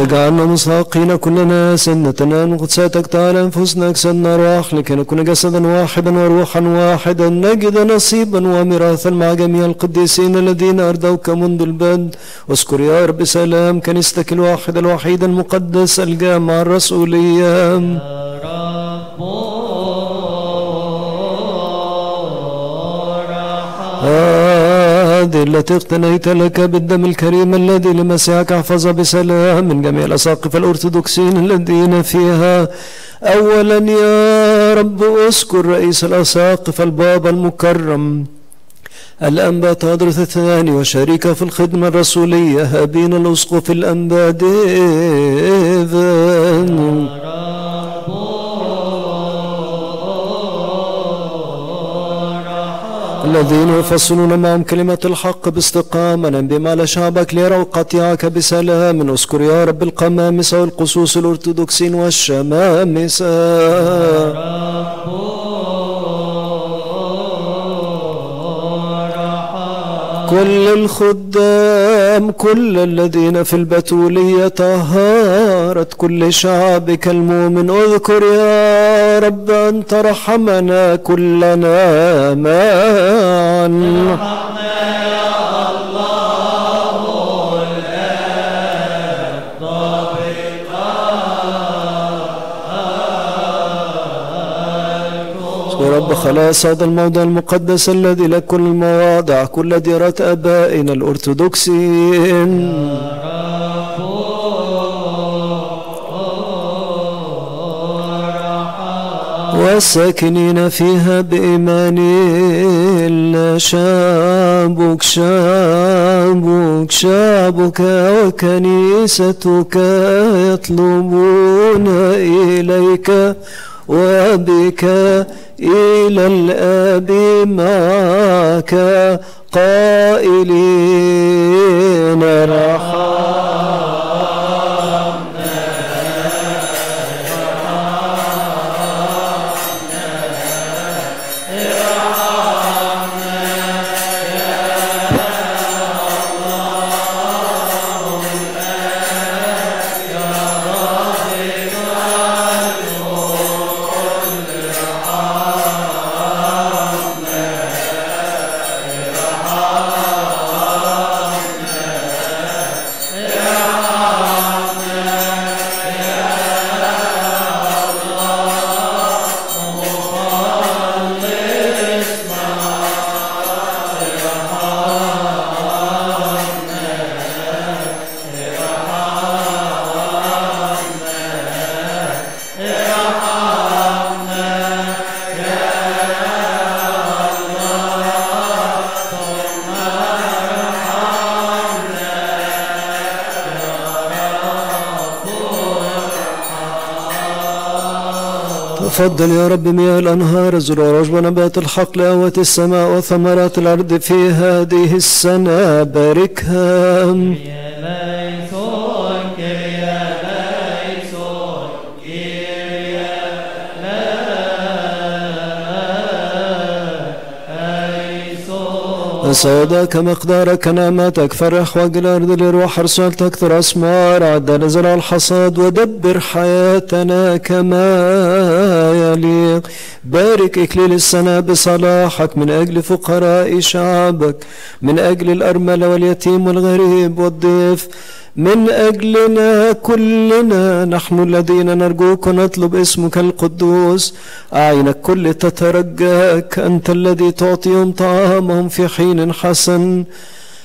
اجعلنا مساقين كلنا سنة قدساتك تعالى أنفسنا أجسادنا أرواح لكي نكون جسدا واحدا وروحا واحدا نجد نصيبا وميراثا مع جميع القديسين الذين أرضوك منذ البدء واذكر يا رب سلام كنيستك الواحدة الوحيدة المقدسة الجامعة الرسولية هذه التي اقتنيت لك بالدم الكريم الذي لمسيحك احفظها بسلام من جميع الأساقفة الأرثوذكسيين الذين فيها. أولا يا رب أذكر رئيس الأساقفة البابا المكرم. الأنبا تدرس الثاني وشريكه في الخدمة الرسولية. هابين الأسقف الأنبا ديفن الذين يفصلون معهم كلمة الحق باستقامة. بما على شعبك ليروا قطيعك بسلام. اذكر يا رب القمامسة والقصوص الأرثوذكسين والشمامسة. كل الخدام كل الذين في البتولية طهارة كل شعبك المؤمن. اذكر يا رب أن ترحمنا كلنا معا خلاص هذا الموضع المقدس الذي لك كل المواضع كل ديرة أبائنا الأرثوذكسيين والساكنين فيها بإيمان شعبك شعبك شعبك وكنيستك يطلبون إليك وبك إلى الآب معك قائلين. تفضل يا رب مياه الأنهار زرار ونبات الحقل أوت السماء وثمرات الأرض في هذه السنة باركها. صيدك مقدارك نعمتك فرح وجه الأرض لروح أرسل تكثر أسمار عد نزرع الحصاد ودبر حياتنا كما يليق. بارك إكليل السنة بصلاحك من أجل فقراء شعبك من أجل الأرملة واليتيم والغريب والضيف. من أجلنا كلنا نحن الذين نرجوك ونطلب اسمك القدوس. أعينك كل تترجاك؟ أنت الذي تعطيهم طعامهم في حين حسن.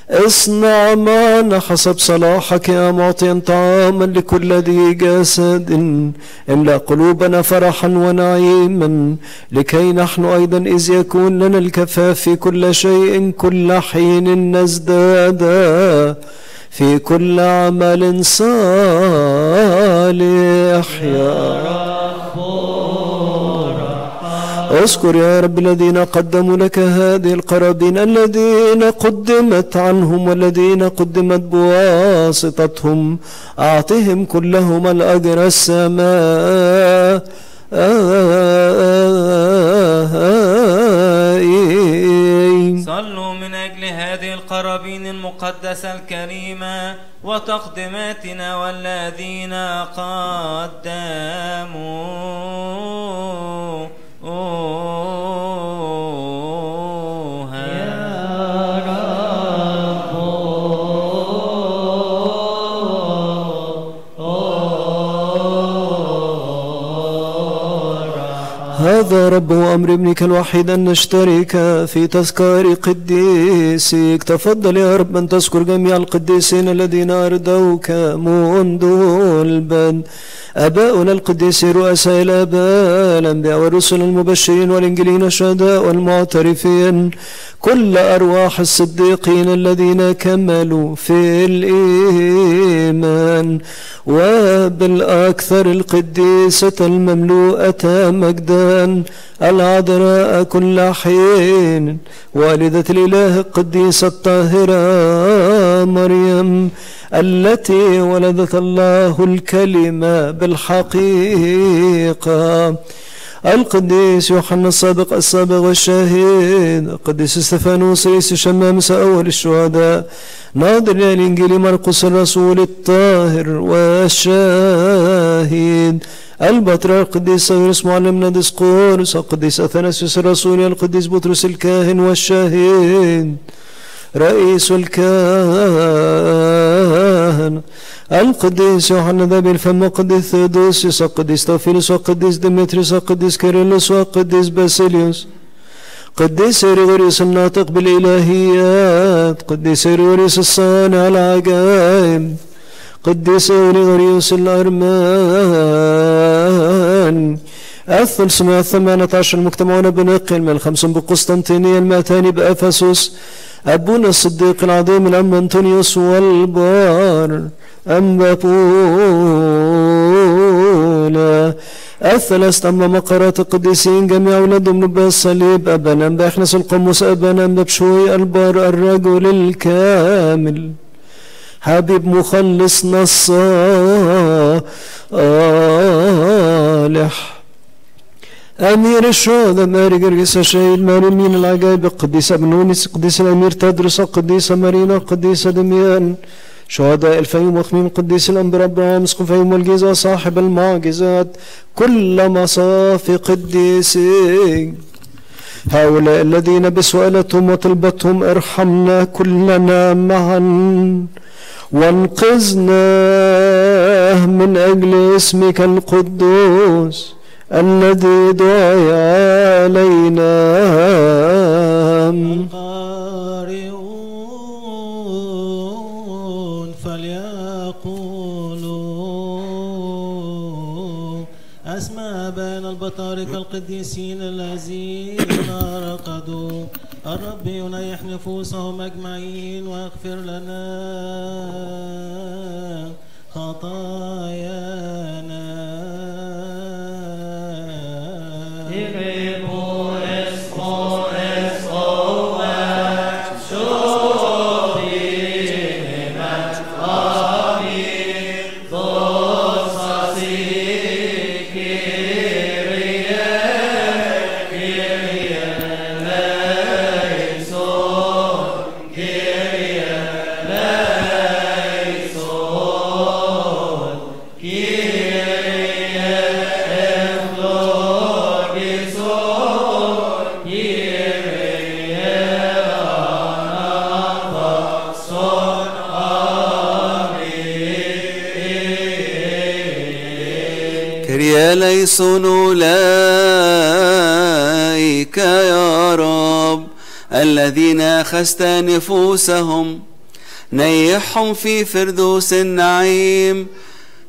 اصنع معنا حسب صلاحك يا معطيا طعاما لكل ذي جسد. املأ قلوبنا فرحا ونعيما لكي نحن أيضا إذ يكون لنا الكفاف في كل شيء كل حين نزداد في كل عمل صالح يا اذكر يا رب الذين قدموا لك هذه القرابين الذين قدمت عنهم والذين قدمت بواسطتهم. أعطهم كلهم الأجر السماء. صلوا هذه القرابين المقدسة الكريمة وتقدماتنا والذين قدموا. هذا رب أمر ابنك الوحيد أن نشترك في تذكار قديسك. تفضل يا رب أن تذكر جميع القديسين الذين أردوك منذ البدء. أباؤنا القديسين رؤساء الآباء الأنبياء والرسل المبشرين والإنجيلين الشهداء والمعترفين. كل أرواح الصديقين الذين كملوا في الإيمان. وبالأكثر القديسة المملوءة مجدا. العذراء كل حين والدة الإله القديسة الطاهرة مريم التي ولدت الله الكلمة بالحقيقة. القديس يوحنا السابق السابق والشاهد القديس استفانوس رئيس شمامس أول الشهداء ناظر الإنجيل مرقس الرسول الطاهر والشاهد. البطريرك القديس ساويرس معلمنا ديسقورس القديس أثناسيوس الرسول القديس بطرس الكاهن والشاهد رئيس الكهنة القديس يوحنا ذا الفم القديس ثيودوسيوس القديس توفيلوس والقديس ديمتريوس القديس كيرلس والقديس باسيليوس قديس غريس الناطق بالإلهيات قديس غريس الصانع العجائب قديس غريوس الأرمان. الثلثمائة الثمانية عشر المجتمعون بنقل من الخمسون بقسطنطينية المئتان بأفسس أبونا الصديق العظيم الأم أنطونيوس والبار. أم بابولا الثلاث أما مقرات القديسين جميع أولادهم نبى الصليب أبانا بأخنس القمص أبانا ببشوي البار الرجل الكامل. حبيب مخلصنا الصالح أمير الشهداء ماري قرقس شهيد ماري مين العجائب القديسة بنونس القديس الأمير تدرس القديسة مارينا القديسة دميان شهداء الفيوم وخميم القديس الأنبياء أبراهام اسقف فيوم والجيزة صاحب المعجزات كل مصاف قديسين هؤلاء الذين بسؤالتهم وطلبتهم ارحمنا كلنا معا وانقذنا من أجل اسمك القدوس الذي دعي علينا. بين البطاركة القديسين الذين رقدوا الرب ينيح نفوسهم أجمعين ويغفر لنا خطايانا ليسون أولئك يا رب الذين أخذت نفوسهم نيحهم في فردوس النعيم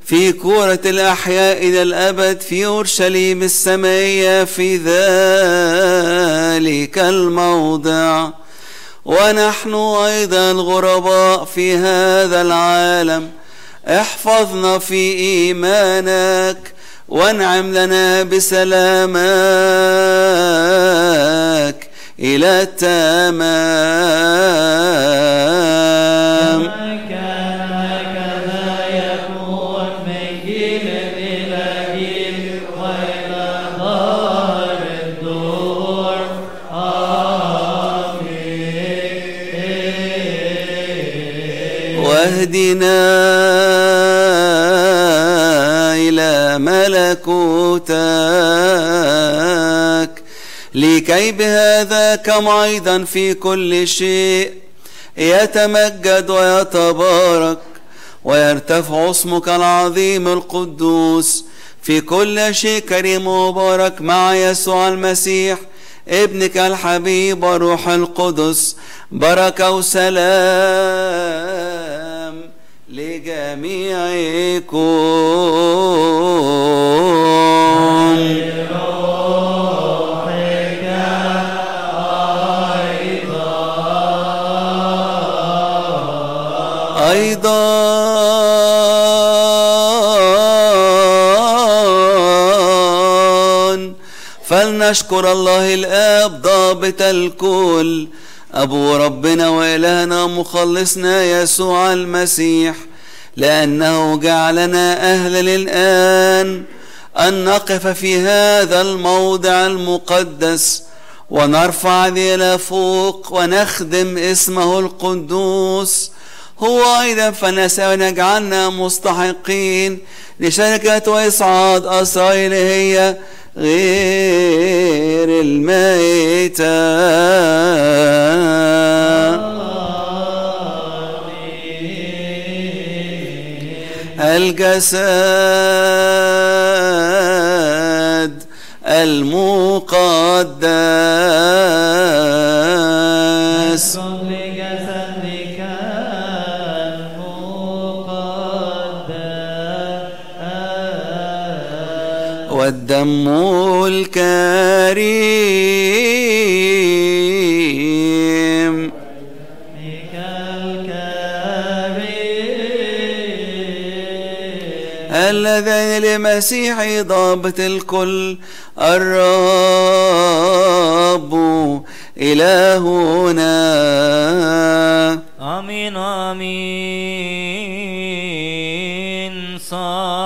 في كورة الأحياء إلى الأبد في أورشليم السمائية في ذلك الموضع ونحن أيضا غرباء في هذا العالم احفظنا في إيمانك وانعم لنا بسلامك إلى التمام. واهدنا ملكوتك. لكي بهذا كما أيضا في كل شيء يتمجد ويتبارك ويرتفع اسمك العظيم القدوس. في كل شيء كريم ومبارك مع يسوع المسيح ابنك الحبيب وروح القدس. بركة وسلام. لجميعكم. أيضا فلنشكر الله الآب ضابط الكل أبو ربنا وإلهنا مخلصنا يسوع المسيح لأنه جعلنا أهلا الآن أن نقف في هذا الموضع المقدس ونرفع إلى فوق ونخدم اسمه القدوس. هو أيضا فنسى ونجعلنا مستحقين لشركة وإسعاد أسرى إلهية غير الميتة. الجسد المقدس. والدم الكريم. اللذين لمسيح ضابط الكل الرب إلهنا. آمين آمين. صلوا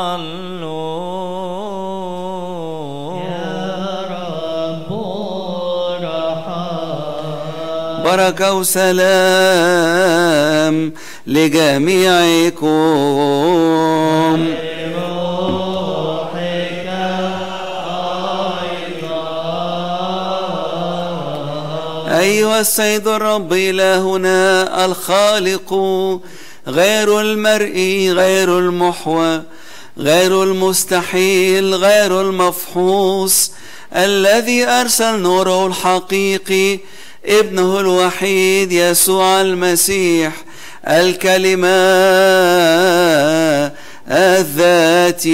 بركة وسلام لجميعكم. أيها السيد الرب إلهنا الخالق غير المرئي غير المحوى غير المستحيل غير المفحوص الذي أرسل نوره الحقيقي ابنه الوحيد يسوع المسيح الكلمة الذاتي.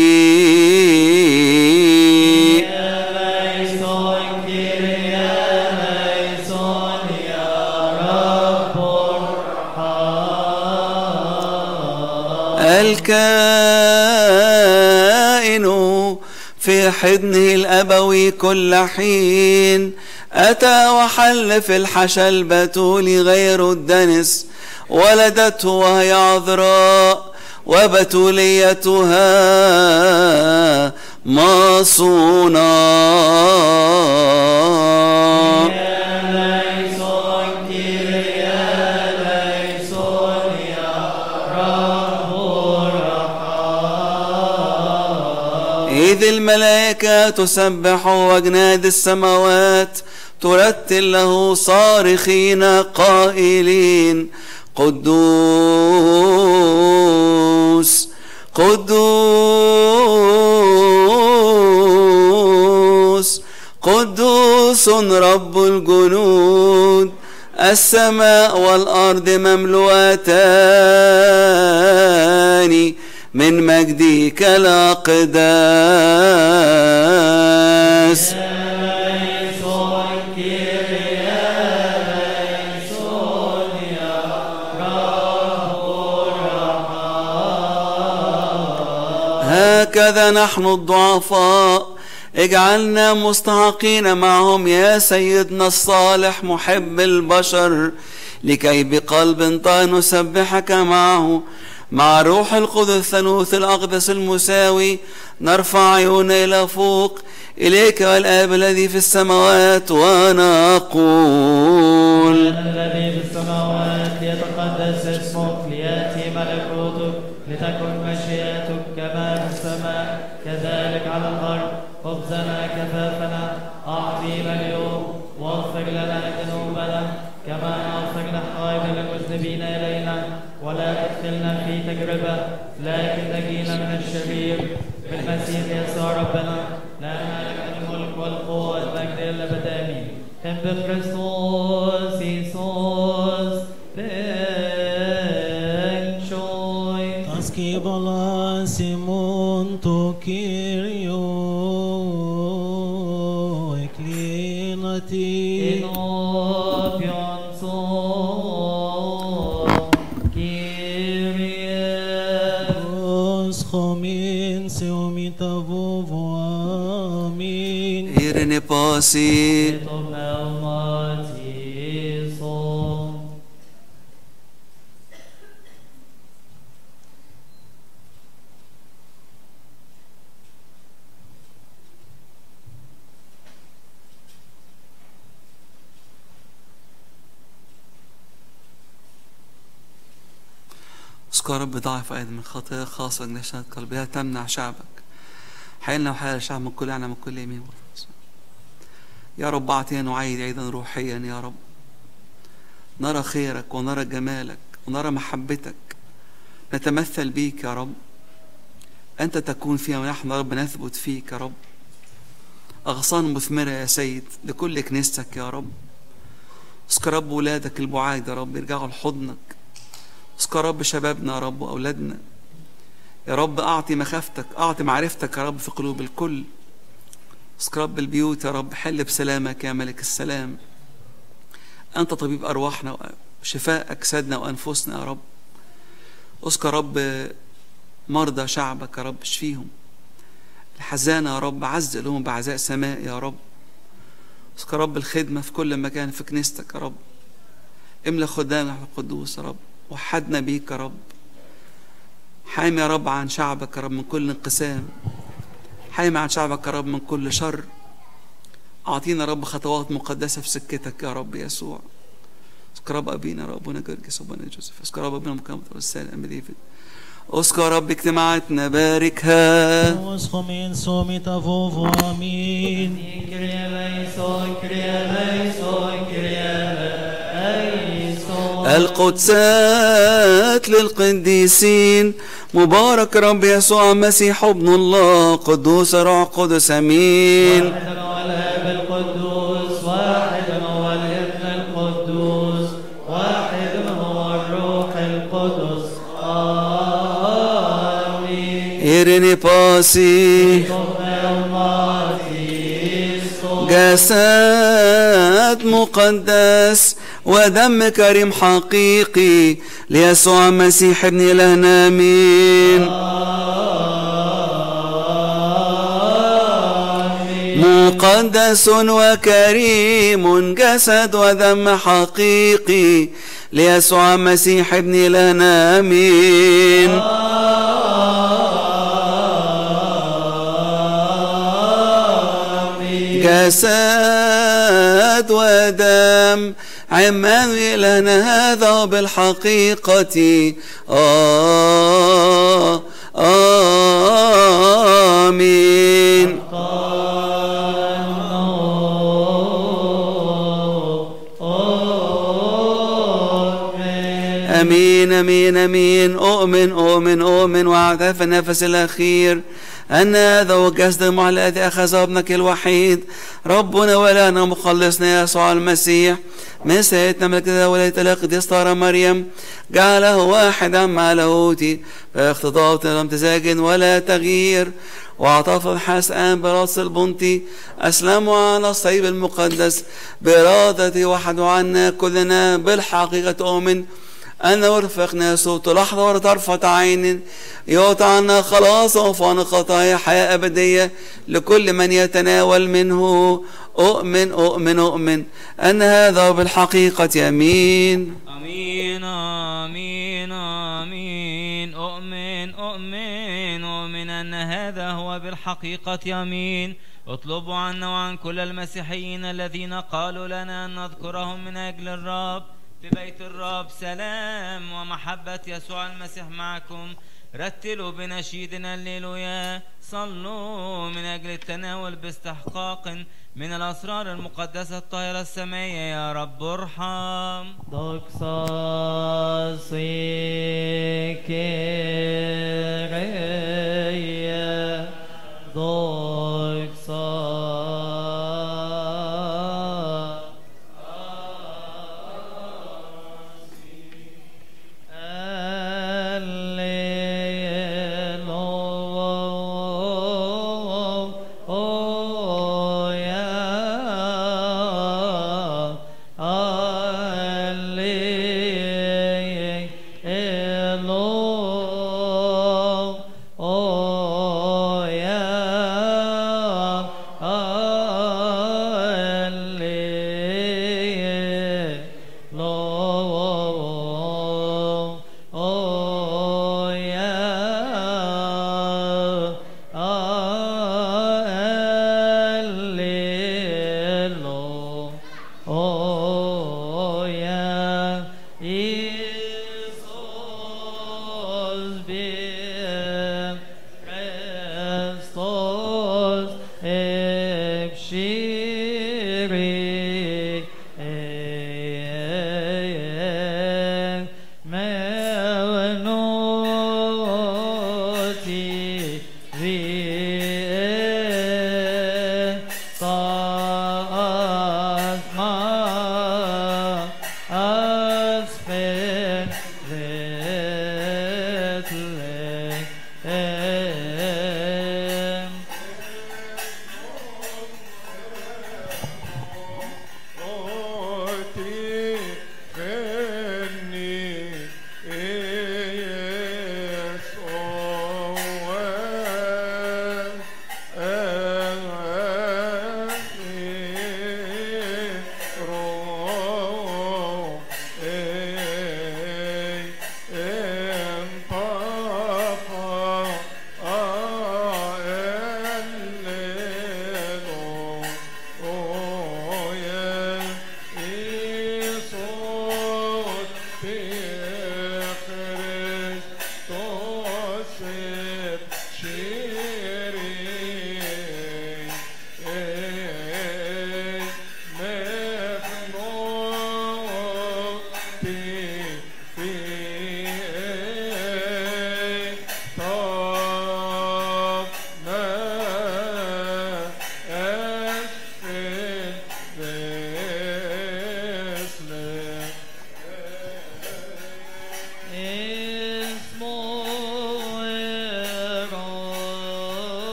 الكائن في حضنه الأبوي كل حين. أتى وحل في الحشا البتول غير الدنس ولدته وهي عذراء وبتوليتها مصونة إذ الملائكة تسبح وأجناد السماوات ترتل له صارخين قائلين قدوس قدوس قدوس رب الجنود السماء والأرض مملوءتان من مجدك لا قداس yeah. هكذا نحن الضعفاء. اجعلنا مستحقين معهم يا سيدنا الصالح محب البشر. لكي بقلب طاهر نسبحك معه. مع روح القدس الثالوث الأقدس المساوي نرفع عيوننا إلى فوق. إليك والآب الذي في السماوات ونقول. الذي في السماوات ليتقدس اسمك pneumatiso. اذكر رب ضعف أيضا من خطايا خاصة نشأت قلبها تمنع شعبك حيلنا وحيل الشعب من كل أعلى من كل يمين يا رب أعطينا نعيد عيدا روحيا يا رب. نرى خيرك ونرى جمالك ونرى محبتك. نتمثل بيك يا رب. أنت تكون فيها ونحن يا رب نثبت فيك يا رب. أغصان مثمرة يا سيد لكل كنيستك يا رب. اذكر رب ولادك البعاد يا رب يرجعوا لحضنك. اذكر رب شبابنا يا رب وأولادنا. يا رب أعطي مخافتك أعطي معرفتك يا رب في قلوب الكل. اذكر رب البيوت يا رب حل بسلامك يا ملك السلام. أنت طبيب أرواحنا وشفاء أجسادنا وأنفسنا يا رب. أذكر رب مرضى شعبك يا رب اشفيهم الحزانة يا رب عز لهم بعزاء سماء يا رب. أذكر رب الخدمة في كل مكان في كنيستك يا رب. املى خدامك القدوس يا رب وحدنا بيك يا رب. حامي يا رب عن شعبك يا رب من كل انقسام. حامي عن شعبك يا رب من كل شر. أعطينا يا رب خطوات مقدسة في سكتك يا رب يسوع. اذكر رب أبينا يا رب أبونا جرجس أبونا جوزيف. اذكر رب أبينا مكامل والسلام أم ديفيد. اذكر رب اجتماعاتنا باركها. Chomin seumita vovo amin. Kyrie eleison, Kyrie eleison, Kyrie eleison. القدسات للقديسين. مبارك رب يسوع المسيح ابن الله قدوس روح قدس آمين. واحد هو جسد مقدس ودم كريم حقيقي ليسوع المسيح ابن إلهنا آمين. مقدس وكريم جسد ودم حقيقي ليسوع المسيح ابن إلهنا آمين. جسد ودم. عمانويل لنا هذا بالحقيقة. آه آمين. أمين أمين أمين. أؤمن أؤمن أؤمن. واعترف النفس الأخير. أن هذا هو الجسد الذي اخذه ابنك الوحيد. ربنا ولنا مخلصنا يسوع المسيح. من سيدنا ملك ولاية القديس طار مريم. جعله واحدا مع لاهوتي باختلاط لا امتزاج ولا تغيير وعطف الحاس آن براس البنطي أسلموا على الصليب المقدس. بإرادة وحد عنا كلنا. بالحقيقة أؤمن. أن ورفقنا صوت لحظة وطرفة عين. يعطى عنا خلاص وفان خطايا حياة أبدية لكل من يتناول منه. أؤمن أؤمن أؤمن أن هذا بالحقيقة يمين آمين آمين آمين. أؤمن أؤمن أؤمن أن هذا هو بالحقيقة يمين اطلبوا عنا وعن كل المسيحيين الذين قالوا لنا أن نذكرهم من أجل الرب. في بيت الرب سلام ومحبة يسوع المسيح معكم. رتلوا بنشيدنا الليلويا. صلوا من أجل التناول باستحقاق من الأسرار المقدسة الطاهرة السمائية يا رب ارحم. Doxa si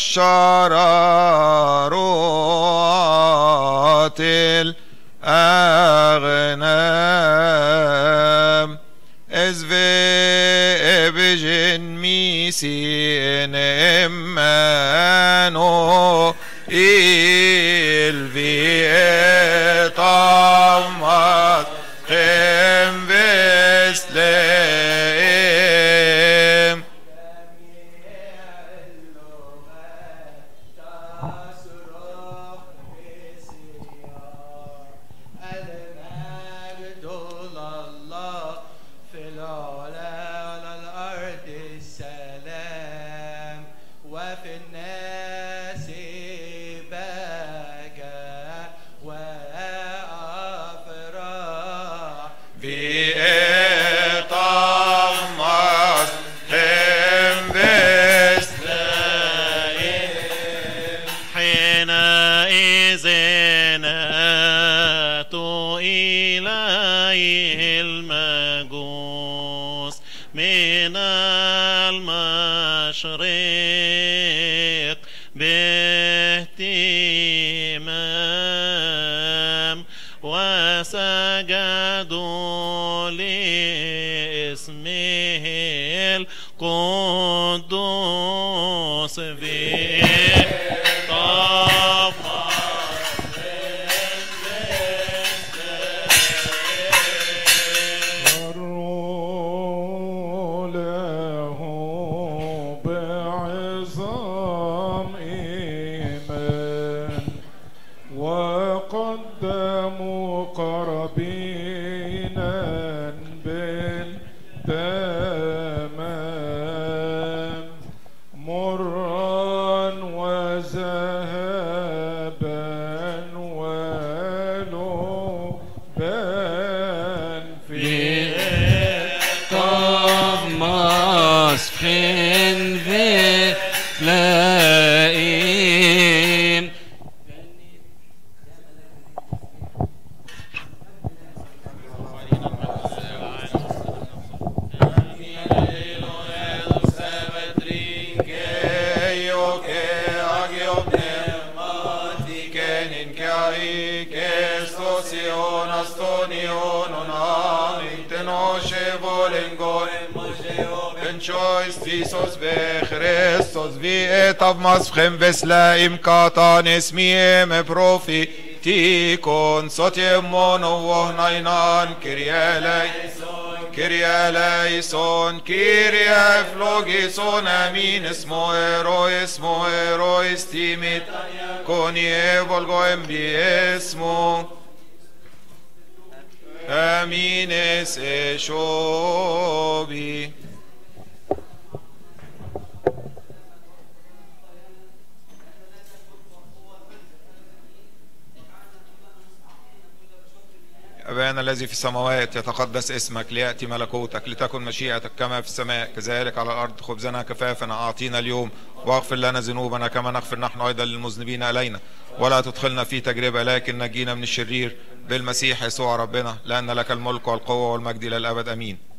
وبشر masfchem veslaim katanis miem e profitikon sotie mono vohnainan kirielei Kyrie eleison, Kyrie flogison, amin, esmo ero, esmo ero, estimit, konie volgo embiesmo. Amin es eshobi. أبانا الذي في السماوات يتقدس اسمك ليأتي ملكوتك لتكن مشيئتك كما في السماء. كذلك على الأرض خبزنا كفافنا أعطينا اليوم واغفر لنا ذنوبنا كما نغفر نحن أيضا للمذنبين إلينا ولا تدخلنا في تجربة لكن نجينا من الشرير بالمسيح يسوع ربنا لأن لك الملك والقوة والمجد إلى الأبد. أمين.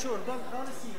ثلاث شهور ضل خالص يجي